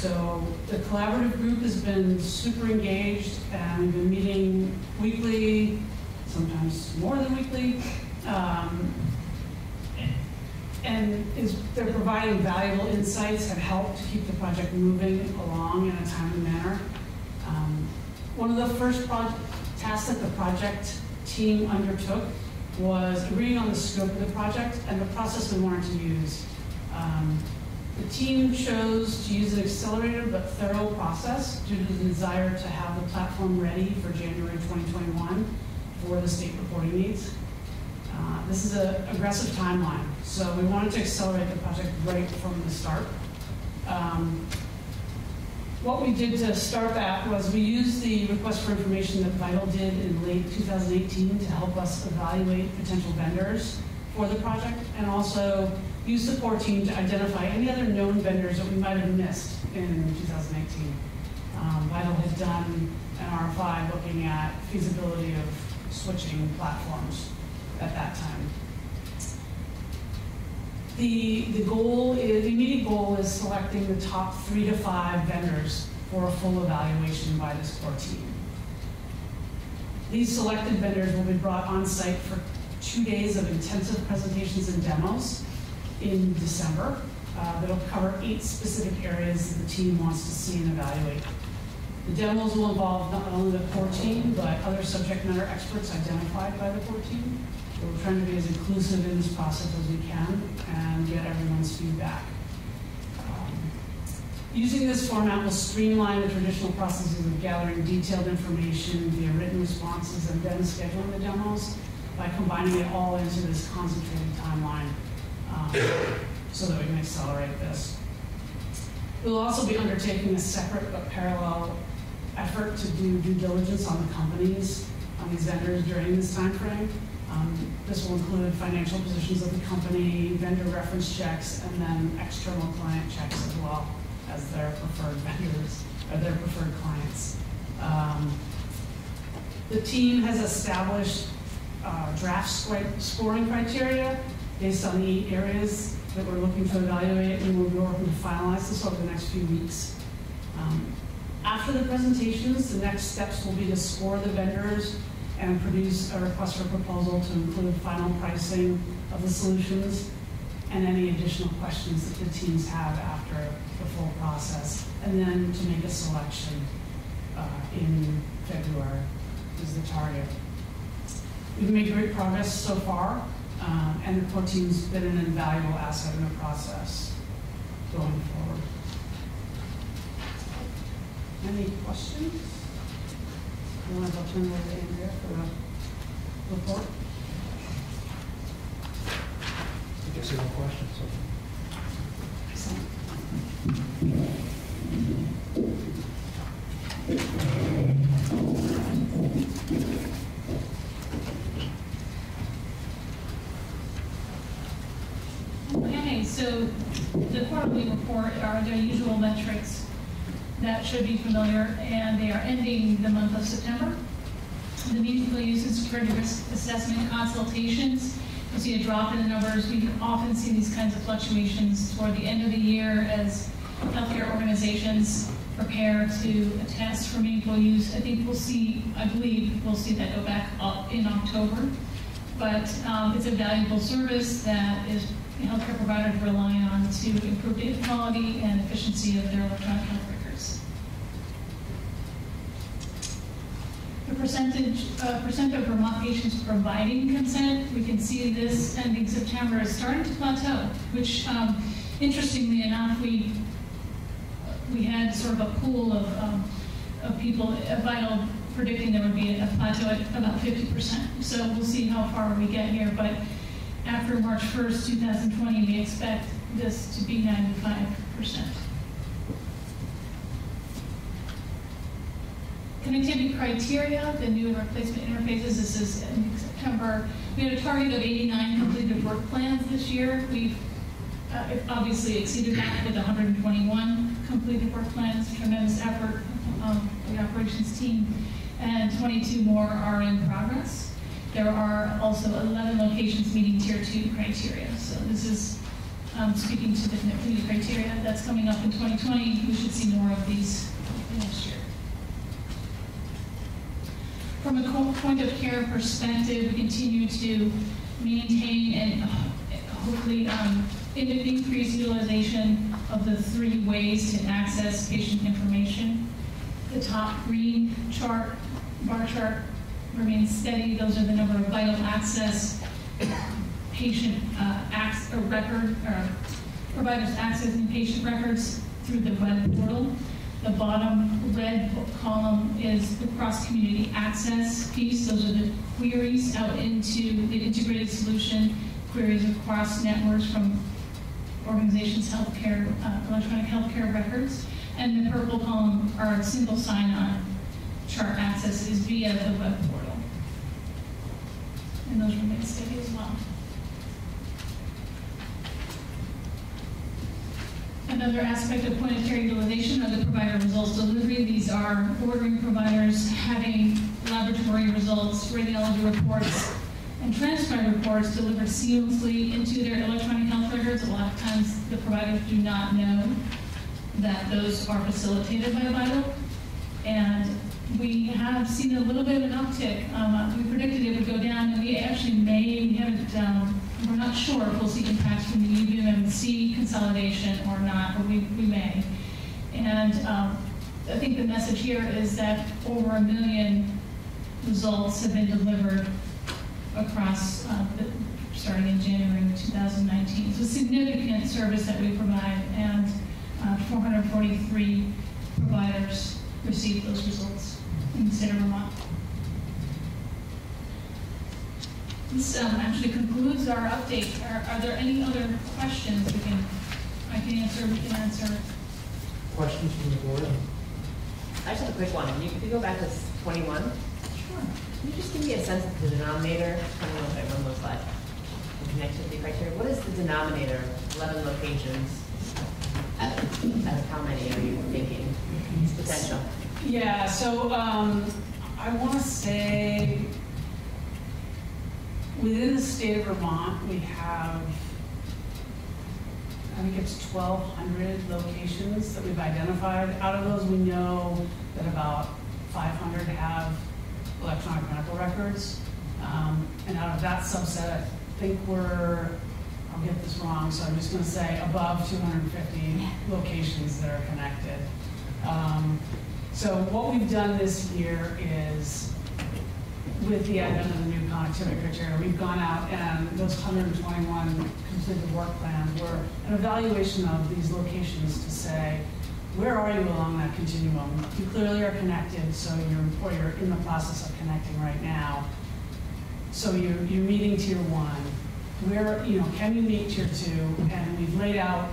So the collaborative group has been super engaged and we've been meeting weekly, sometimes more than weekly. Um, and is, they're providing valuable insights, have helped to keep the project moving along in a timely manner. Um, One of the first tasks that the project team undertook was agreeing on the scope of the project and the process we wanted to use. Um, The team chose to use an accelerated but thorough process due to the desire to have the platform ready for January 2021 for the state reporting needs. Uh, This is an aggressive timeline, so we wanted to accelerate the project right from the start. Um, What we did to start that was we used the request for information that VITL did in late 2018 to help us evaluate potential vendors for the project, and also use the core team to identify any other known vendors that we might have missed in 2018. Um, VITL had done an RFI looking at feasibility of switching platforms at that time. The, the goal is, the immediate goal is selecting the top three to five vendors for a full evaluation by this core team. These selected vendors will be brought on site for two days of intensive presentations and demos in December. Uh, that'll cover eight specific areas that the team wants to see and evaluate. The demos will involve not only the core team, but other subject matter experts identified by the core team. We're trying to be as inclusive in this process as we can and get everyone's feedback. Um, Using this format will streamline the traditional processes of gathering detailed information via written responses and then scheduling the demos by combining it all into this concentrated timeline um, so that we can accelerate this. We'll also be undertaking a separate but parallel effort to do due diligence on the companies, on these vendors during this timeframe. Um, This will include financial positions of the company, vendor reference checks, and then external client checks as well as their preferred vendors, or their preferred clients. Um, The team has established uh, draft scoring criteria based on the areas that we're looking to evaluate, and we'll be working to finalize this over the next few weeks. Um, After the presentations, the next steps will be to score the vendors and produce a request for proposal to include final pricing of the solutions and any additional questions that the teams have after the full process, and then to make a selection uh, in February is the target. We've made great progress so far, um, and the core team's been an invaluable asset in the process going forward. Any questions? Otherwise, I'll turn it over to Andrea for the report. I guess no questions. so- Excellent. Okay, so the quarterly report are their usual metrics that should be familiar, and they are ending the month of September. The meaningful use and security risk assessment consultations, you see a drop in the numbers. We often see these kinds of fluctuations toward the end of the year as healthcare organizations prepare to attest for meaningful use. I think we'll see, I believe, we'll see that go back up in October. But um, it's a valuable service that is healthcare providers rely on to improve data quality and efficiency of their electronic health records. The percentage, uh, percent of Vermont patients providing consent, we can see this ending September is starting to plateau, which um, interestingly enough, we, we had sort of a pool of, um, of people, uh, VITL predicting there would be a plateau at about 50%. So we'll see how far we get here, but after March 1st, 2020, we expect this to be 95%. Connectivity criteria, the new replacement interfaces, this is in September. We had a target of 89 completed work plans this year. We've uh, obviously exceeded that with 121 completed work plans, tremendous effort of the operations team, and 22 more are in progress. There are also 11 locations meeting tier two criteria. So this is um, speaking to the connectivity criteria that's coming up in 2020. We should see more of these next year. From a point of care perspective, we continue to maintain and uh, hopefully, um, in- increase utilization of the three ways to access patient information. The top green chart, bar chart remains steady. Those are the number of VITL access patient uh, acts, or record, or providers accessing patient records through the web portal. The bottom red column is the cross-community access piece. Those are the queries out into the integrated solution, queries across networks from organizations' healthcare, uh, electronic healthcare records. And the purple column are single sign-on chart access is via the web portal. And those remain steady as well. Another aspect of point of care utilization are the provider results delivery. These are ordering providers having laboratory results, radiology reports, and transcribe reports delivered seamlessly into their electronic health records. A lot of times, the providers do not know that those are facilitated by VITL. And we have seen a little bit of an uptick. Um, we predicted it would go down, and we actually may, we haven't, um, we're not sure if we'll see impacts from the UVMC consolidation or not, but we, we may. And um, I think the message here is that over a million results have been delivered across, uh, the, starting in January of 2019. It's a significant service that we provide, and uh, 443 providers received those results in the state of Vermont. This um, actually concludes our update. Are, are there any other questions we can, I can answer, we can answer? Questions from the board? I just have a quick one. You- If you go back to 21, Sure. can you just give me a sense of the denominator? I don't know if everyone looks like, in connection to the criteria. What is the denominator, 11 locations? Out of out of how many are you thinking is potential? Yeah, so um, I want to say, within the state of Vermont, we have, I think it's 1,200 locations that we've identified. Out of those, we know that about 500 have electronic medical records. Um, And out of that subset, I think we're, I'll get this wrong, so I'm just going to say above 250 locations that are connected. Um, So what we've done this year is, with the advent of the new connectivity criteria, we've gone out and those 121 completed work plans were an evaluation of these locations to say, where are you along that continuum? You clearly are connected, so you're, or you're in the process of connecting right now. So you're, you're meeting tier one. Where, you know, can you meet tier two? And we've laid out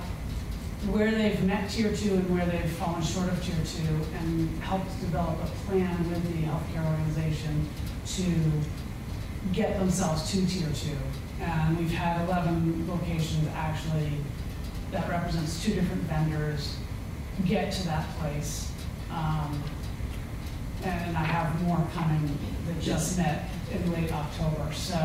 where they've met tier two and where they've fallen short of tier two and helped develop a plan with the healthcare organization to get themselves to tier two. And we've had 11 locations actually, that represents two different vendors, get to that place. Um, And I have more coming that just met in late October. So,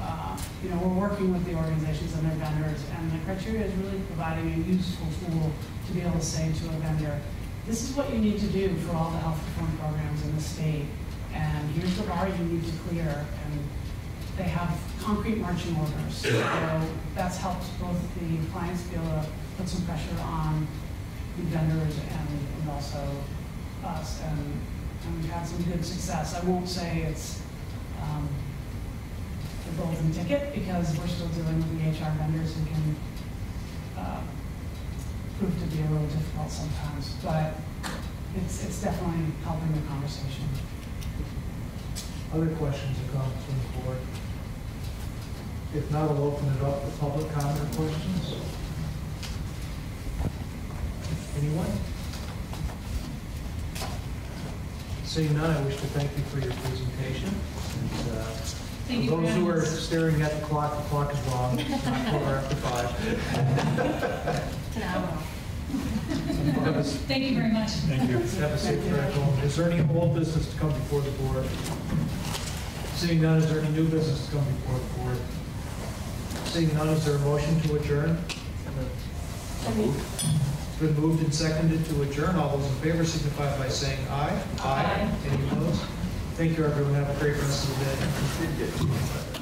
uh, you know, we're working with the organizations and their vendors, and the criteria is really providing a useful tool to be able to say to a vendor, this is what you need to do for all the health reform programs in the state, and here's the bar you need to clear. And they have concrete marching orders. So that's helped both the clients be able to put some pressure on the vendors and, and also us. And, and we've had some good success. I won't say it's um, the golden ticket because we're still dealing with the EHR vendors who can uh, prove to be a little difficult sometimes. But it's, it's definitely helping the conversation. Other questions or comments from the board? If not, I'll open it up for public comment questions. Anyone? Seeing none, I wish to thank you for your presentation. And, uh, Thank you For for those who having are us. staring at the clock, the clock is wrong. It's not quarter after five. It's an hour. Thank you very much. Thank you. Have a safe drive home. Is there any old business to come before the board? Seeing none, is there any new business to come before the board? Seeing none, is there a motion to adjourn? It's been moved and seconded to adjourn. All those in favor signify by saying aye. Aye. Any opposed? Thank you, everyone. Have a great rest of the day.